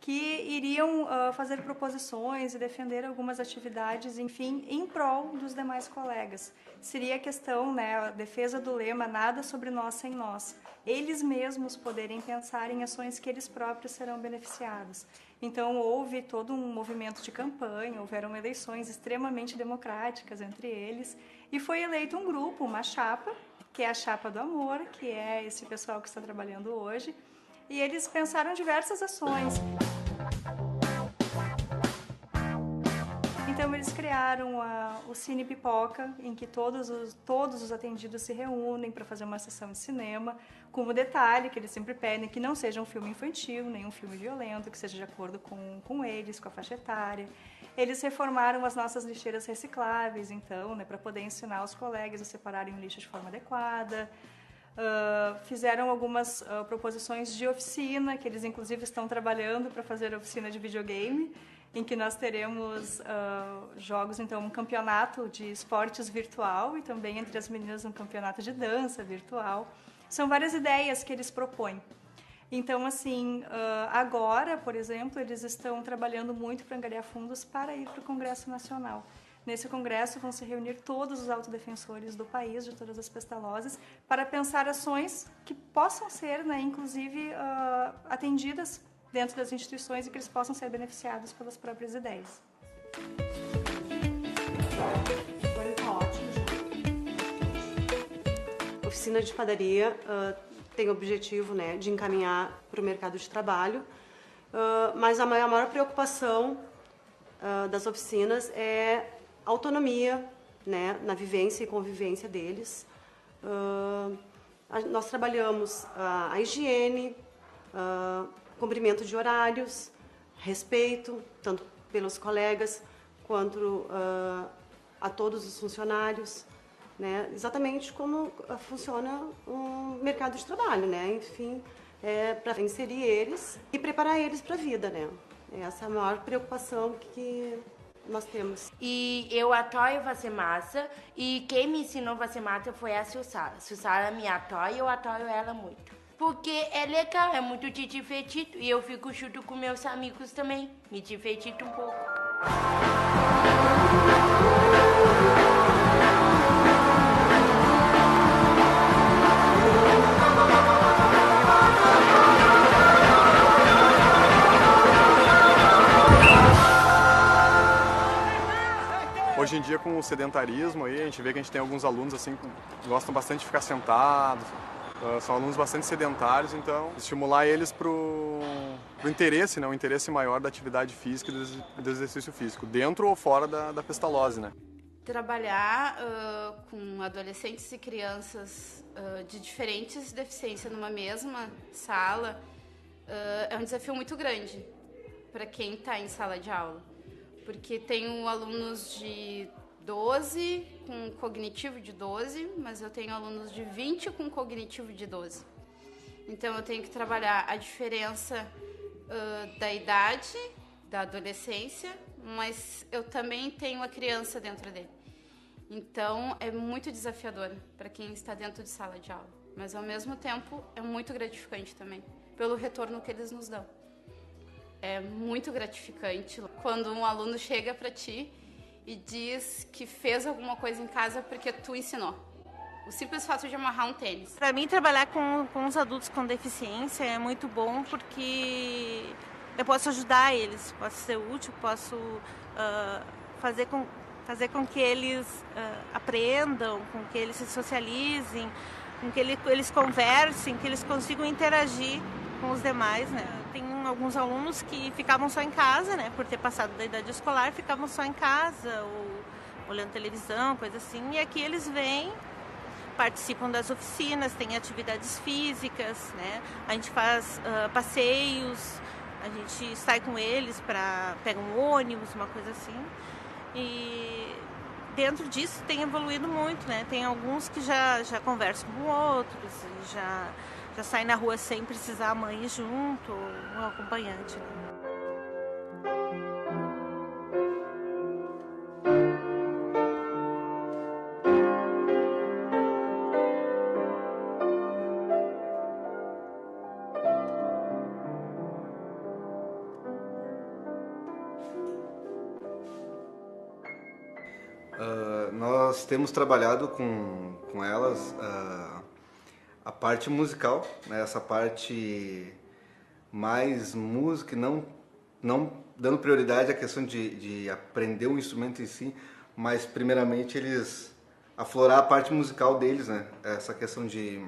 que iriam uh, fazer proposições e defender algumas atividades, enfim, em prol dos demais colegas. Seria a questão, né, a defesa do lema nada sobre nós sem nós. Eles mesmos poderem pensar em ações que eles próprios serão beneficiados. Então houve todo um movimento de campanha, houveram eleições extremamente democráticas entre eles e foi eleito um grupo, uma chapa, que é a chapa do amor, que é esse pessoal que está trabalhando hoje e eles pensaram diversas ações. Eles criaram a, o Cine Pipoca, em que todos os, todos os atendidos se reúnem para fazer uma sessão de cinema, com o detalhe que eles sempre pedem que não seja um filme infantil, nem um filme violento, que seja de acordo com, com eles, com a faixa etária. Eles reformaram as nossas lixeiras recicláveis, então, né, para poder ensinar os colegas a separarem o lixo de forma adequada. Uh, fizeram algumas uh, proposições de oficina, que eles inclusive estão trabalhando para fazer oficina de videogame, em que nós teremos uh, jogos, então, um campeonato de esportes virtual e também entre as meninas um campeonato de dança virtual. São várias ideias que eles propõem. Então, assim, agora, por exemplo, eles estão trabalhando muito para angariar fundos para ir para o Congresso Nacional. Nesse congresso vão se reunir todos os autodefensores do país, de todas as pestalozes, para pensar ações que possam ser, né, inclusive, uh, atendidas dentro das instituições e que eles possam ser beneficiados pelas próprias ideias. Oficina de padaria uh, tem o objetivo né, de encaminhar para o mercado de trabalho, uh, mas a maior, a maior preocupação das oficinas é autonomia né, na vivência e convivência deles. Uh, a, nós trabalhamos uh, a higiene, uh, cumprimento de horários, respeito, tanto pelos colegas quanto a todos os funcionários, né, exatamente como funciona um mercado de trabalho, né, enfim, é, para inserir eles e preparar eles para a vida, né. Essa é a maior preocupação que nós temos. E eu apoio fazer massa e quem me ensinou a fazer massa foi a Sussara. Sussara me apoia e eu apoio ela muito. Porque é legal, é muito te divertido e eu fico junto com meus amigos também, me divertido um pouco. Hoje em dia, com o sedentarismo, aí, a gente vê que a gente tem alguns alunos assim que gostam bastante de ficar sentados, são alunos bastante sedentários, então estimular eles para o interesse, né, o interesse maior da atividade física e do exercício físico, dentro ou fora da, da pestalose. Né. Trabalhar uh, com adolescentes e crianças uh, de diferentes deficiências numa mesma sala é um desafio muito grande para quem está em sala de aula porque tenho alunos de 12 com cognitivo de 12, mas eu tenho alunos de 20 com cognitivo de 12. Então eu tenho que trabalhar a diferença uh, da idade, da adolescência, mas eu também tenho a criança dentro dele. Então é muito desafiador para quem está dentro de sala de aula, mas ao mesmo tempo é muito gratificante também pelo retorno que eles nos dão é muito gratificante quando um aluno chega para ti e diz que fez alguma coisa em casa porque tu ensinou. O simples fato de amarrar um tênis. Para mim, trabalhar com, com os adultos com deficiência é muito bom porque eu posso ajudar eles, posso ser útil, posso uh, fazer, com, fazer com que eles uh, aprendam, com que eles se socializem, com que ele, eles conversem, que eles consigam interagir com os demais, né? Tem alguns alunos que ficavam só em casa, né? Por ter passado da idade escolar, ficavam só em casa, ou olhando televisão, coisa assim. E aqui eles vêm, participam das oficinas, tem atividades físicas, né? A gente faz uh, passeios, a gente sai com eles para pegar um ônibus, uma coisa assim. E dentro disso tem evoluído muito, né? Tem alguns que já, já conversam com outros, já, já saem na rua sem precisar a mãe junto, um acompanhante. Né? temos trabalhado com, com elas uh, a parte musical, né, essa parte mais música, não, não dando prioridade à questão de, de aprender o instrumento em si, mas primeiramente eles aflorar a parte musical deles, né? Essa questão de,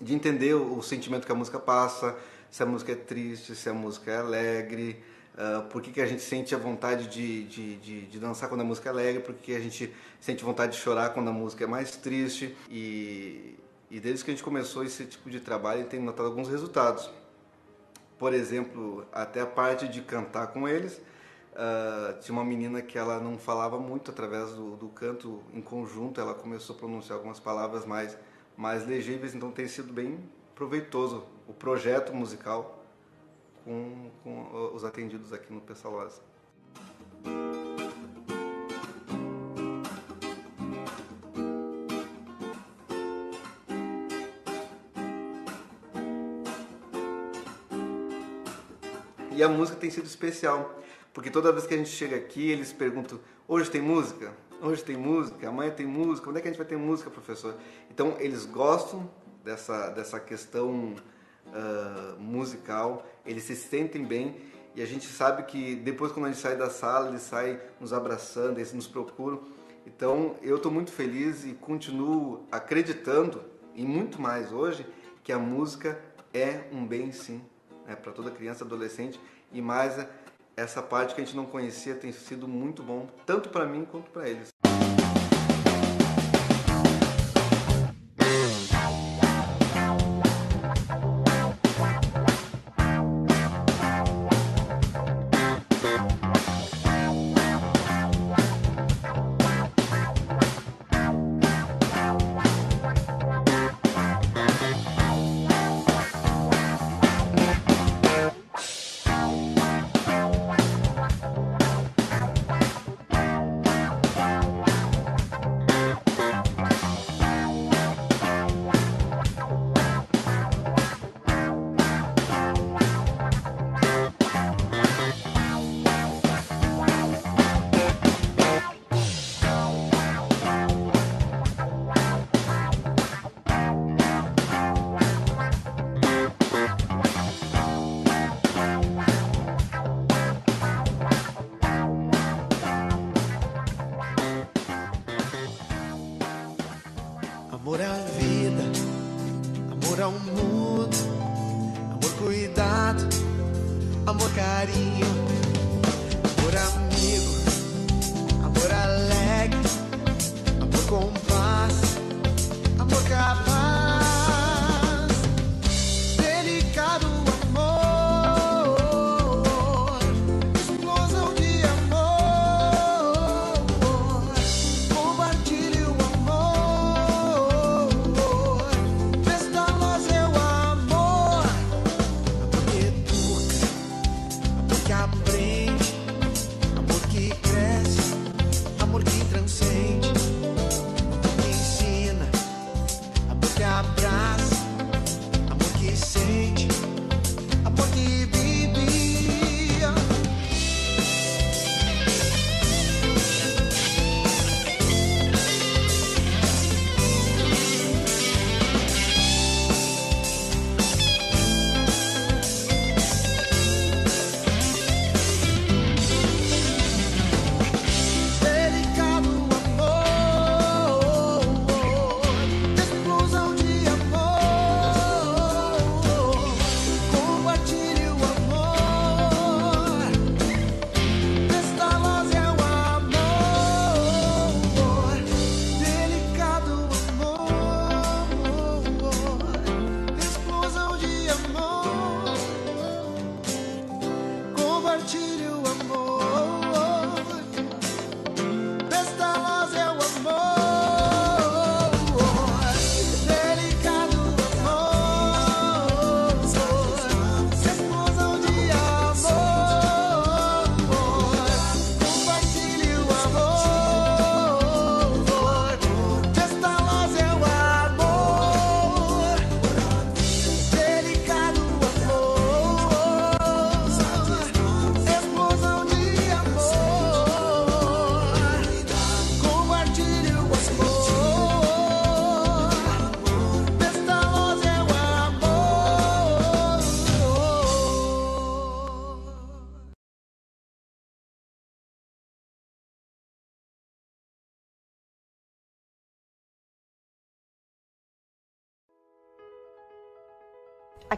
de entender o, o sentimento que a música passa, se a música é triste, se a música é alegre, Uh, por que, que a gente sente a vontade de, de, de, de, dançar quando a música é alegre, por que, que a gente sente vontade de chorar quando a música é mais triste. E, e desde que a gente começou esse tipo de trabalho, tem notado alguns resultados. Por exemplo, até a parte de cantar com eles, uh, tinha uma menina que ela não falava muito através do, do canto em conjunto, ela começou a pronunciar algumas palavras mais, mais legíveis, então tem sido bem proveitoso o projeto musical com, com os atendidos aqui no Pessalozzi. E a música tem sido especial, porque toda vez que a gente chega aqui, eles perguntam: hoje tem música? Hoje tem música? Amanhã tem música? Onde é que a gente vai ter música, professor? Então, eles gostam dessa, dessa questão uh, musical, eles se sentem bem e a gente sabe que depois quando a gente sai da sala, eles saem nos abraçando, eles nos procuram. Então eu estou muito feliz e continuo acreditando e muito mais hoje que a música é um bem sim né, para toda criança, adolescente e mais essa parte que a gente não conhecia tem sido muito bom tanto para mim quanto para eles.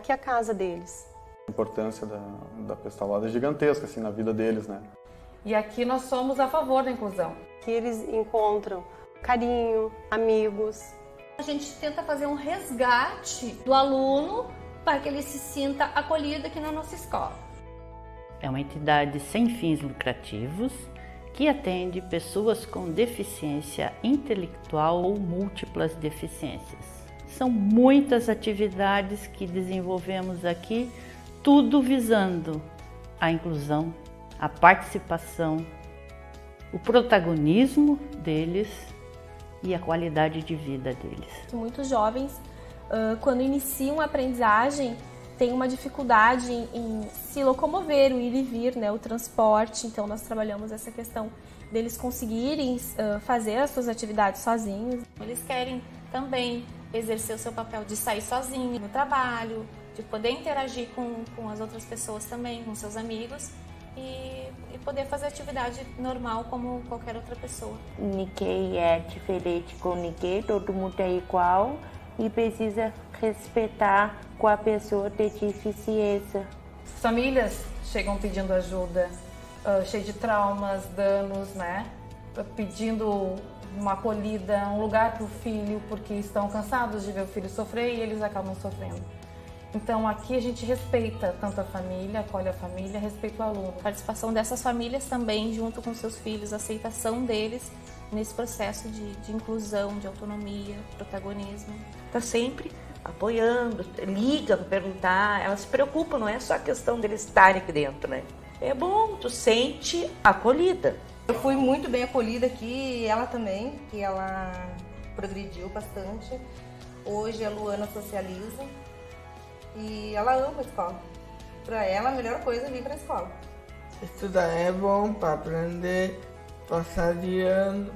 Aqui é a casa deles. A importância da, da pestalada é gigantesca assim, na vida deles, né? E aqui nós somos a favor da inclusão. Que eles encontram carinho, amigos. A gente tenta fazer um resgate do aluno para que ele se sinta acolhido aqui na nossa escola. É uma entidade sem fins lucrativos que atende pessoas com deficiência intelectual ou múltiplas deficiências. São muitas atividades que desenvolvemos aqui, tudo visando a inclusão, a participação, o protagonismo deles e a qualidade de vida deles. Muitos jovens, quando iniciam a aprendizagem, têm uma dificuldade em se locomover, o ir e vir, né, o transporte. Então, nós trabalhamos essa questão deles conseguirem fazer as suas atividades sozinhos. Eles querem também exercer o seu papel de sair sozinho no trabalho, de poder interagir com, com as outras pessoas também, com seus amigos. E, e, poder fazer atividade normal como qualquer outra pessoa. Ninguém é diferente com ninguém, todo mundo é igual e precisa respeitar com a pessoa ter deficiência. Famílias chegam pedindo ajuda, uh, cheio de traumas, danos, né? Pedindo uma acolhida, um lugar para o filho, porque estão cansados de ver o filho sofrer e eles acabam sofrendo. Então aqui a gente respeita tanto a família, acolhe a família, respeita o aluno. A participação dessas famílias também, junto com seus filhos, a aceitação deles nesse processo de, de inclusão, de autonomia, protagonismo. Está sempre apoiando, liga para perguntar, elas se preocupam, não é só a questão deles estarem aqui dentro, né? É bom, tu sente acolhida. Eu fui muito bem acolhida aqui, ela também, que ela progrediu bastante. Hoje a Luana socializa e ela ama a escola. Para ela, a melhor coisa é vir para a escola. Estudar é bom para aprender, passar de ano.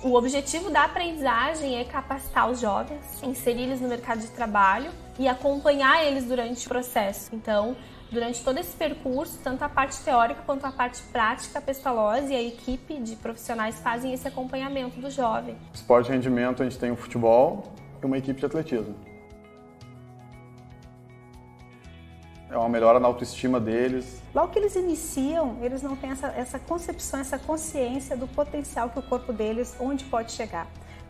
O objetivo da aprendizagem é capacitar os jovens, inserir eles no mercado de trabalho e acompanhar eles durante o processo. Então, durante todo esse percurso, tanto a parte teórica quanto a parte prática, a Pestalozzi e a equipe de profissionais fazem esse acompanhamento do jovem. Esporte e rendimento, a gente tem o futebol e uma equipe de atletismo. é uma melhora na autoestima deles. Logo que eles iniciam, eles não têm essa, essa concepção, essa consciência do potencial que o corpo deles, onde pode chegar.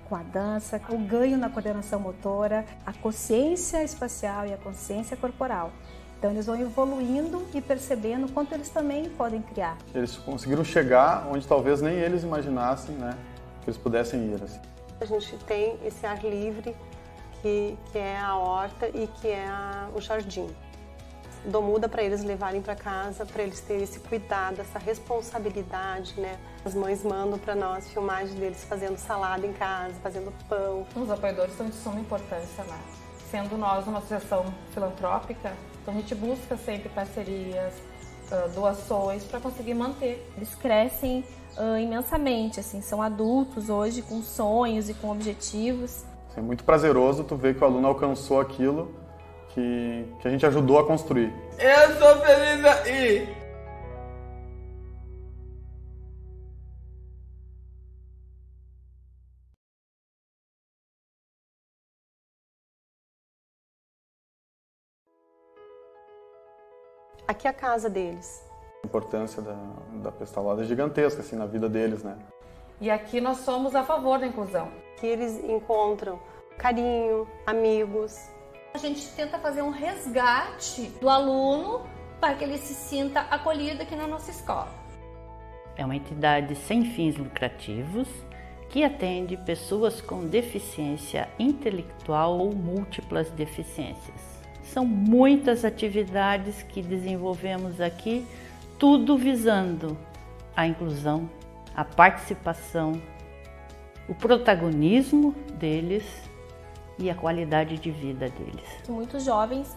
Com a dança, o ganho na coordenação motora, a consciência espacial e a consciência corporal. Então eles vão evoluindo e percebendo quanto eles também podem criar. Eles conseguiram chegar onde talvez nem eles imaginassem, né, que eles pudessem ir. Assim. A gente tem esse ar livre que, que é a horta e que é a, o jardim dou muda para eles levarem para casa, para eles terem esse cuidado, essa responsabilidade, né? As mães mandam para nós filmagens deles fazendo salada em casa, fazendo pão. Os apoiadores são de suma importância lá. Sendo nós uma associação filantrópica, então a gente busca sempre parcerias, doações para conseguir manter. Eles crescem uh, imensamente, assim, são adultos hoje com sonhos e com objetivos. É muito prazeroso tu ver que o aluno alcançou aquilo que, que a gente ajudou a construir. Eu sou feliz aí! Aqui é a casa deles. A importância da, da pestalada é gigantesca assim, na vida deles, né? E aqui nós somos a favor da inclusão. Que eles encontram carinho, amigos, a gente tenta fazer um resgate do aluno para que ele se sinta acolhido aqui na nossa escola. É uma entidade sem fins lucrativos que atende pessoas com deficiência intelectual ou múltiplas deficiências. São muitas atividades que desenvolvemos aqui, tudo visando a inclusão, a participação, o protagonismo deles e a qualidade de vida deles. Muitos jovens,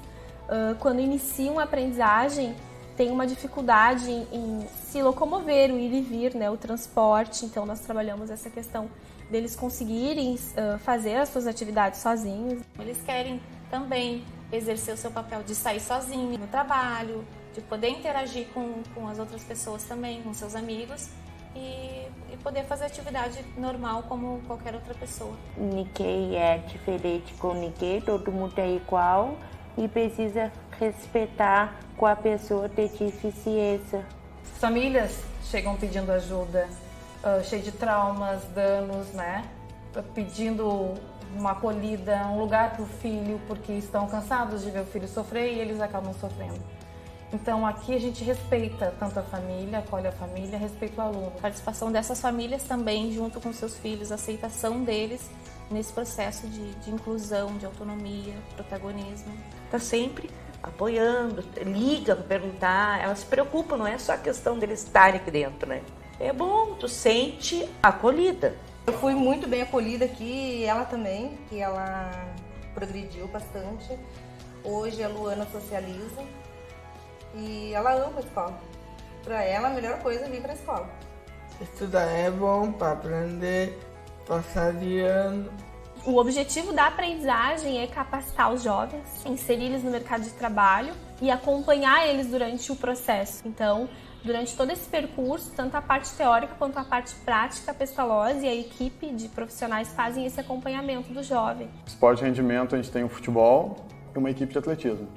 quando iniciam a aprendizagem, têm uma dificuldade em se locomover, o ir e vir, né, o transporte. Então, nós trabalhamos essa questão deles conseguirem fazer as suas atividades sozinhos. Eles querem também exercer o seu papel de sair sozinho no trabalho, de poder interagir com, com as outras pessoas também, com seus amigos e, e poder fazer atividade normal como qualquer outra pessoa. Ninguém é diferente com ninguém, todo mundo é igual e precisa respeitar com a pessoa ter deficiência. Famílias chegam pedindo ajuda, uh, cheio de traumas, danos, né? Pedindo uma acolhida, um lugar para o filho, porque estão cansados de ver o filho sofrer e eles acabam sofrendo. Então aqui a gente respeita tanto a família, acolhe a família, respeita o aluno. A participação dessas famílias também, junto com seus filhos, a aceitação deles nesse processo de, de inclusão, de autonomia, protagonismo. Está sempre apoiando, liga para perguntar, elas se preocupam, não é só a questão deles estarem aqui dentro, né? É bom, tu sente acolhida. Eu fui muito bem acolhida aqui, ela também, que ela progrediu bastante. Hoje a Luana socializa e ela ama a escola. Para ela, a melhor coisa é vir para a escola. Estudar é bom para aprender, passar de ano. O objetivo da aprendizagem é capacitar os jovens, inserir eles no mercado de trabalho e acompanhar eles durante o processo. Então, durante todo esse percurso, tanto a parte teórica quanto a parte prática, a Pestalozzi e a equipe de profissionais fazem esse acompanhamento do jovem. Esporte e rendimento, a gente tem o futebol e uma equipe de atletismo.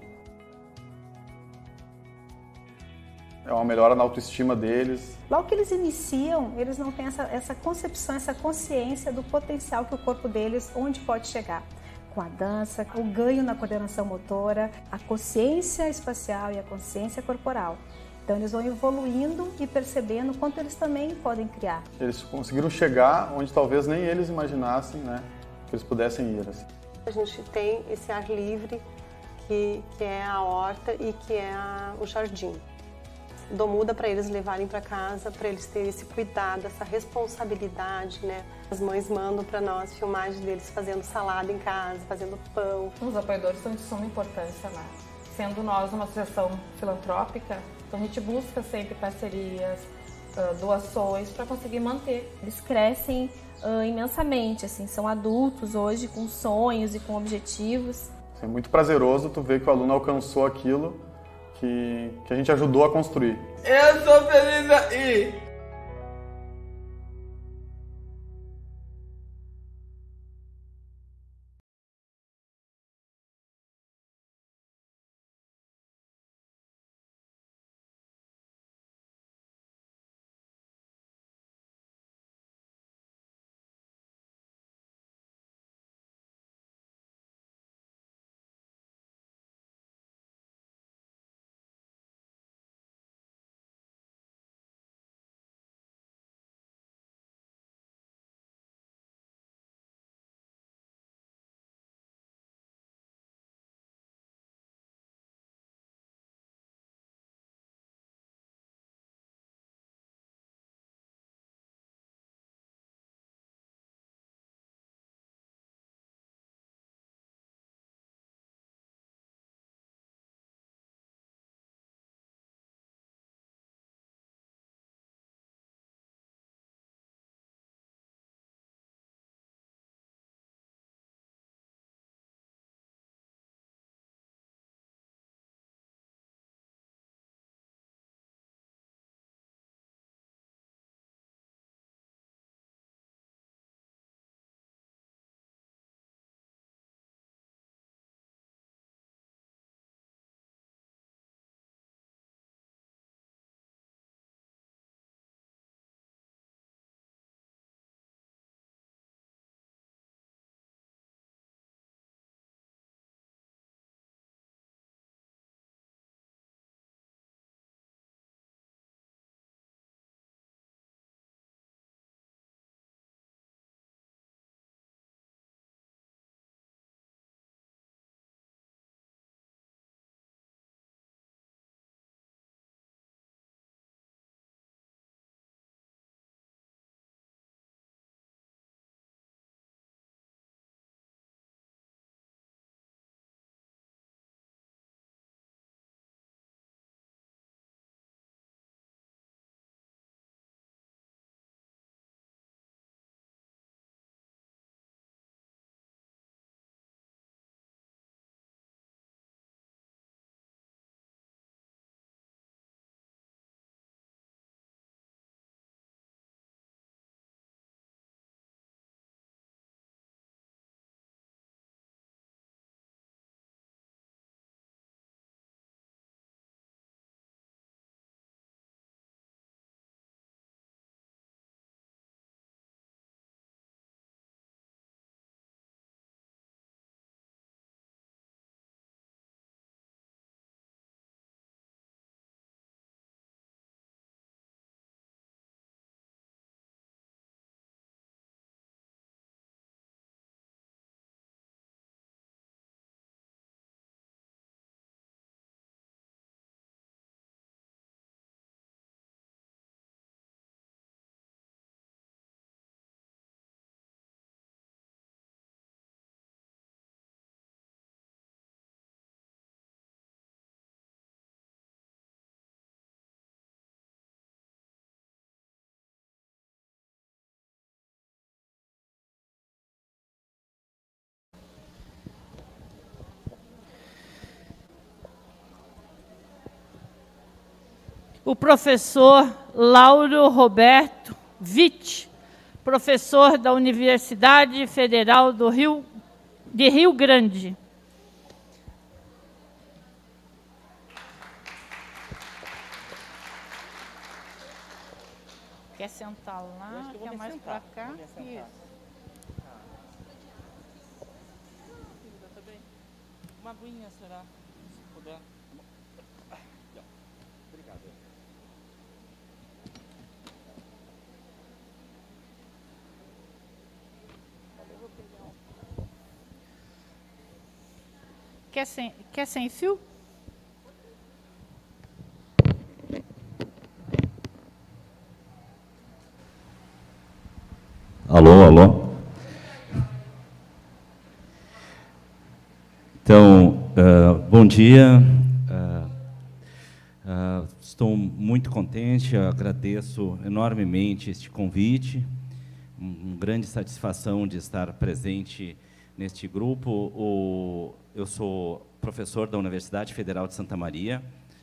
é uma melhora na autoestima deles. Logo que eles iniciam, eles não têm essa, essa concepção, essa consciência do potencial que o corpo deles, onde pode chegar. Com a dança, o ganho na coordenação motora, a consciência espacial e a consciência corporal. Então eles vão evoluindo e percebendo quanto eles também podem criar. Eles conseguiram chegar onde talvez nem eles imaginassem, né, que eles pudessem ir. Assim. A gente tem esse ar livre que, que é a horta e que é a, o jardim dou muda para eles levarem para casa, para eles terem esse cuidado, essa responsabilidade, né? As mães mandam para nós filmagens deles fazendo salada em casa, fazendo pão. Os apoiadores são de suma importância lá. Sendo nós uma associação filantrópica, então a gente busca sempre parcerias, doações para conseguir manter. Eles crescem uh, imensamente, assim, são adultos hoje com sonhos e com objetivos. É muito prazeroso tu ver que o aluno alcançou aquilo que, que a gente ajudou a construir. Eu sou feliz aí! O professor Lauro Roberto Witt, professor da Universidade Federal do Rio, de Rio Grande. Quer sentar lá? Quer mais para cá? Isso. Uma aguinha, será? Quer sem, quer sem fio? Alô, alô. Então, uh, bom dia. Uh, uh, estou muito contente, agradeço enormemente este convite. Um, um grande satisfação de estar presente neste grupo. O, eu sou professor da Universidade Federal de Santa Maria.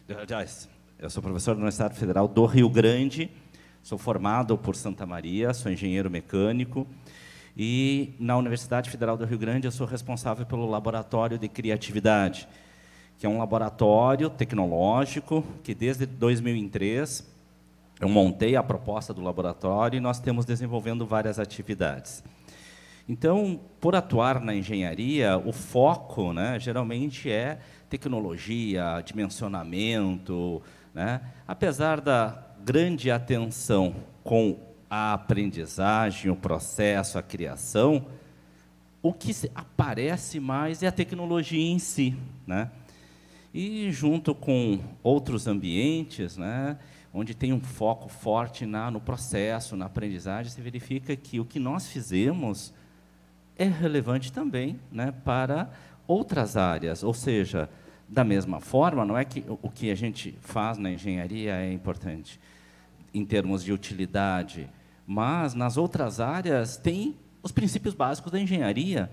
Aliás, eu sou professor da Universidade Federal do Rio Grande Sou formado por Santa Maria, sou engenheiro mecânico e na Universidade Federal do Rio Grande eu sou responsável pelo Laboratório de Criatividade, que é um laboratório tecnológico que desde 2003 eu montei a proposta do laboratório e nós temos desenvolvendo várias atividades. Então, por atuar na engenharia, o foco, né, geralmente é tecnologia, dimensionamento, né? Apesar da grande atenção com a aprendizagem, o processo, a criação, o que aparece mais é a tecnologia em si, né? E junto com outros ambientes, né, onde tem um foco forte na, no processo, na aprendizagem, se verifica que o que nós fizemos é relevante também né, para outras áreas, ou seja, da mesma forma, não é que o que a gente faz na engenharia é importante, em termos de utilidade, mas nas outras áreas tem os princípios básicos da engenharia.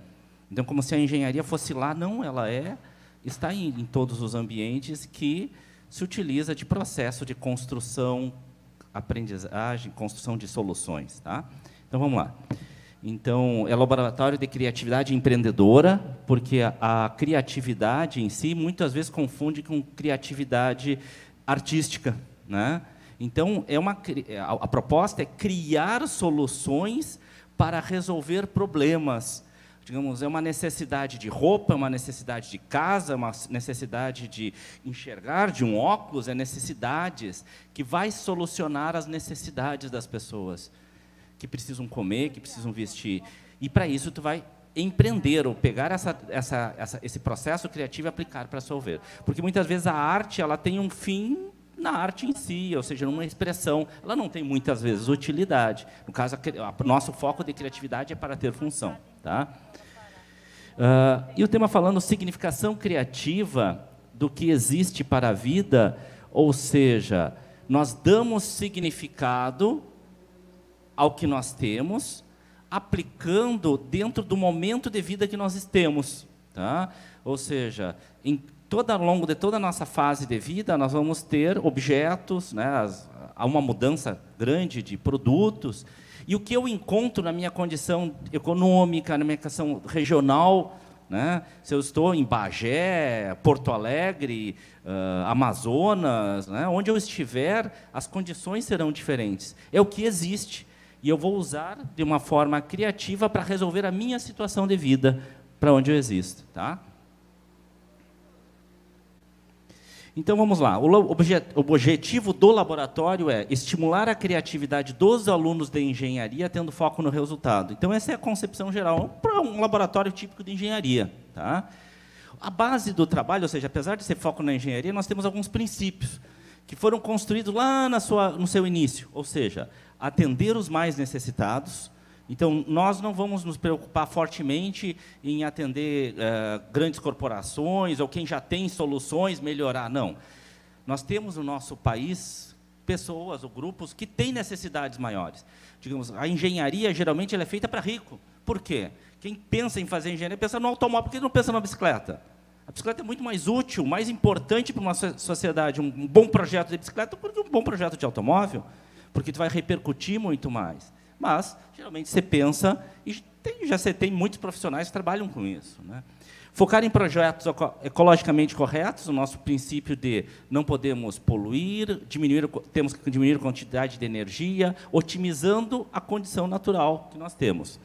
Então, como se a engenharia fosse lá, não, ela é, está em, em todos os ambientes que se utiliza de processo de construção, aprendizagem, construção de soluções. Tá? Então, vamos lá. Então, é laboratório de criatividade empreendedora, porque a, a criatividade em si muitas vezes confunde com criatividade artística, né? Então, é uma, a, a proposta é criar soluções para resolver problemas. Digamos, é uma necessidade de roupa, é uma necessidade de casa, é uma necessidade de enxergar de um óculos, é necessidades que vai solucionar as necessidades das pessoas que precisam comer, que precisam vestir. E para isso tu vai empreender ou pegar essa, essa, essa, esse processo criativo e aplicar para resolver. Porque muitas vezes a arte ela tem um fim na arte em si, ou seja, numa expressão. Ela não tem muitas vezes utilidade. No caso, o nosso foco de criatividade é para ter função. Tá? Uh, e o tema falando significação criativa do que existe para a vida, ou seja, nós damos significado ao que nós temos, aplicando dentro do momento de vida que nós temos. Tá? Ou seja, em toda, ao longo de toda a nossa fase de vida, nós vamos ter objetos, né, as, há uma mudança grande de produtos, e o que eu encontro na minha condição econômica, na minha condição regional, né, se eu estou em Bagé, Porto Alegre, uh, Amazonas, né, onde eu estiver, as condições serão diferentes. É o que existe. E eu vou usar de uma forma criativa para resolver a minha situação de vida, para onde eu existo. Tá? Então vamos lá. O objetivo do laboratório é estimular a criatividade dos alunos de engenharia, tendo foco no resultado. Então essa é a concepção geral para um laboratório típico de engenharia. Tá? A base do trabalho, ou seja, apesar de ser foco na engenharia, nós temos alguns princípios que foram construídos lá sua, no seu início, ou seja, atender os mais necessitados, então, nós não vamos nos preocupar fortemente em atender uh, grandes corporações ou quem já tem soluções, melhorar. Não. Nós temos no nosso país pessoas ou grupos que têm necessidades maiores. Digamos, a engenharia, geralmente, é feita para rico. Por quê? Quem pensa em fazer engenharia pensa no automóvel, porque não pensa na bicicleta. A bicicleta é muito mais útil, mais importante para uma sociedade, um bom projeto de bicicleta do que um bom projeto de automóvel, porque tu vai repercutir muito mais. Mas, geralmente, você pensa, e tem, já você tem muitos profissionais que trabalham com isso. Né? Focar em projetos ecologicamente corretos, o nosso princípio de não podemos poluir, diminuir, temos que diminuir a quantidade de energia, otimizando a condição natural que nós temos.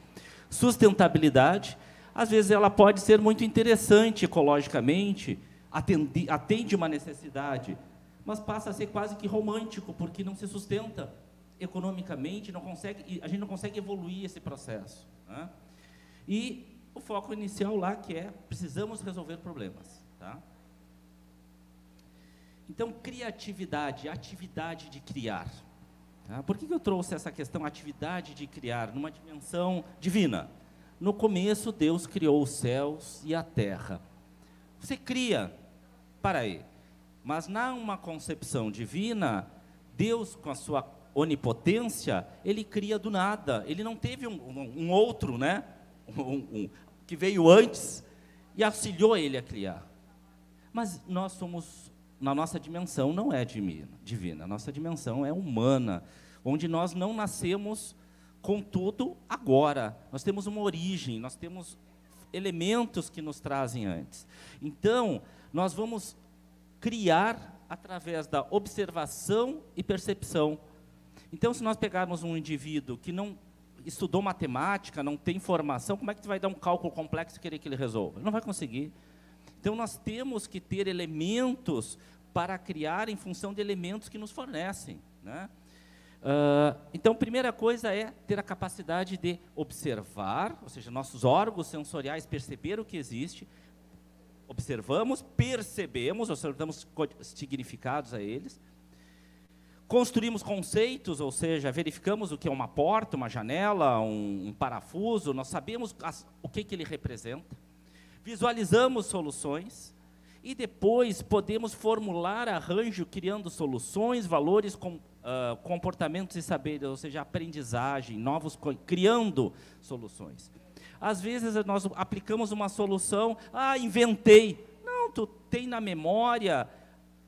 Sustentabilidade, às vezes ela pode ser muito interessante ecologicamente, atende, atende uma necessidade, mas passa a ser quase que romântico, porque não se sustenta economicamente, não consegue, a gente não consegue evoluir esse processo. Né? E o foco inicial lá que é precisamos resolver problemas. Tá? Então, criatividade, atividade de criar. Tá? Por que, que eu trouxe essa questão, atividade de criar, numa dimensão divina? No começo, Deus criou os céus e a terra. Você cria, para aí. Mas na uma concepção divina, Deus, com a sua onipotência, ele cria do nada. Ele não teve um, um, um outro, né? Um, que veio antes e auxiliou ele a criar. Mas nós somos, na nossa dimensão, não é divina, nossa dimensão é humana, onde nós não nascemos Contudo, agora, nós temos uma origem, nós temos elementos que nos trazem antes. Então, nós vamos criar através da observação e percepção. Então, se nós pegarmos um indivíduo que não estudou matemática, não tem formação, como é que você vai dar um cálculo complexo e querer que ele resolva? Ele não vai conseguir. Então, nós temos que ter elementos para criar em função de elementos que nos fornecem. Né? Uh, então, primeira coisa é ter a capacidade de observar, ou seja, nossos órgãos sensoriais perceber o que existe, observamos, percebemos, damos significados a eles, construímos conceitos, ou seja, verificamos o que é uma porta, uma janela, um, um parafuso, nós sabemos as, o que, que ele representa, visualizamos soluções, e depois podemos formular arranjo criando soluções, valores com uh, comportamentos e saberes, ou seja, aprendizagem, novos, criando soluções. Às vezes nós aplicamos uma solução, ah, inventei. Não, tu tem na memória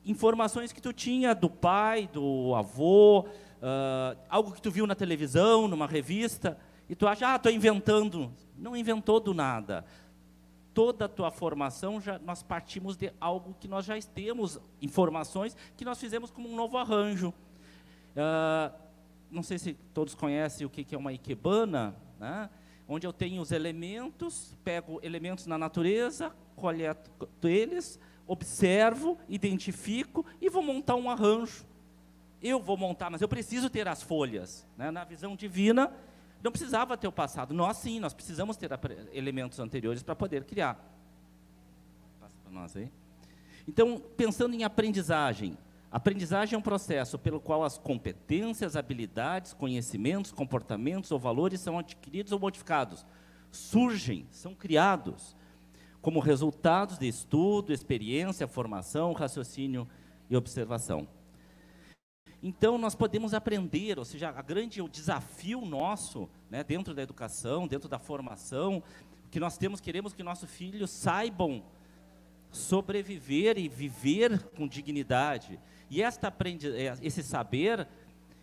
informações que tu tinha do pai, do avô, uh, algo que tu viu na televisão, numa revista, e tu acha, ah, estou inventando. Não inventou do nada. Toda a tua formação, já, nós partimos de algo que nós já temos, informações que nós fizemos como um novo arranjo. Uh, não sei se todos conhecem o que é uma ikebana, né? Onde eu tenho os elementos, pego elementos na natureza, coleto eles, observo, identifico e vou montar um arranjo. Eu vou montar, mas eu preciso ter as folhas. Né? Na visão divina, não precisava ter o passado. Nós sim, nós precisamos ter elementos anteriores para poder criar. Passa para nós aí. Então, pensando em aprendizagem, Aprendizagem é um processo pelo qual as competências, habilidades, conhecimentos, comportamentos ou valores são adquiridos ou modificados, surgem, são criados como resultados de estudo, experiência, formação, raciocínio e observação. Então nós podemos aprender, ou seja, a grande o desafio nosso, né, dentro da educação, dentro da formação, que nós temos, queremos que nossos filhos saibam sobreviver e viver com dignidade. E esta aprendi é, esse saber,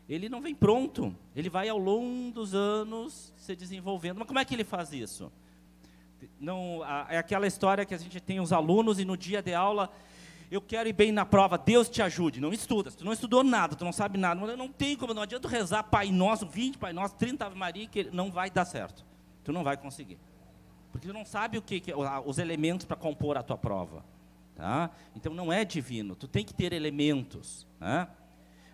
ele não vem pronto. Ele vai ao longo dos anos se desenvolvendo. Mas como é que ele faz isso? Não, é aquela história que a gente tem os alunos e no dia de aula eu quero ir bem na prova, Deus te ajude. Não estuda, tu não estudou nada, tu não sabe nada. Não tem como, não adianta rezar Pai Nosso, 20 Pai Nosso, 30 Ave Maria, que não vai dar certo. Tu não vai conseguir. Porque tu não sabe o que, que os elementos para compor a tua prova. Tá? Então não é divino, tu tem que ter elementos. Né?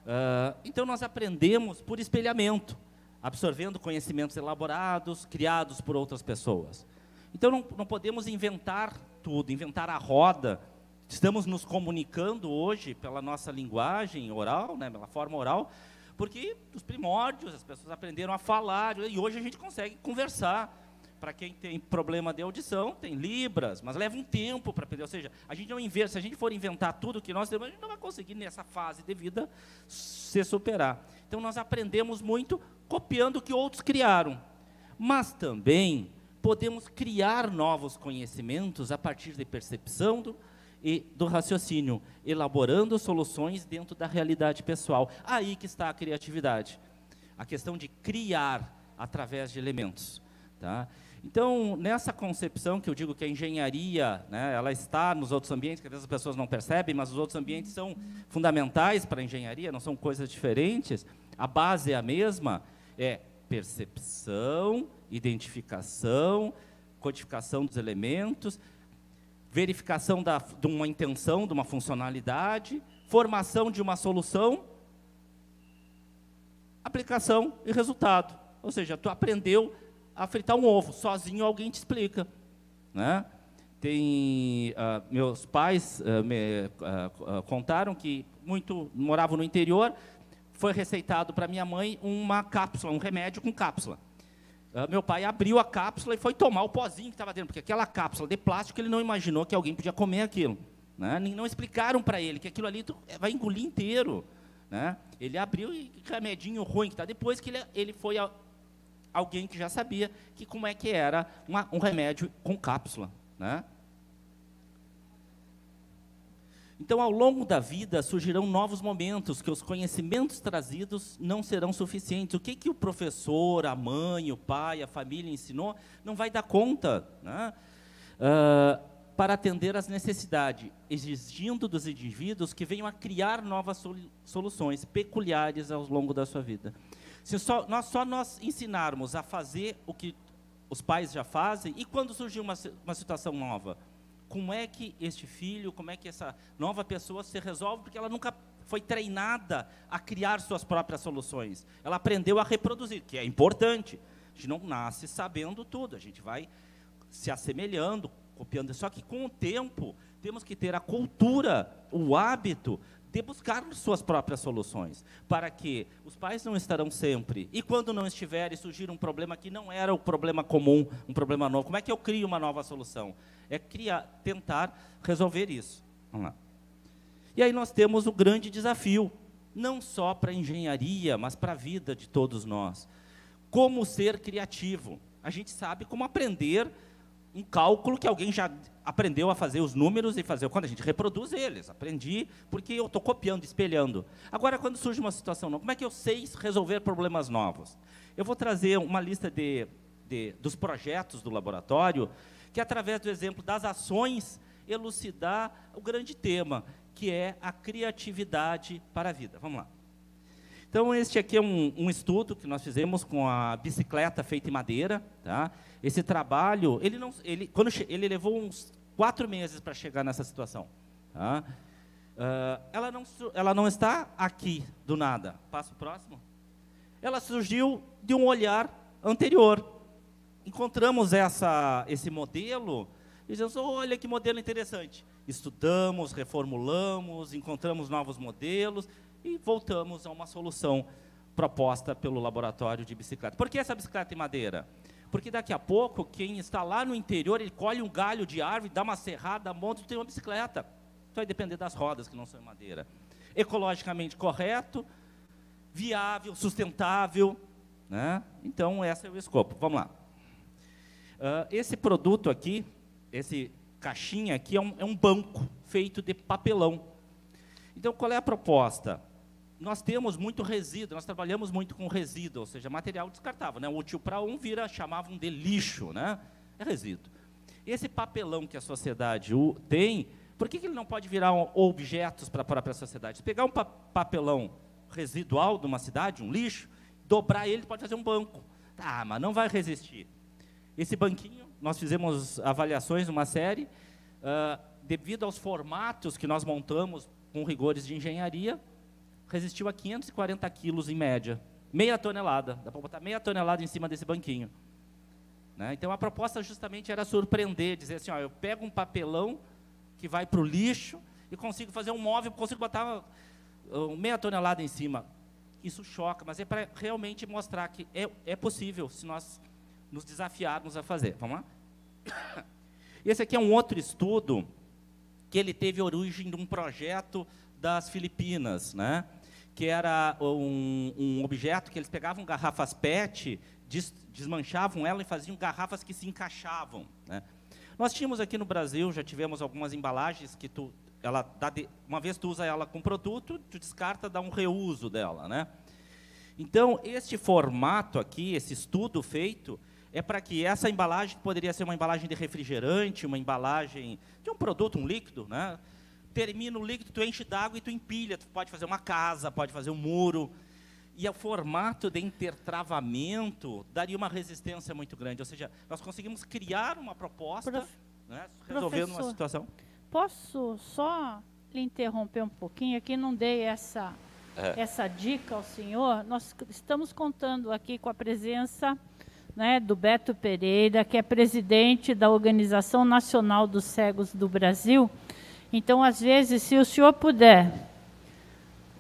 Uh, então nós aprendemos por espelhamento, absorvendo conhecimentos elaborados, criados por outras pessoas. Então não, não podemos inventar tudo, inventar a roda. Estamos nos comunicando hoje pela nossa linguagem oral, né, pela forma oral, porque dos primórdios as pessoas aprenderam a falar e hoje a gente consegue conversar para quem tem problema de audição, tem libras, mas leva um tempo para aprender. Ou seja, a gente não inventa, se a gente for inventar tudo que nós temos, a gente não vai conseguir nessa fase de vida se superar. Então nós aprendemos muito copiando o que outros criaram. Mas também podemos criar novos conhecimentos a partir de percepção do, e do raciocínio, elaborando soluções dentro da realidade pessoal. Aí que está a criatividade. A questão de criar através de elementos. Tá? Então, nessa concepção que eu digo que a engenharia, né, ela está nos outros ambientes, que às vezes as pessoas não percebem, mas os outros ambientes são fundamentais para a engenharia, não são coisas diferentes. A base é a mesma, é percepção, identificação, codificação dos elementos, verificação da, de uma intenção, de uma funcionalidade, formação de uma solução, aplicação e resultado. Ou seja, tu aprendeu a fritar um ovo, sozinho alguém te explica. Né? Tem, uh, meus pais uh, me uh, contaram que muito moravam no interior, foi receitado para minha mãe uma cápsula, um remédio com cápsula. meu pai abriu a cápsula e foi tomar o pozinho que estava dentro, porque aquela cápsula de plástico ele não imaginou que alguém podia comer aquilo. Né? Não explicaram para ele que aquilo ali vai engolir inteiro. Né? Ele abriu e que remedinho ruim que está. Depois que ele, ele foi alguém que já sabia que como é que era uma, um remédio com cápsula. Né? Então, ao longo da vida, surgirão novos momentos que os conhecimentos trazidos não serão suficientes. O que, que o professor, a mãe, o pai, a família ensinou, não vai dar conta né? uh, para atender às necessidades, exigindo dos indivíduos que venham a criar novas soluções peculiares ao longo da sua vida. Se só, nós só nós ensinarmos a fazer o que os pais já fazem, e quando surgir uma, uma situação nova, como é que este filho, como é que essa nova pessoa se resolve, porque ela nunca foi treinada a criar suas próprias soluções. Ela aprendeu a reproduzir, que é importante. A gente não nasce sabendo tudo, a gente vai se assemelhando, copiando. Só que com o tempo, temos que ter a cultura, o hábito de buscar suas próprias soluções, para que os pais não estarão sempre, e quando não estiver e surgir um problema que não era o problema comum, um problema novo, como é que eu crio uma nova solução? É criar, tentar resolver isso. Vamos lá. E aí nós temos o grande desafio, não só para a engenharia, mas para a vida de todos nós. Como ser criativo? A gente sabe como aprender um cálculo que alguém já aprendeu a fazer os números e fazer quando a gente reproduz eles. Aprendi porque eu estou copiando, espelhando. Agora, quando surge uma situação nova, como é que eu sei resolver problemas novos? Eu vou trazer uma lista de, de, dos projetos do laboratório que, através do exemplo das ações, elucidar o grande tema, que é a criatividade para a vida. Vamos lá. Então, este aqui é um, um, estudo que nós fizemos com a bicicleta feita em madeira. Tá? Esse trabalho, ele, não, ele, quando, ele levou uns quatro meses para chegar nessa situação. Tá? Uh, ela, não, ela não está aqui do nada. Passo próximo. Ela surgiu de um olhar anterior. Encontramos essa, esse modelo e dizemos, olha que modelo interessante. Estudamos, reformulamos, encontramos novos modelos e voltamos a uma solução proposta pelo laboratório de bicicleta. Por que essa bicicleta em madeira? Porque daqui a pouco, quem está lá no interior, ele colhe um galho de árvore, dá uma serrada, monta e tem uma bicicleta. Isso vai depender das rodas, que não são em madeira. Ecologicamente correto, viável, sustentável. Né? Então, esse é o escopo. Vamos lá. Uh, esse produto aqui, esse caixinha aqui, é um, é um banco feito de papelão. Então, qual é a proposta? Nós temos muito resíduo, nós trabalhamos muito com resíduo, ou seja, material descartável. Né? Útil para um vira, chamavam de lixo, né? é resíduo. Esse papelão que a sociedade tem, por que, que ele não pode virar um, objetos para a própria sociedade? Se pegar um pa papelão residual de uma cidade, um lixo, dobrar ele, pode fazer um banco. Ah, mas não vai resistir. Esse banquinho, nós fizemos avaliações numa série, uh, devido aos formatos que nós montamos com rigores de engenharia, resistiu a 540 quilos em média. Meia tonelada. Dá para botar meia tonelada em cima desse banquinho. Né? Então a proposta justamente era surpreender, dizer assim, ó, eu pego um papelão que vai para o lixo e consigo fazer um móvel, consigo botar meia tonelada em cima. Isso choca, mas é para realmente mostrar que é, é possível se nós nos desafiarmos a fazer. Vamos lá? Esse aqui é um outro estudo que ele teve origem de um projeto das Filipinas, né? Que era um, um, objeto que eles pegavam garrafas PET des, desmanchavam ela e faziam garrafas que se encaixavam. Né? Nós tínhamos aqui no Brasil, já tivemos algumas embalagens que tu, ela dá de, uma vez tu usa ela com produto, tu descarta, dá um reuso dela, né? Então, este formato aqui, esse estudo feito, é para que essa embalagem poderia ser uma embalagem de refrigerante, uma embalagem de um produto, um líquido, né? Termina o líquido, tu enche d'água e tu empilha. Tu pode fazer uma casa, pode fazer um muro. E o formato de intertravamento daria uma resistência muito grande. Ou seja, nós conseguimos criar uma proposta, Prof... né, resolvendo uma situação. Posso só lhe interromper um pouquinho? Aqui não dei essa, É. essa dica ao senhor. Nós estamos contando aqui com a presença né, do Beto Pereira, que é presidente da Organização Nacional dos Cegos do Brasil. Então, às vezes, se o senhor puder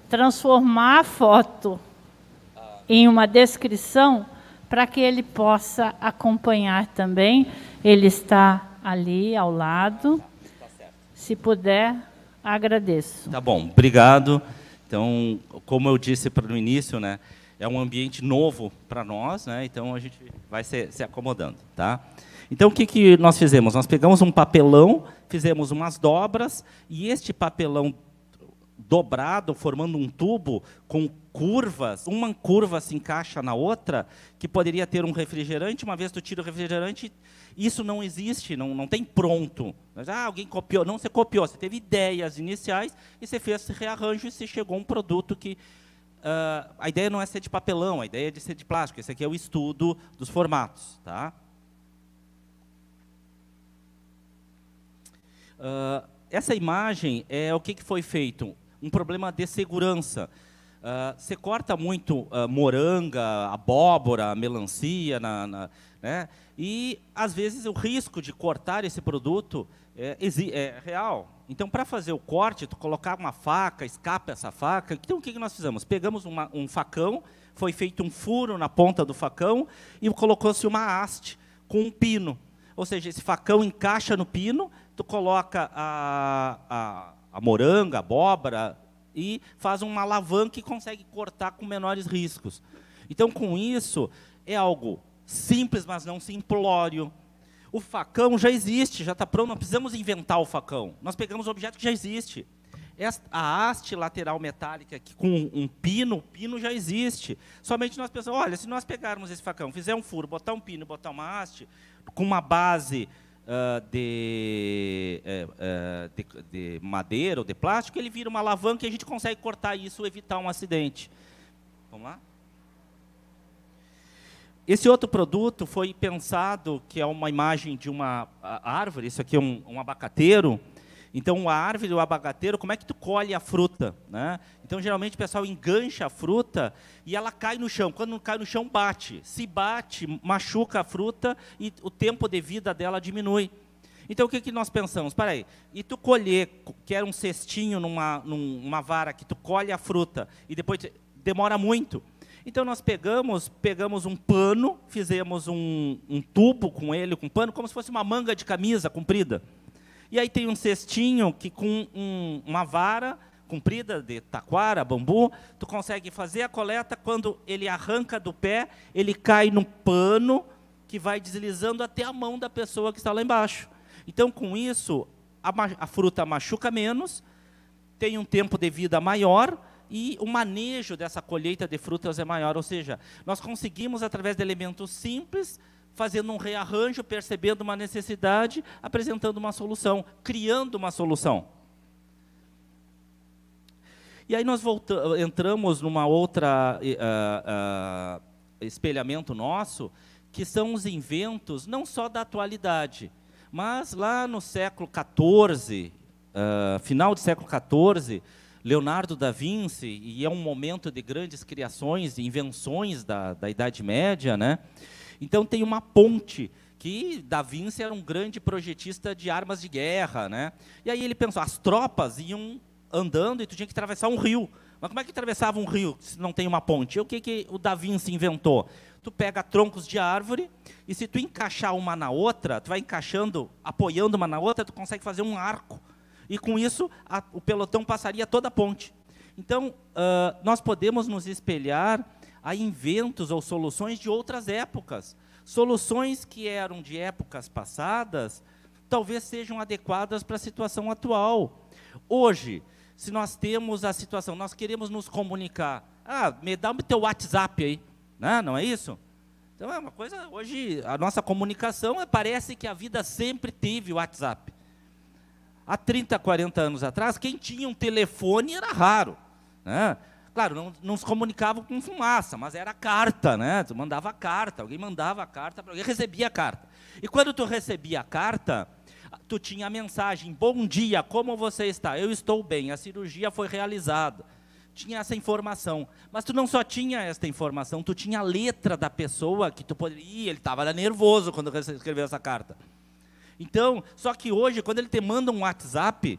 transformar a foto em uma descrição para que ele possa acompanhar também. Ele está ali ao lado. Se puder, agradeço. Tá bom, obrigado. Então, como eu disse no início, né, é um ambiente novo para nós, né, então a gente vai se, se acomodando, tá? Então, o que, que nós fizemos? Nós pegamos um papelão, fizemos umas dobras, e este papelão dobrado, formando um tubo com curvas, uma curva se encaixa na outra, que poderia ter um refrigerante, uma vez tu tira o refrigerante, isso não existe, não, não tem pronto. Ah, alguém copiou. Não, você copiou, você teve ideias iniciais e você fez esse rearranjo e você chegou a um produto que... ah, a ideia não é ser de papelão, a ideia é de ser de plástico. Esse aqui é o estudo dos formatos. Tá? Ah, essa imagem é o que, que foi feito? Um problema de segurança. Ah, você corta muito ah, moranga, abóbora, melancia, na, na- né? e às vezes o risco de cortar esse produto é, é real. Então, para fazer o corte, tu colocar uma faca, escapa essa faca. Então, o que, que nós fizemos? Pegamos uma- um facão, foi feito um furo na ponta do facão e colocou-se uma haste com um pino. Ou seja, esse facão encaixa no pino, tu coloca a, a, a moranga, a abóbora e faz uma alavanca e consegue cortar com menores riscos. Então, com isso, é algo simples, mas não simplório. O facão já existe, já está pronto, não precisamos inventar o facão. Nós pegamos o objeto que já existe. Esta- a haste lateral metálica que com um pino, o pino já existe. Somente nós pensamos, olha, se nós pegarmos esse facão, fizer um furo, botar um pino, botar uma haste, com uma base ah, de, eh, de, de madeira ou de plástico, ele vira uma alavanca e a gente consegue cortar isso, evitar um acidente. Vamos lá? Esse outro produto foi pensado, que é uma imagem de uma árvore, isso aqui é um, um abacateiro. Então, a árvore, o abacateiro, como é que tu colhe a fruta? Né? Então, geralmente, o pessoal engancha a fruta e ela cai no chão. Quando não cai no chão, bate. Se bate, machuca a fruta e o tempo de vida dela diminui. Então, o que, que nós pensamos? Para aí, e tu colher, que era um cestinho numa, numa vara, que tu colhe a fruta e depois demora muito. Então nós pegamos, pegamos um pano, fizemos um, um tubo com ele, com pano, como se fosse uma manga de camisa comprida. E aí tem um cestinho que com um- uma vara comprida de taquara, bambu, tu consegue fazer a coleta, quando ele arranca do pé, ele cai no pano que vai deslizando até a mão da pessoa que está lá embaixo. Então, com isso, a, a fruta machuca menos, tem um tempo de vida maior e o manejo dessa colheita de frutas é maior. Ou seja, nós conseguimos, através de elementos simples, fazendo um rearranjo, percebendo uma necessidade, apresentando uma solução, criando uma solução. E aí nós volta- entramos numa outra ah, ah, espelhamento nosso, que são os inventos não só da atualidade, mas lá no século XIV, ah, final do século XIV, Leonardo da Vinci, e é um momento de grandes criações, invenções da, da Idade Média, né? Então tem uma ponte que Da Vinci era um grande projetista de armas de guerra, né? E aí ele pensou, as tropas iam andando e tu tinha que atravessar um rio. Mas como é que atravessava um rio se não tem uma ponte? E o que, que o Da Vinci inventou? Tu pega troncos de árvore e se tu encaixar uma na outra, tu vai encaixando, apoiando uma na outra, tu consegue fazer um arco. E com isso a- o pelotão passaria toda a ponte. Então, ah, nós podemos nos espelhar a inventos ou soluções de outras épocas. Soluções que eram de épocas passadas, talvez sejam adequadas para a situação atual. Hoje, se nós temos a situação, nós queremos nos comunicar, ah, me dá o teu WhatsApp aí, né? não é isso? Então é uma coisa, hoje a nossa comunicação é, parece que a vida sempre teve WhatsApp. Há 30, 40 anos atrás, quem tinha um telefone era raro. Né? Claro, não, não se comunicava com fumaça, mas era carta, né? Tu mandava carta, alguém mandava a carta, alguém recebia a carta. E quando tu recebia a carta, tu tinha a mensagem: Bom dia, como você está? Eu estou bem, a cirurgia foi realizada. Tinha essa informação. Mas tu não só tinha esta informação, tu tinha a letra da pessoa que tu poderia. Ele estava nervoso quando escreveu essa carta. Então, só que hoje, quando ele te manda um WhatsApp,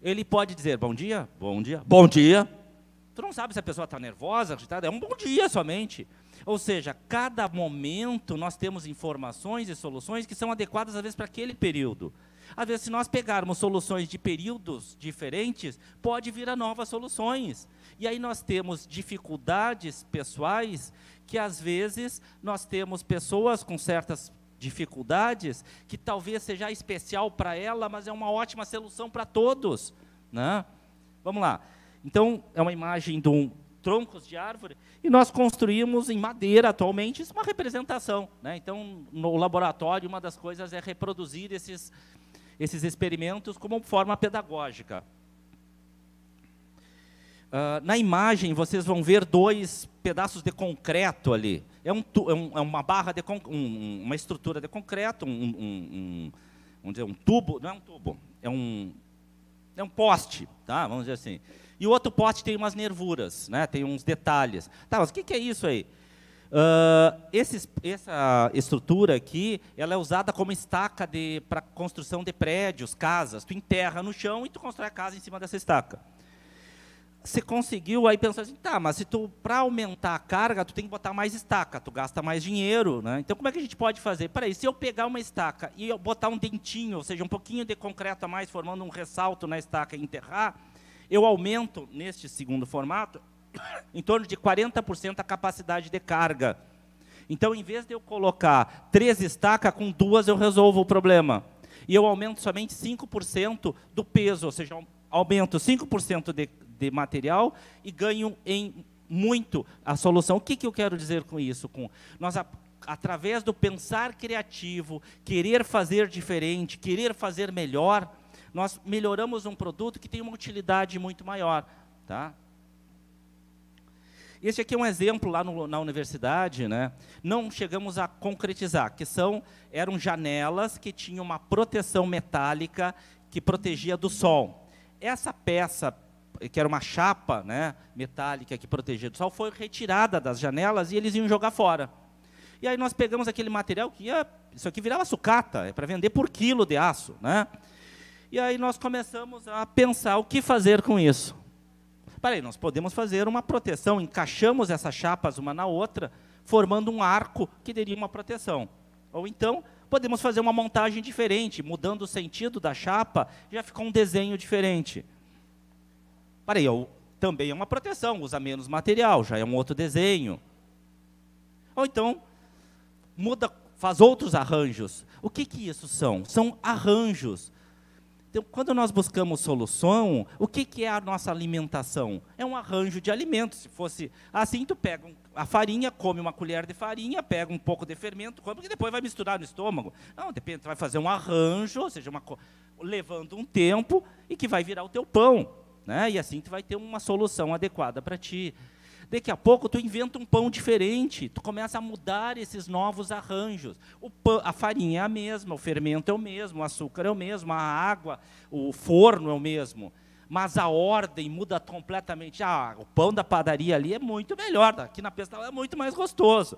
ele pode dizer bom dia, bom dia, bom dia. Tu não sabe se a pessoa está nervosa, agitada, é um bom dia somente. Ou seja, cada momento nós temos informações e soluções que são adequadas, às vezes, para aquele período. Às vezes, se nós pegarmos soluções de períodos diferentes, pode vir a novas soluções. E aí nós temos dificuldades pessoais que, às vezes, nós temos pessoas com certas dificuldades que talvez seja especial para ela, mas é uma ótima solução para todos. Né? Vamos lá. Então, é uma imagem de um troncos de árvore, e nós construímos em madeira atualmente, isso é uma representação. Né? Então, no laboratório, uma das coisas é reproduzir esses, esses experimentos como forma pedagógica. Uh, na imagem, vocês vão ver dois pedaços de concreto ali. É, um, é, um, é uma barra de um, uma estrutura de concreto, um, vamos dizer, um tubo, não é um tubo, é um, é um poste, tá? vamos dizer assim. E o outro poste tem umas nervuras, né? tem uns detalhes. Tá, mas o que, que é isso aí? Uh, essa estrutura aqui, ela é usada como estaca para construção de prédios, casas. Tu enterra no chão e tu constrói a casa em cima dessa estaca. Você conseguiu, aí pensou assim, tá, mas se tu, para aumentar a carga, tu tem que botar mais estaca, tu gasta mais dinheiro, né? Então, como é que a gente pode fazer? Peraí, se eu pegar uma estaca e eu botar um dentinho, ou seja, um pouquinho de concreto a mais, formando um ressalto na estaca e enterrar, eu aumento, neste segundo formato, em torno de 40% a capacidade de carga. Então, em vez de eu colocar três estacas, com duas eu resolvo o problema. E eu aumento somente 5% do peso, ou seja, aumento 5% de, de material e ganho em muito a solução. O que, que eu quero dizer com isso? Com nós, através do pensar criativo, querer fazer diferente, querer fazer melhor, nós melhoramos um produto que tem uma utilidade muito maior. Tá? Esse aqui é um exemplo lá no, na universidade, né? não chegamos a concretizar, que são, eram janelas que tinham uma proteção metálica que protegia do sol. Essa peça, que era uma chapa né, metálica que protegia do sol, foi retirada das janelas e eles iam jogar fora. E aí nós pegamos aquele material que ia, isso aqui virava sucata, é para vender por quilo de aço. Né? E aí nós começamos a pensar o que fazer com isso. Peraí, nós podemos fazer uma proteção, encaixamos essas chapas uma na outra, formando um arco que daria uma proteção. Ou então, podemos fazer uma montagem diferente, mudando o sentido da chapa, já ficou um desenho diferente. Peraí, também é uma proteção, usa menos material, já é um outro desenho. Ou então, muda, faz outros arranjos. O que, que isso são? São arranjos então, quando nós buscamos solução, o que, que é a nossa alimentação? É um arranjo de alimentos. Se fosse assim, tu pega a farinha, come uma colher de farinha, pega um pouco de fermento, come, e depois vai misturar no estômago. Não, depende, tu vai fazer um arranjo, ou seja, uma, levando um tempo, e que vai virar o teu pão. Né? E assim tu vai ter uma solução adequada para ti. Daqui a pouco tu inventa um pão diferente, tu começa a mudar esses novos arranjos. Pão, a farinha é a mesma, o fermento é o mesmo, o açúcar é o mesmo, a água, o forno é o mesmo. Mas a ordem muda completamente. Ah, o pão da padaria ali é muito melhor, aqui na Pestal é muito mais gostoso.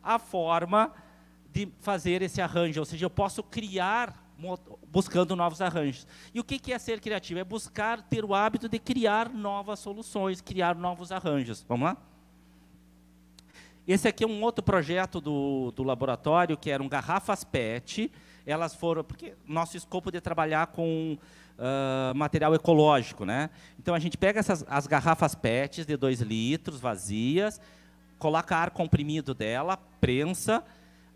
A forma de fazer esse arranjo, ou seja, eu posso criar buscando novos arranjos. E o que é ser criativo? É buscar ter o hábito de criar novas soluções, criar novos arranjos. Vamos lá? Esse aqui é um outro projeto do, do laboratório, que eram garrafas PET. Elas foram, porque nosso escopo de trabalhar com uh, material ecológico, né? Então a gente pega essas, as garrafas PETs de 2 litros, vazias, coloca ar comprimido dela, prensa,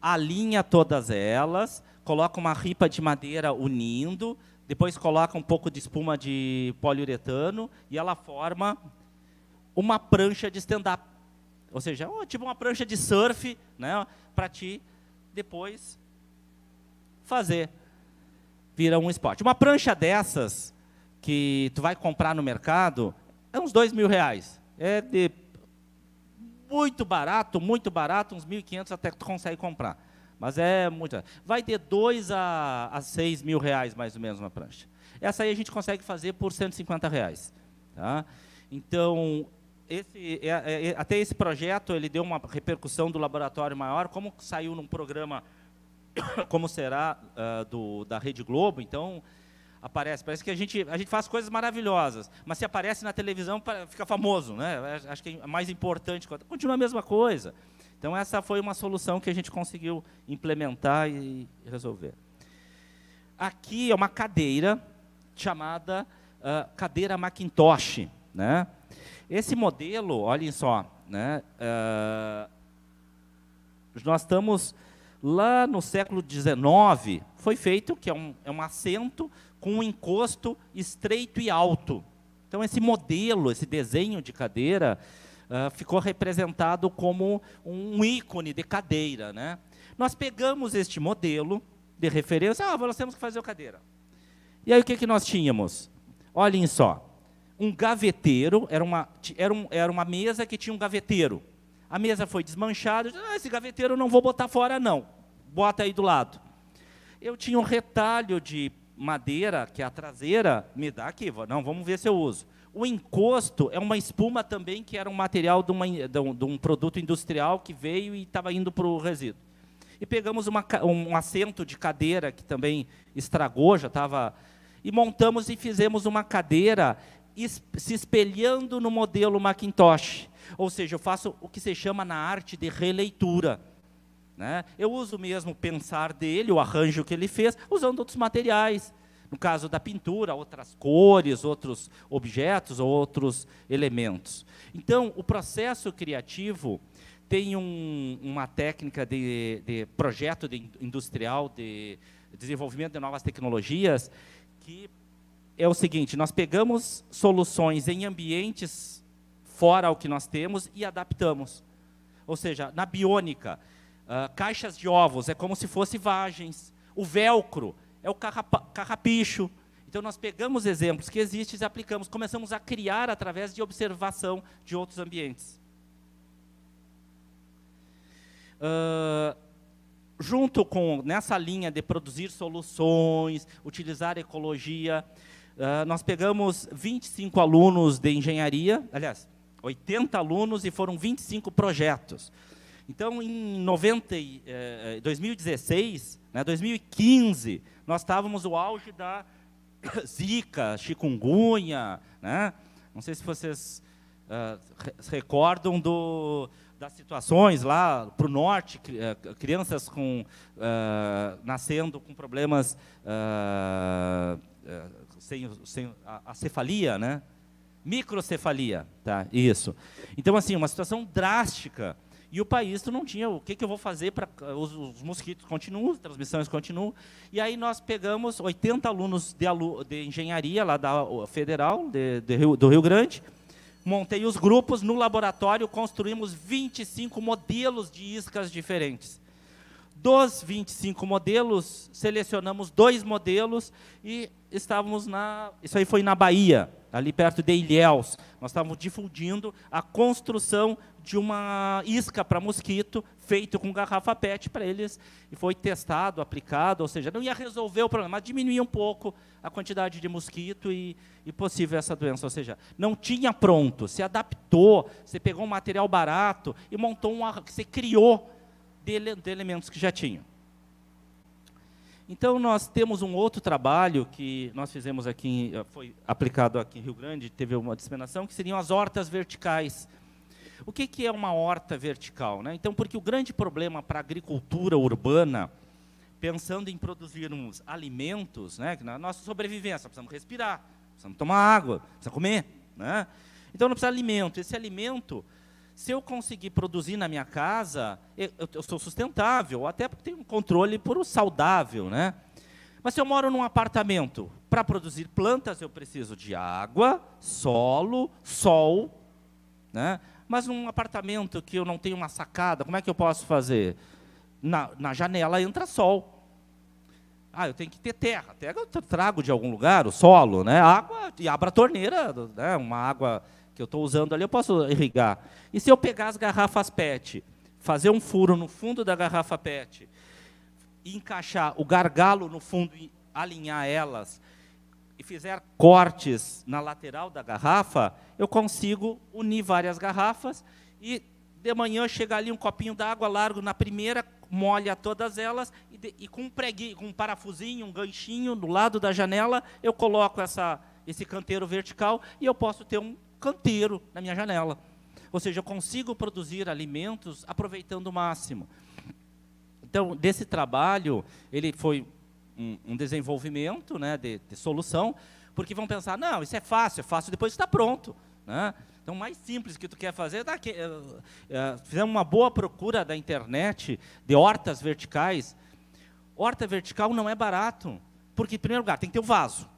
alinha todas elas, coloca uma ripa de madeira unindo, depois coloca um pouco de espuma de poliuretano e ela forma uma prancha de stand-up. Ou seja, tipo uma prancha de surf, né, para ti depois fazer. Vira um esporte. Uma prancha dessas que tu vai comprar no mercado é uns dois mil reais. É de muito barato, muito barato, uns 1.500 até que tu consegue comprar. Mas é muito. Vai de 2 a, a 6 mil reais, mais ou menos, uma prancha. Essa aí a gente consegue fazer por 150 reais. Tá? Então, esse, é, é, é, até esse projeto ele deu uma repercussão do laboratório maior, como saiu num programa como será uh, do, da Rede Globo, então aparece. Parece que a gente, a gente faz coisas maravilhosas, mas se aparece na televisão, fica famoso. Né? Acho que é mais importante. Continua a mesma coisa. Então, essa foi uma solução que a gente conseguiu implementar e resolver. Aqui é uma cadeira chamada uh, cadeira Macintosh. Né? Esse modelo, olhem só, né? Uh, nós estamos lá no século XIX, foi feito, que é um, é um assento com um encosto estreito e alto. Então, esse modelo, esse desenho de cadeira, uh, ficou representado como um ícone de cadeira. Né? Nós pegamos este modelo de referência, ah, nós temos que fazer a cadeira. E aí, o que, que nós tínhamos? Olhem só, um gaveteiro, era uma, era, um, era uma mesa que tinha um gaveteiro. A mesa foi desmanchada, ah, esse gaveteiro eu não vou botar fora, não. Bota aí do lado. Eu tinha um retalho de madeira, que é a traseira, me dá aqui, não, vamos ver se eu uso. O encosto é uma espuma também, que era um material de, uma, de, um, de um, produto industrial que veio e estava indo para o resíduo. E pegamos uma, um assento de cadeira que também estragou, já estava. E montamos e fizemos uma cadeira es, se espelhando no modelo Macintosh. Ou seja, eu faço o que se chama na arte de releitura. Né? Eu uso mesmo o pensar dele, o arranjo que ele fez, usando outros materiais. No caso da pintura, outras cores, outros objetos, outros elementos. Então, o processo criativo tem um, uma técnica de, de projeto de industrial, de desenvolvimento de novas tecnologias, que é o seguinte: nós pegamos soluções em ambientes fora ao que nós temos e adaptamos. Ou seja, na biônica, Uh, caixas de ovos é como se fosse vagens. O velcro é o carrapicho. Então, nós pegamos exemplos que existem e aplicamos. Começamos a criar através de observação de outros ambientes. Uh, junto com, nessa linha de produzir soluções, utilizar ecologia, uh, nós pegamos 25 alunos de engenharia, aliás, 80 alunos e foram 25 projetos. Então, em 90, eh, 2016, né, 2015, nós estávamos no auge da zika, chikungunya, né? Não sei se vocês uh, recordam do, das situações lá para o norte, eh, crianças com, uh, nascendo com problemas uh, sem, sem a, a cefalia, né? Microcefalia, tá? Isso. Então, assim, uma situação drástica e o país tu não tinha o que, que eu vou fazer para os, os, mosquitos continuam, as transmissões continuam. E aí nós pegamos 80 alunos de, alu, de engenharia lá da Federal de, de Rio, do Rio Grande, montei os grupos no laboratório, construímos 25 modelos de iscas diferentes. Dos 25 modelos, selecionamos dois modelos e estávamos na. Isso aí foi na Bahia, ali perto de Ilhéus. Nós estávamos difundindo a construção de uma isca para mosquito feito com garrafa PET para eles e foi testado, aplicado, ou seja, não ia resolver o problema, mas diminuía um pouco a quantidade de mosquito e, e possível essa doença, ou seja, não tinha pronto, se adaptou, você pegou um material barato e montou um, você criou de, de elementos que já tinham. Então nós temos um outro trabalho que nós fizemos aqui, foi aplicado aqui em Rio Grande, teve uma disseminação, que seriam as hortas verticais o que, que é uma horta vertical? Né? Então, porque o grande problema para a agricultura urbana, pensando em produzirmos alimentos, né, na nossa sobrevivência, precisamos respirar, precisamos tomar água, precisamos comer. Né? Então, não precisa de alimento. Esse alimento, Se eu conseguir produzir na minha casa, eu, eu sou sustentável, até porque tenho um controle por o saudável, né? Mas se eu moro num apartamento, para produzir plantas eu preciso de água, solo, sol, né? Mas num apartamento que eu não tenho uma sacada, como é que eu posso fazer? Na, na janela entra sol. Ah, eu tenho que ter terra. Terra eu trago de algum lugar, o solo, né? Água, e abra a torneira, né? uma água que eu estou usando ali, eu posso irrigar. E se eu pegar as garrafas PET, fazer um furo no fundo da garrafa PET, e encaixar o gargalo no fundo e alinhar elas, e fizer cortes na lateral da garrafa, eu consigo unir várias garrafas e de manhã chega ali um copinho d'água largo na primeira, molha todas elas e, de, e com um preguinho, com um parafusinho, um ganchinho do lado da janela, eu coloco essa, esse canteiro vertical e eu posso ter um canteiro na minha janela. Ou seja, eu consigo produzir alimentos aproveitando o máximo. Então, desse trabalho, ele foi um, um desenvolvimento né, de, de, solução, porque vão pensar, não, isso é fácil, é fácil, depois está pronto. Né? Então, o mais simples que tu quer fazer, tá aqui, uh, uh, fizemos uma boa procura da internet de hortas verticais. Horta vertical não é barato, porque, em primeiro lugar, tem que ter o vaso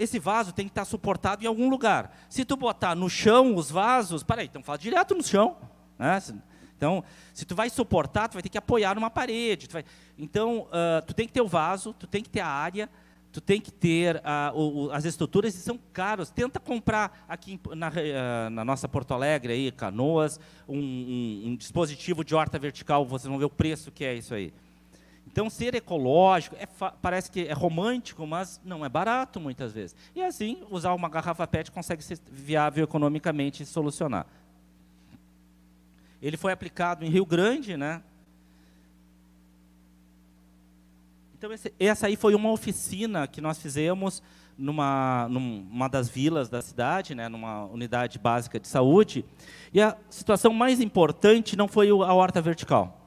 esse vaso tem que estar suportado em algum lugar. Se tu botar no chão os vasos, peraí, então faz direto no chão. Né? Então, se tu vai suportar, tu vai ter que apoiar numa parede. Tu vai... Então, uh, tu tem que ter o vaso, tu tem que ter a área, tu tem que ter uh, o, o, as estruturas e são caros. Tenta comprar aqui na, uh, na nossa Porto Alegre, aí, Canoas, um, um, um dispositivo de horta vertical, vocês vão ver o preço que é isso aí. Então, ser ecológico é, parece que é romântico, mas não é barato muitas vezes. E assim, usar uma garrafa PET consegue ser viável economicamente e solucionar. Ele foi aplicado em Rio Grande, né? Então, esse, essa aí foi uma oficina que nós fizemos numa, numa das vilas da cidade, né, numa unidade básica de saúde. E a situação mais importante não foi a horta vertical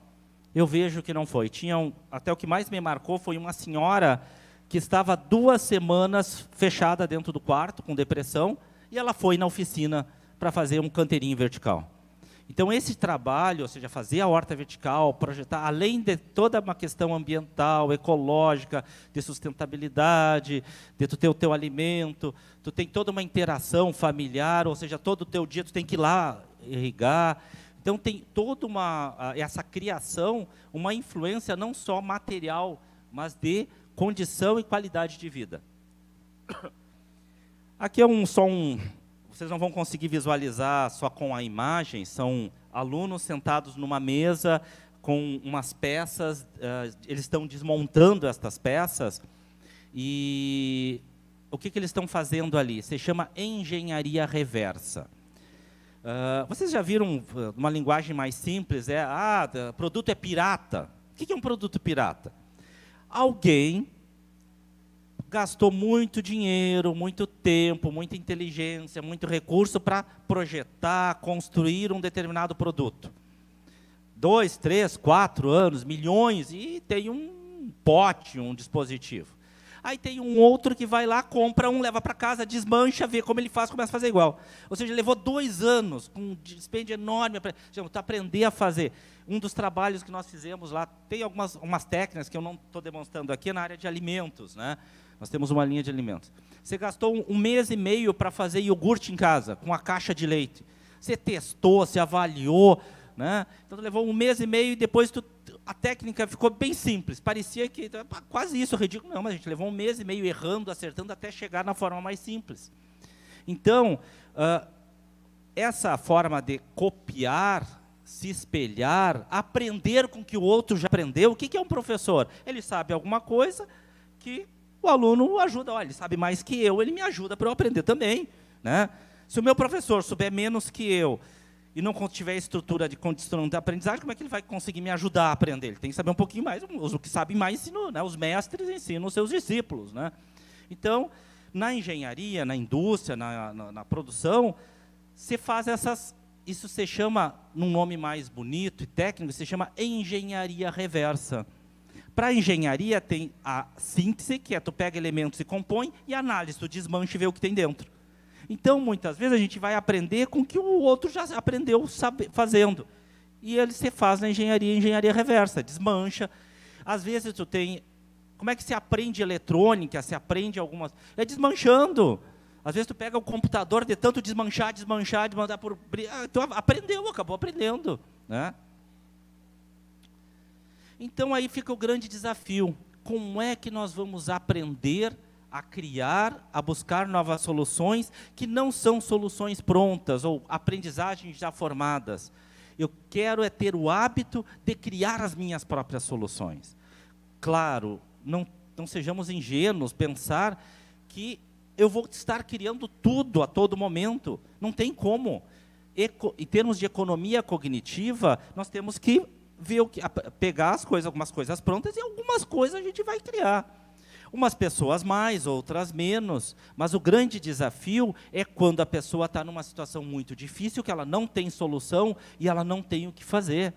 eu vejo que não foi. Tinha até o que mais me marcou foi uma senhora que estava duas semanas fechada dentro do quarto, com depressão, e ela foi na oficina para fazer um canteirinho vertical. Então, esse trabalho, ou seja, fazer a horta vertical, projetar, além de toda uma questão ambiental, ecológica, de sustentabilidade, de tu ter o teu alimento, tu tem toda uma interação familiar, ou seja, todo o teu dia tu tem que ir lá irrigar. Então tem toda uma essa criação, uma influência não só material, mas de condição e qualidade de vida. Aqui é um só um, vocês não vão conseguir visualizar só com a imagem, são alunos sentados numa mesa com umas peças, uh, eles estão desmontando estas peças e o que, que eles estão fazendo ali? Se chama engenharia reversa. Uh, vocês já viram ah, uma linguagem mais simples? É, ah, produto é pirata. O que é um produto pirata? Alguém gastou muito dinheiro, muito tempo, muita inteligência, muito recurso para projetar, construir um determinado produto. Dois, três, quatro anos, milhões, e tem um pote, um dispositivo. Aí tem um outro que vai lá, compra um, leva para casa, desmancha, vê como ele faz, começa a fazer igual. Ou seja, levou dois anos, com um dispêndio enorme, para aprender a fazer. Um dos trabalhos que nós fizemos lá, tem algumas umas técnicas que eu não estou demonstrando aqui, na área de alimentos. Né? Nós temos uma linha de alimentos. Você gastou um, um mês e meio para fazer iogurte em casa, com a caixa de leite. Você testou, você avaliou, né? Então levou um mês e meio e depois tu a técnica ficou bem simples. Parecia que quase isso, ridículo. Não, mas a gente levou um mês e meio errando, acertando, até chegar na forma mais simples. Então, uh, essa forma de copiar, se espelhar, aprender com o que o outro já aprendeu. O que é um professor? Ele sabe alguma coisa que o aluno ajuda. Olha, ele sabe mais que eu, ele me ajuda para eu aprender também. Né? Se o meu professor souber menos que eu, e não tiver estrutura de condição de aprendizagem, como é que ele vai conseguir me ajudar a aprender? Ele tem que saber um pouquinho mais. Os que sabem mais ensinam, né? os mestres ensinam os seus discípulos. Né? Então, na engenharia, na indústria, na, na, na produção, se faz essas. Isso se chama, num nome mais bonito e técnico, se chama engenharia reversa. Para a engenharia tem a síntese, que é tu pega elementos e compõe, e análise, tu desmancha e vê o que tem dentro. Então, muitas vezes, a gente vai aprender com o que o outro já aprendeu sabe, fazendo. E ele se faz na engenharia, engenharia reversa, desmancha. Às vezes, tu tem... Como é que se aprende eletrônica, se aprende algumas... É desmanchando. Às vezes, tu pega o computador de tanto desmanchar, desmanchar, desmanchar por... Ah, aprendeu, acabou aprendendo. Né? Então, aí fica o grande desafio. Como é que nós vamos aprender a criar, a buscar novas soluções que não são soluções prontas ou aprendizagens já formadas. Eu quero é ter o hábito de criar as minhas próprias soluções. Claro, não, não sejamos ingênuos pensar que eu vou estar criando tudo a todo momento. Não tem como. Eco, em termos de economia cognitiva, nós temos que ver o que, pegar as coisas, algumas coisas prontas e algumas coisas a gente vai criar. Umas pessoas mais, outras menos. Mas o grande desafio é quando a pessoa está numa situação muito difícil, que ela não tem solução e ela não tem o que fazer.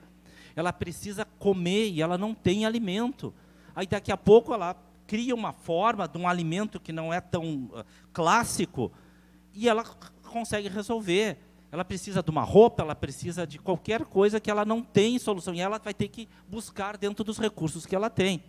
Ela precisa comer e ela não tem alimento. Aí daqui a pouco ela cria uma forma de um alimento que não é tão uh, clássico e ela consegue resolver. Ela precisa de uma roupa, ela precisa de qualquer coisa que ela não tem solução e ela vai ter que buscar dentro dos recursos que ela tem.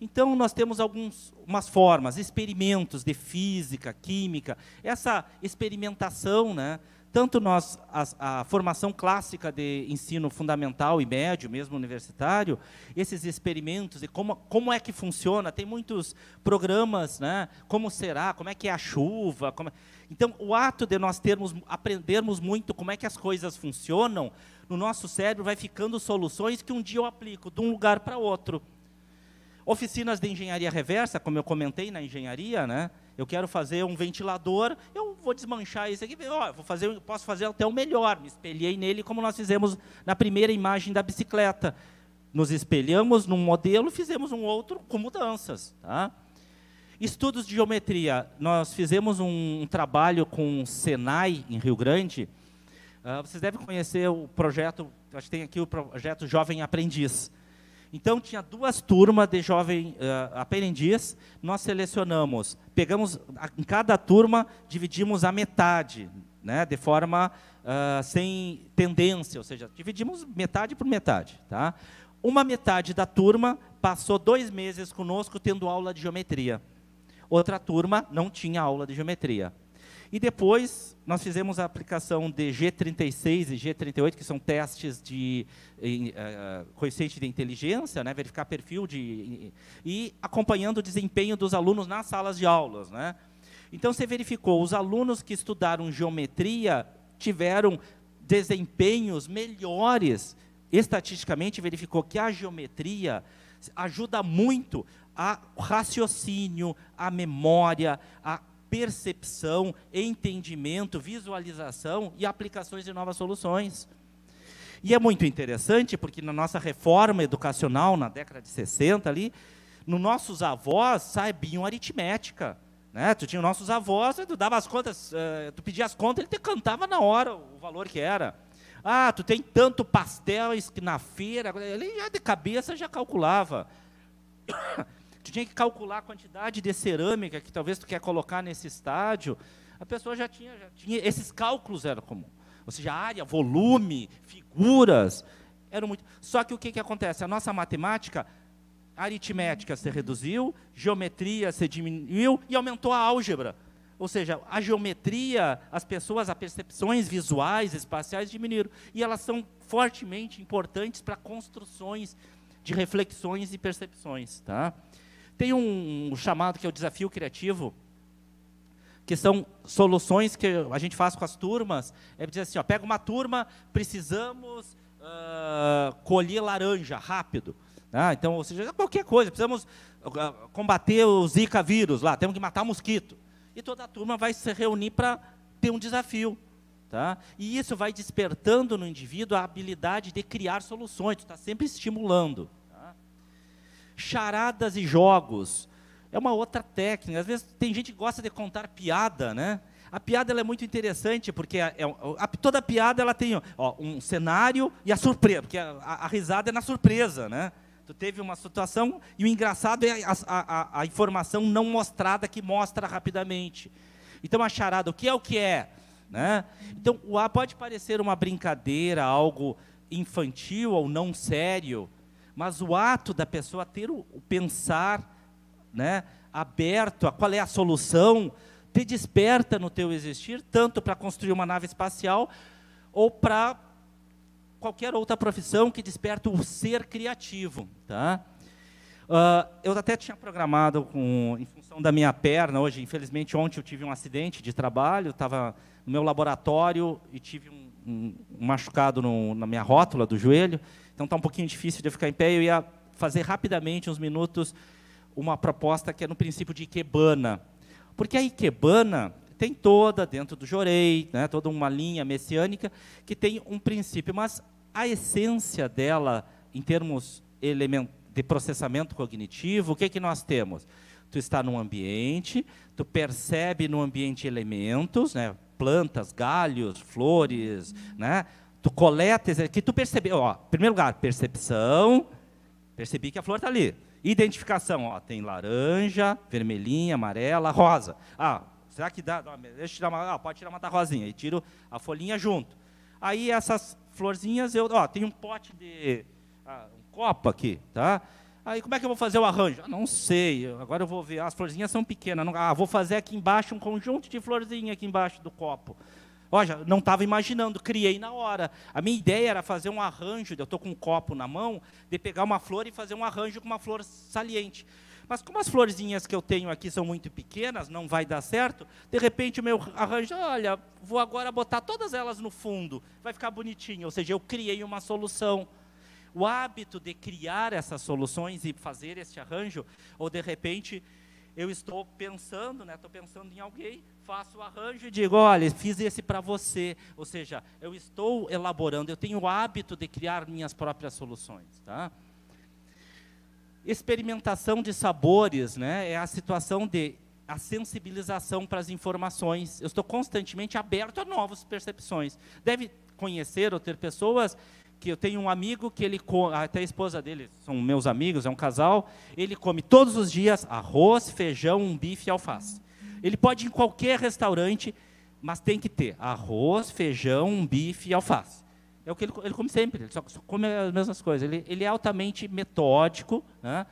Então, nós temos algumas formas, experimentos de física, química, essa experimentação, né? tanto nós, a, a, formação clássica de ensino fundamental e médio, mesmo universitário, esses experimentos e como, como é que funciona, tem muitos programas, né? como será, como é que é a chuva. Como... É, então, o ato de nós termos, aprendermos muito como é que as coisas funcionam, no nosso cérebro vai ficando soluções que um dia eu aplico de um lugar para outro. Oficinas de engenharia reversa, como eu comentei na engenharia, né? Eu quero fazer um ventilador, eu vou desmanchar isso aqui, ó, vou fazer, posso fazer até o melhor. Me espelhei nele como nós fizemos na primeira imagem da bicicleta. Nos espelhamos num modelo, fizemos um outro com mudanças, tá? Estudos de geometria. Nós fizemos um, trabalho com o Senai, em Rio Grande. Uh, vocês devem conhecer o projeto, acho que tem aqui o projeto Jovem Aprendiz. Então, tinha duas turmas de jovem uh, aprendiz, nós selecionamos, pegamos, em cada turma, dividimos a metade, né, de forma uh, sem tendência, ou seja, dividimos metade por metade. Tá? Uma metade da turma passou dois meses conosco tendo aula de geometria. Outra turma não tinha aula de geometria. E depois nós fizemos a aplicação de G36 e G38, que são testes de uh, coeficiente de inteligência, né, verificar perfil de e, e acompanhando o desempenho dos alunos nas salas de aulas, né? Então você verificou os alunos que estudaram geometria tiveram desempenhos melhores. Estatisticamente verificou que a geometria ajuda muito a raciocínio, a memória, a percepção, entendimento, visualização e aplicações de novas soluções. E é muito interessante porque na nossa reforma educacional, na década de 60 ali, nos nossos avós sabiam aritmética. Né? Tu tinha nossos avós, tu dava as contas, uh, tu pedia as contas, ele te cantava na hora o valor que era. Ah, tu tem tanto pastel na feira, ele já de cabeça já calculava. tu tinha que calcular a quantidade de cerâmica que talvez tu quer colocar nesse estádio, a pessoa já tinha, já tinha esses cálculos eram comuns. Ou seja, área, volume, figuras, eram muito. Só que o que, que acontece? A nossa matemática aritmética se reduziu, geometria se diminuiu e aumentou a álgebra. Ou seja, a geometria, as pessoas, as percepções visuais, espaciais diminuíram. E elas são fortemente importantes para construções de reflexões e percepções. Tá? Tem um, chamado que é o desafio criativo, que são soluções que a gente faz com as turmas. É dizer assim, ó, pega uma turma, precisamos uh, colher laranja rápido. Né? Então, ou seja, qualquer coisa, precisamos uh, combater o Zika vírus lá, temos que matar mosquito. E toda a turma vai se reunir para ter um desafio. Tá? E isso vai despertando no indivíduo a habilidade de criar soluções, está sempre estimulando charadas e jogos. É uma outra técnica. Às vezes tem gente que gosta de contar piada, né? A piada é muito interessante porque é, é, toda piada ela tem ó, um cenário e a surpresa, porque a, a, risada é na surpresa, né? Tu teve uma situação e o engraçado é a, a informação não mostrada que mostra rapidamente. Então, a charada, o que é o que é? Né? Então, o A pode parecer uma brincadeira, algo infantil ou não sério, mas o ato da pessoa ter o, o pensar né, aberto a qual é a solução, te desperta no teu existir, tanto para construir uma nave espacial ou para qualquer outra profissão que desperta o ser criativo. Tá? Uh, eu até tinha programado, com, em função da minha perna, hoje, infelizmente, ontem eu tive um acidente de trabalho, estava no meu laboratório e tive um, um, um machucado no, na minha rótula do joelho, então está um pouquinho difícil de eu ficar em pé. Eu ia fazer rapidamente, uns minutos, uma proposta que é no princípio de Ikebana. Porque a Ikebana tem toda, dentro do Jorei, né, toda uma linha messiânica, que tem um princípio, mas a essência dela, em termos de processamento cognitivo, o que, é que nós temos? Tu está num ambiente, tu percebe no ambiente elementos, né, plantas, galhos, flores, né, Tu coleta, que tu percebeu, ó, primeiro lugar, percepção, percebi que a flor está ali. Identificação, ó, tem laranja, vermelhinha, amarela, rosa. Ah, será que dá? Deixa eu tirar uma, ah, pode tirar uma da rosinha. E tiro a folhinha junto. Aí essas florzinhas, eu, ó, tem um pote de, ah, um copo aqui, tá? Aí como é que eu vou fazer o arranjo? Ah, não sei, agora eu vou ver. As florzinhas são pequenas. Não, ah, vou fazer aqui embaixo um conjunto de florzinha aqui embaixo do copo. Olha, não estava imaginando, criei na hora. A minha ideia era fazer um arranjo, eu estou com um copo na mão, de pegar uma flor e fazer um arranjo com uma flor saliente. Mas como as florzinhas que eu tenho aqui são muito pequenas, não vai dar certo, de repente o meu arranjo, olha, vou agora botar todas elas no fundo, vai ficar bonitinho. Ou seja, eu criei uma solução. O hábito de criar essas soluções e fazer esse arranjo, ou de repente eu estou pensando, né, estou pensando em alguém, faço o arranjo e digo, olha, fiz esse para você. Ou seja, eu estou elaborando, eu tenho o hábito de criar minhas próprias soluções. Tá? Experimentação de sabores né, é a situação de a sensibilização para as informações. Eu estou constantemente aberto a novas percepções. Deve conhecer ou ter pessoas que eu tenho um amigo que ele até a esposa dele são meus amigos, é um casal, ele come todos os dias arroz, feijão, um bife e alface. Ele pode ir em qualquer restaurante, mas tem que ter arroz, feijão, bife e alface. É o que ele, ele come sempre, ele só, só, come as mesmas coisas. Ele, ele é altamente metódico, né?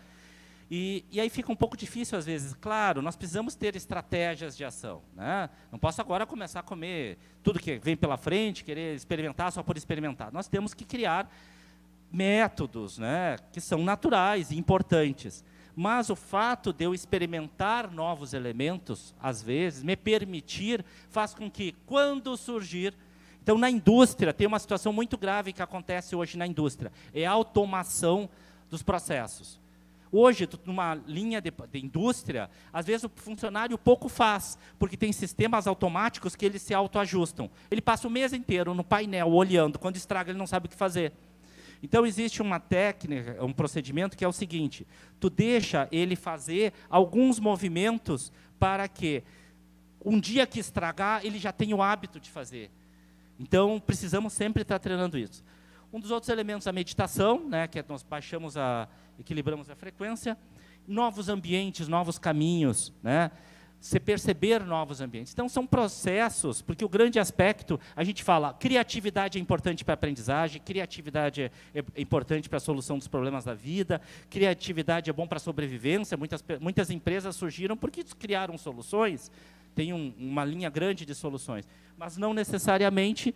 E, e, aí fica um pouco difícil às vezes. Claro, nós precisamos ter estratégias de ação. Né? Não posso agora começar a comer tudo que vem pela frente, querer experimentar só por experimentar. Nós temos que criar métodos né, que são naturais e importantes. Mas o fato de eu experimentar novos elementos, às vezes, me permitir, faz com que, quando surgir. Então, na indústria, tem uma situação muito grave que acontece hoje na indústria: é a automação dos processos. Hoje, numa linha de, de, indústria, às vezes o funcionário pouco faz, porque tem sistemas automáticos que eles se autoajustam. Ele passa o mês inteiro no painel olhando, quando estraga ele não sabe o que fazer. Então existe uma técnica, um procedimento que é o seguinte: tu deixa ele fazer alguns movimentos para que um dia que estragar ele já tenha o hábito de fazer. Então precisamos sempre estar treinando isso. Um dos outros elementos a meditação, né, que é nós baixamos a equilibramos a frequência, novos ambientes, novos caminhos, né? Se perceber novos ambientes. Então, são processos, porque o grande aspecto, a gente fala, criatividade é importante para a aprendizagem, criatividade é, é importante para a solução dos problemas da vida, criatividade é bom para a sobrevivência. Muitas, muitas empresas surgiram porque criaram soluções, tem um, uma linha grande de soluções, mas não necessariamente.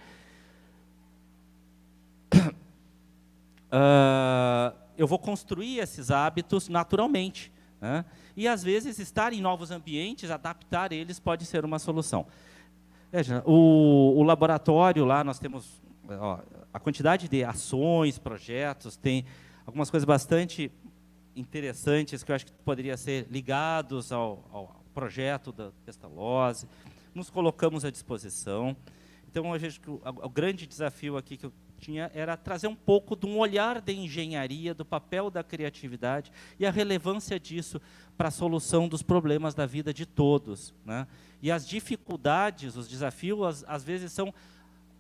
Uh, eu vou construir esses hábitos naturalmente. Né? E, às vezes, estar em novos ambientes, adaptar eles, pode ser uma solução. Veja, o, o laboratório lá, nós temos ó, a quantidade de ações, projetos, tem algumas coisas bastante interessantes que eu acho que poderiam ser ligados ao, ao projeto da Pestalozzi. Nos colocamos à disposição. Então, eu vejo que o, o grande desafio aqui que eu tinha era trazer um pouco de um olhar de engenharia, do papel da criatividade e a relevância disso para a solução dos problemas da vida de todos. Né? E as dificuldades, os desafios, às, vezes são,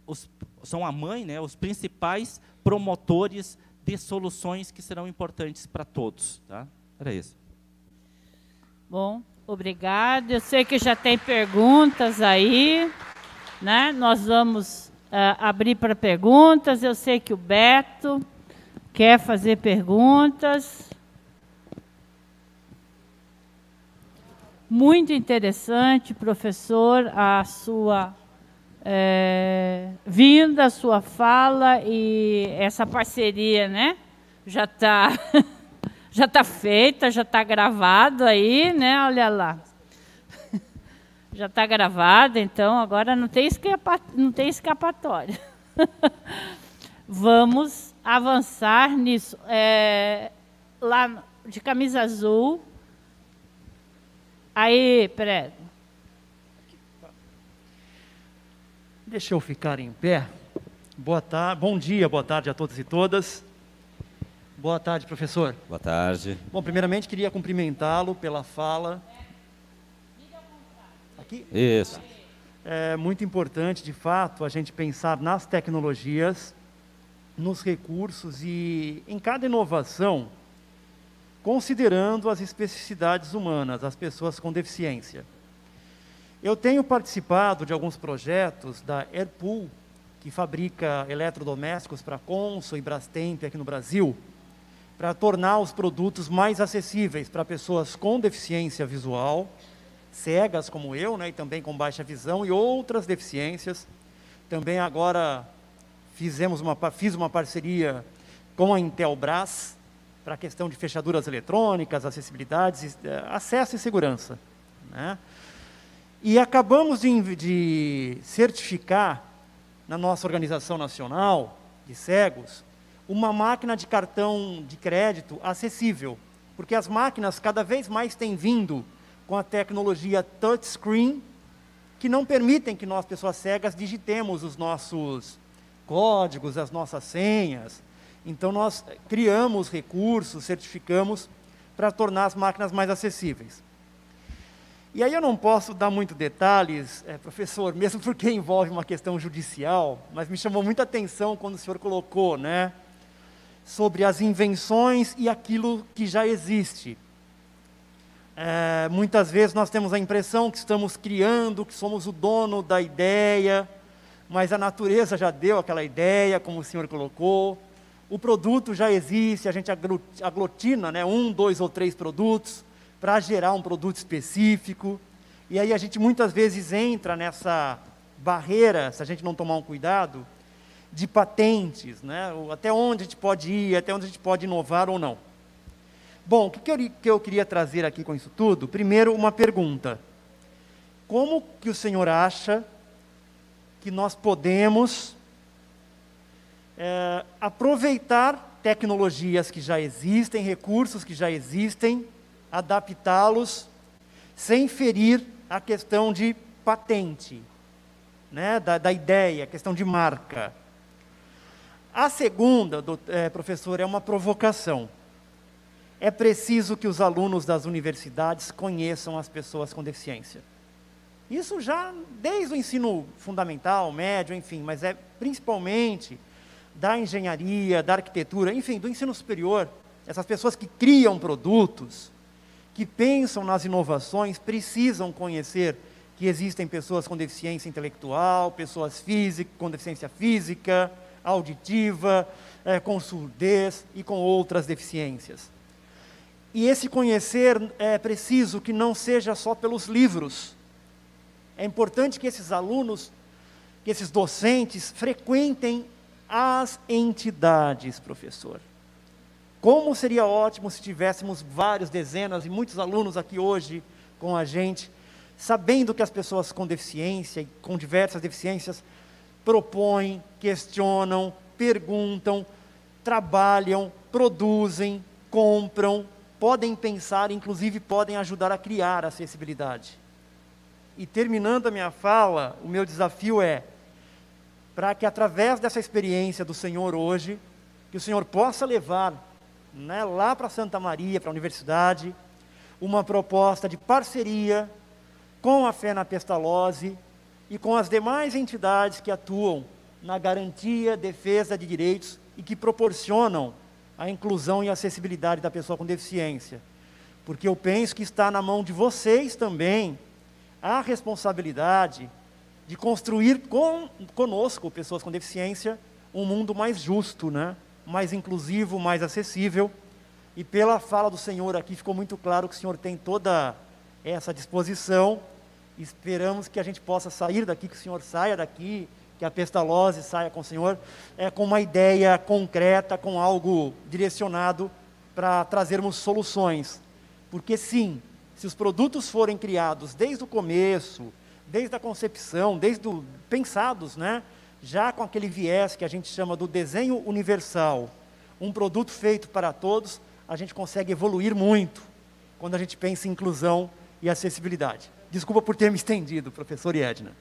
os, são a mãe, né, os principais promotores de soluções que serão importantes para todos. Tá? Era isso. Bom, Obrigada. Eu sei que já tem perguntas aí, né? Nós vamos abrir para perguntas. Eu sei que o Beto quer fazer perguntas. Muito interessante, professor, a sua é, vinda, a sua fala e essa parceria, né? Já está já está feita, já está gravado aí, né? Olha lá. Já está gravado, então agora não tem, escapa, não tem escapatória. Vamos avançar nisso. É, lá de camisa azul. Aí, prego. Deixa eu ficar em pé. Boa tarde, bom dia, boa tarde a todos e todas. Boa tarde, professor. Boa tarde. Bom, primeiramente queria cumprimentá-lo pela fala. Aqui? Isso. É muito importante, de fato, a gente pensar nas tecnologias, nos recursos e em cada inovação, considerando as especificidades humanas, as pessoas com deficiência. Eu tenho participado de alguns projetos da Airpool, que fabrica eletrodomésticos para Consul e Brastemp aqui no Brasil para tornar os produtos mais acessíveis para pessoas com deficiência visual, cegas como eu, né, e também com baixa visão e outras deficiências. Também agora fizemos uma, fiz uma parceria com a Intelbras para a questão de fechaduras eletrônicas, acessibilidade, eh, acesso e segurança. Né? E acabamos de, de certificar na nossa organização nacional de cegos uma máquina de cartão de crédito acessível, porque as máquinas cada vez mais têm vindo com a tecnologia touchscreen, que não permitem que nós, pessoas cegas, digitemos os nossos códigos, as nossas senhas. Então, nós criamos recursos, certificamos, para tornar as máquinas mais acessíveis. E aí eu não posso dar muito detalhes, é, professor, mesmo porque envolve uma questão judicial, mas me chamou muita atenção quando o senhor colocou, né? sobre as invenções e aquilo que já existe. É, muitas vezes nós temos a impressão que estamos criando, que somos o dono da ideia, mas a natureza já deu aquela ideia, como o senhor colocou. O produto já existe, a gente aglutina né, um, dois ou três produtos para gerar um produto específico. E aí a gente muitas vezes entra nessa barreira, se a gente não tomar um cuidado, de patentes, né? até onde a gente pode ir, até onde a gente pode inovar ou não. Bom, o que eu, que eu queria trazer aqui com isso tudo? Primeiro, uma pergunta. Como que o senhor acha que nós podemos é, aproveitar tecnologias que já existem, recursos que já existem, adaptá-los sem ferir a questão de patente, né, da, da ideia, a questão de marca. A segunda, do, é, professor, é uma provocação. É preciso que os alunos das universidades conheçam as pessoas com deficiência. Isso já desde o ensino fundamental, médio, enfim, mas é principalmente da engenharia, da arquitetura, enfim, do ensino superior. Essas pessoas que criam produtos, que pensam nas inovações, precisam conhecer que existem pessoas com deficiência intelectual, pessoas físicas, com deficiência física, auditiva, é, com surdez e com outras deficiências. E esse conhecer é preciso que não seja só pelos livros. É importante que esses alunos, que esses docentes frequentem as entidades, professor. Como seria ótimo se tivéssemos vários, dezenas e muitos alunos aqui hoje com a gente, sabendo que as pessoas com deficiência e com diversas deficiências propõem, questionam, perguntam, trabalham, produzem, compram, podem pensar, inclusive podem ajudar a criar acessibilidade. E terminando a minha fala, o meu desafio é para que através dessa experiência do Senhor hoje, que o Senhor possa levar né, lá para Santa Maria, para a universidade, uma proposta de parceria com a fé na pestalose, e com as demais entidades que atuam na garantia, defesa de direitos e que proporcionam a inclusão e acessibilidade da pessoa com deficiência. porque eu penso que está na mão de vocês também a responsabilidade de construir com, conosco, pessoas com deficiência, um mundo mais justo, né? mais inclusivo, mais acessível. E pela fala do Senhor aqui ficou muito claro que o Senhor tem toda essa disposição. Esperamos que a gente possa sair daqui, que o Senhor saia daqui, que a Pestalozzi saia com o Senhor, é, com uma ideia concreta, com algo direcionado para trazermos soluções. Porque sim, se os produtos forem criados desde o começo, desde a concepção, desde o, pensados, né, já com aquele viés que a gente chama do desenho universal, um produto feito para todos, a gente consegue evoluir muito quando a gente pensa em inclusão e acessibilidade. Desculpa por ter me estendido, professor Edna.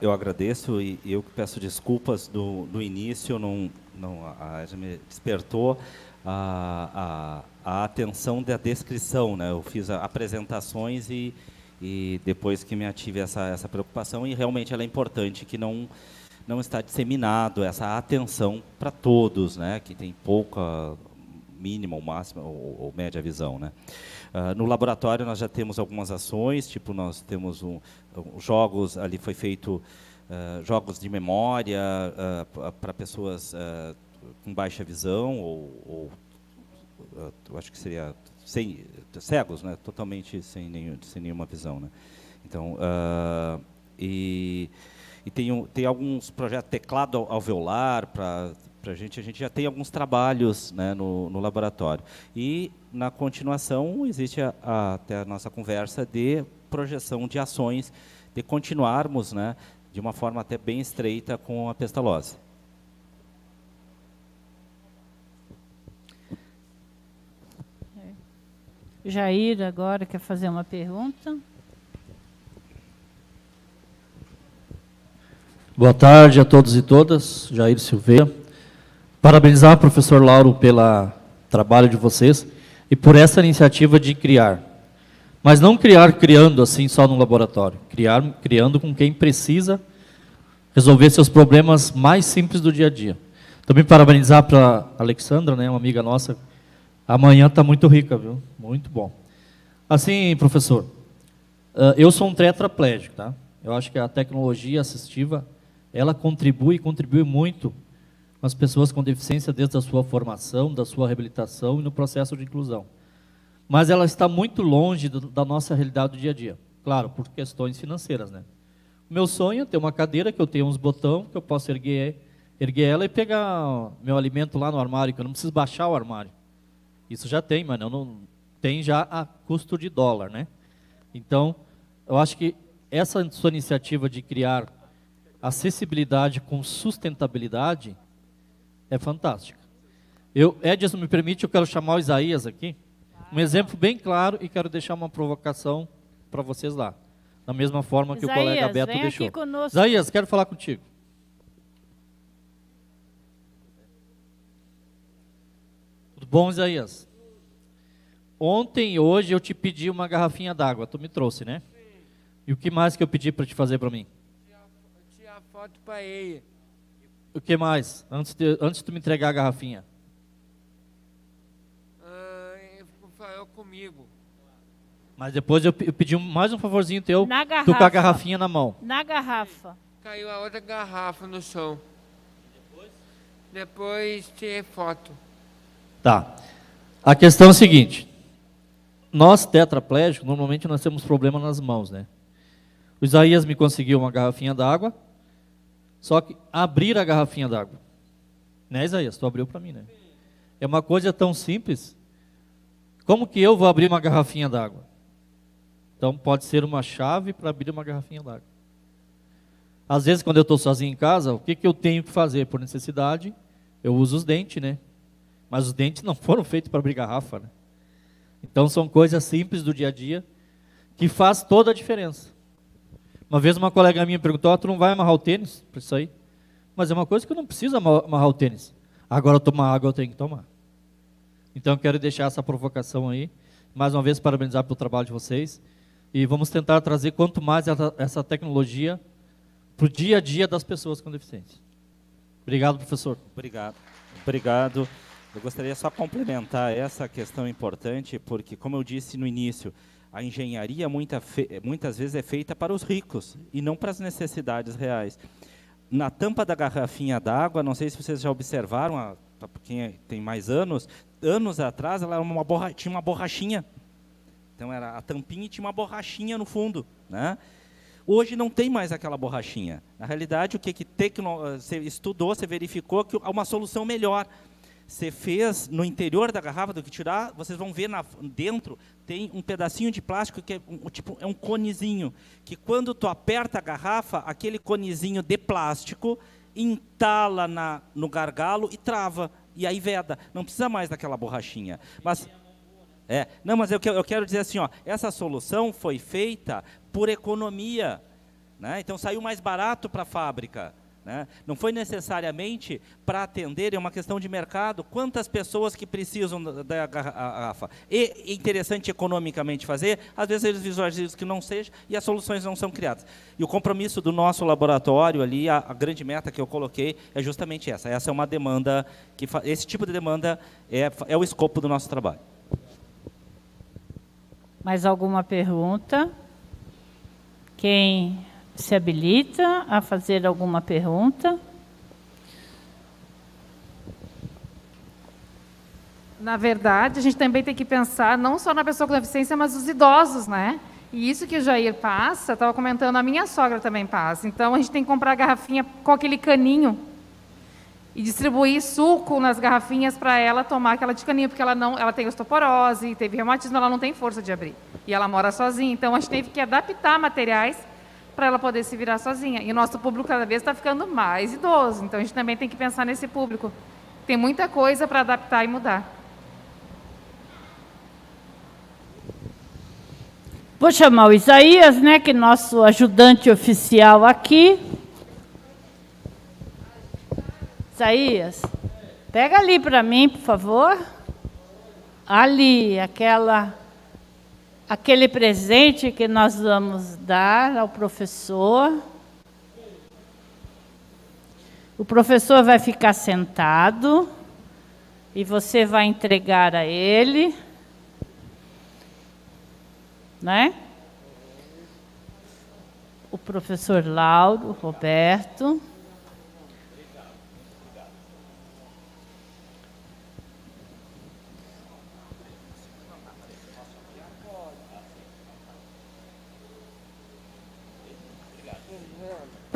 Eu agradeço e eu peço desculpas do, do início, não, não, a, a, me despertou a, a, a, atenção da descrição, né? Eu fiz apresentações e, e depois que me ative essa, essa preocupação e realmente ela é importante que não não está disseminado essa atenção para todos, né? Que tem pouca mínima ou máxima ou, ou média visão, né? Uh, no laboratório nós já temos algumas ações, tipo nós temos um, um jogos ali foi feito uh, jogos de memória uh, para pessoas com baixa visão ou, ou acho que seria sem cegos, né? Totalmente sem, nenhum, sem nenhuma visão, né? Então e e tem, tem alguns projetos teclado alveolar para para a gente. A gente já tem alguns trabalhos né, no, no laboratório. E, na continuação, existe a, a, até a nossa conversa de projeção de ações, de continuarmos né, de uma forma até bem estreita com a pestalose. Jair agora quer fazer uma pergunta. Boa tarde a todos e todas. Jair Silveira. Parabenizar o professor Lauro pelo trabalho de vocês e por essa iniciativa de criar. Mas não criar criando assim só no laboratório, criar criando com quem precisa resolver seus problemas mais simples do dia a dia. Também parabenizar para a Alexandra, né, uma amiga nossa. Amanhã está muito rica, viu? Muito bom. Assim, professor, eu sou um tetraplégico, tá? Eu acho que a tecnologia assistiva, ela contribui, contribui muito as pessoas com deficiência desde a sua formação, da sua reabilitação e no processo de inclusão. Mas ela está muito longe do, da nossa realidade do dia a dia. Claro, por questões financeiras, né? O meu sonho é ter uma cadeira que eu tenha uns botões que eu possa erguer, erguer ela e pegar meu alimento lá no armário, que eu não preciso baixar o armário. Isso já tem, mas não, tem já a custo de dólar, né? Então, eu acho que essa sua iniciativa de criar acessibilidade com sustentabilidade é fantástica. Eu, Edson, me permite, eu quero chamar o Isaías aqui. Um exemplo bem claro e quero deixar uma provocação para vocês lá. Da mesma forma que Isaías, o colega Beto vem deixou. Aqui conosco. Isaías, quero falar contigo. Tudo bom, Isaías? Ontem e hoje eu te pedi uma garrafinha d'água, tu me trouxe, né? E o que mais que eu pedi para te fazer para mim? Tirar foto para ele. O que mais? Antes de, antes de tu me entregar a garrafinha. Ah, falou comigo. Mas depois eu, eu pedi mais um favorzinho teu. Na garrafa. Tu com a garrafinha na mão. Na garrafa. Caiu a outra garrafa no chão. Depois? Depois tirei foto. Tá. A questão é a seguinte. Nós, tetraplégicos, normalmente nós temos problema nas mãos, né? O Isaías me conseguiu uma garrafinha d'água só que abrir a garrafinha d'água. Né, Isaías? Tu abriu para mim, né? É uma coisa tão simples. Como que eu vou abrir uma garrafinha d'água? Então pode ser uma chave para abrir uma garrafinha d'água. Às vezes, quando eu estou sozinho em casa, o que, que eu tenho que fazer por necessidade? Eu uso os dentes, né? Mas os dentes não foram feitos para abrir garrafa, né? Então são coisas simples do dia a dia que faz toda a diferença. Uma vez uma colega minha perguntou, oh, tu não vai amarrar o tênis para isso aí? Mas é uma coisa que eu não preciso amarrar o tênis. Agora tomar água eu tenho que tomar. Então eu quero deixar essa provocação aí. Mais uma vez parabenizar pelo trabalho de vocês. E vamos tentar trazer quanto mais essa tecnologia para o dia a dia das pessoas com deficiência. Obrigado, professor. Obrigado. Obrigado. Eu gostaria só complementar essa questão importante, porque, como eu disse no início, a engenharia muita muitas vezes é feita para os ricos e não para as necessidades reais. Na tampa da garrafinha d'água, não sei se vocês já observaram, para quem é, tem mais anos, anos atrás ela uma borra, tinha uma borrachinha. Então era a tampinha e tinha uma borrachinha no fundo, né? Hoje não tem mais aquela borrachinha. Na realidade, o que, que tecno, você estudou, você verificou que há uma solução melhor você fez no interior da garrafa do que tirar, vocês vão ver na, dentro tem um pedacinho de plástico que é um, tipo é um conezinho que quando tu aperta a garrafa, aquele conezinho de plástico entala na, no gargalo e trava e aí veda. Não precisa mais daquela borrachinha. Mas é, não, mas eu, eu quero dizer assim, ó, essa solução foi feita por economia, né? Então saiu mais barato para a fábrica. Né? Não foi necessariamente para atender, é uma questão de mercado. Quantas pessoas que precisam da garrafa? E interessante economicamente fazer, às vezes eles visualizam que não seja e as soluções não são criadas. E o compromisso do nosso laboratório ali, a, a grande meta que eu coloquei é justamente essa. Essa é uma demanda, que esse tipo de demanda é, é o escopo do nosso trabalho. Mais alguma pergunta? Quem se habilita a fazer alguma pergunta? Na verdade, a gente também tem que pensar não só na pessoa com deficiência, mas os idosos, né? E isso que o Jair passa, estava comentando, a minha sogra também passa. Então a gente tem que comprar garrafinha com aquele caninho e distribuir suco nas garrafinhas para ela tomar aquela de caninho, porque ela não, ela tem osteoporose, teve reumatismo, ela não tem força de abrir. E ela mora sozinha. Então a gente teve que adaptar materiais para ela poder se virar sozinha. E o nosso público cada vez está ficando mais idoso, então a gente também tem que pensar nesse público. Tem muita coisa para adaptar e mudar. Vou chamar o Isaías, né, que é nosso ajudante oficial aqui. Isaías, pega ali para mim, por favor. Ali, aquela aquele presente que nós vamos dar ao professor. O professor vai ficar sentado e você vai entregar a ele, né? O professor Lauro Roberto.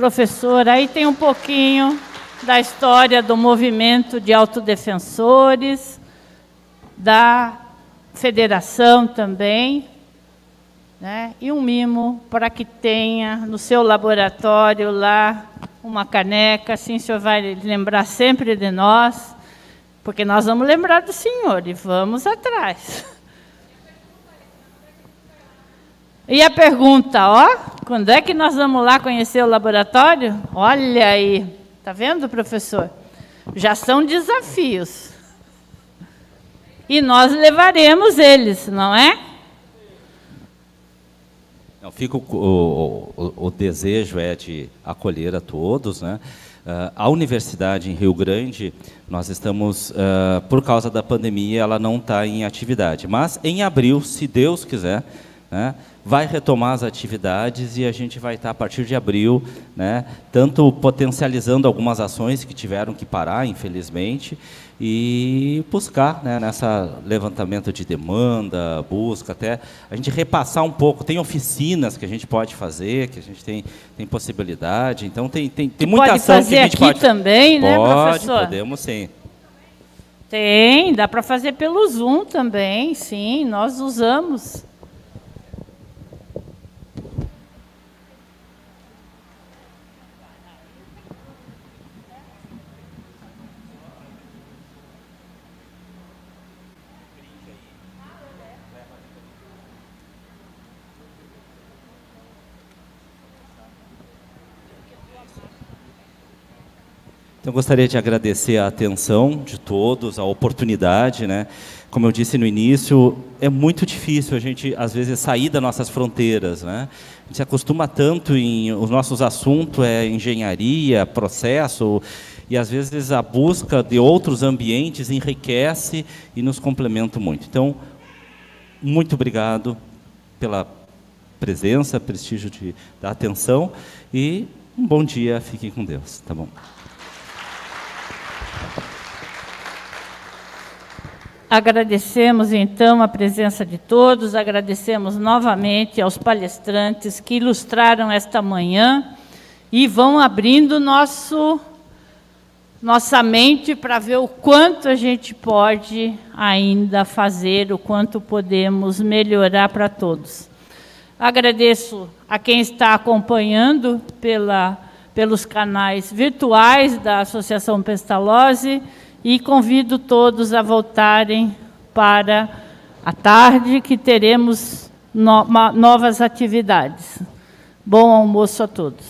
Professor, aí tem um pouquinho da história do movimento de autodefensores, da federação também, né? e um mimo para que tenha no seu laboratório lá uma caneca, assim o senhor vai lembrar sempre de nós, porque nós vamos lembrar do senhor e vamos atrás. E a pergunta, ó, quando é que nós vamos lá conhecer o laboratório? Olha aí, tá vendo, professor? Já são desafios. E nós levaremos eles, não é? Não, fica o, o, o, desejo é de acolher a todos, né? Uh, a universidade em Rio Grande, nós estamos, uh, por causa da pandemia, ela não está em atividade. Mas em abril, se Deus quiser, né, vai retomar as atividades e a gente vai estar, a partir de abril, né, tanto potencializando algumas ações que tiveram que parar, infelizmente, e buscar né, nessa levantamento de demanda, busca até a gente repassar um pouco. Tem oficinas que a gente pode fazer, que a gente tem, tem possibilidade. Então tem, tem, tem muita pode ação fazer que a gente aqui pode também, né, pode, professor? Podemos sim. Tem, dá para fazer pelo Zoom também, sim, nós usamos. Então, gostaria de agradecer a atenção de todos, a oportunidade, né? Como eu disse no início, é muito difícil a gente, às vezes, sair das nossas fronteiras, né? A gente se acostuma tanto em... Os nossos assuntos é engenharia, processo, e às vezes a busca de outros ambientes enriquece e nos complementa muito. Então, muito obrigado pela presença, prestígio de, da atenção e um bom dia, fiquem com Deus, tá bom? Agradecemos então a presença de todos, agradecemos novamente aos palestrantes que ilustraram esta manhã e vão abrindo nosso nossa mente para ver o quanto a gente pode ainda fazer, o quanto podemos melhorar para todos. Agradeço a quem está acompanhando pela, pelos canais virtuais da Associação Pestalozzi e convido todos a voltarem para a tarde, que teremos no, novas atividades. Bom almoço a todos.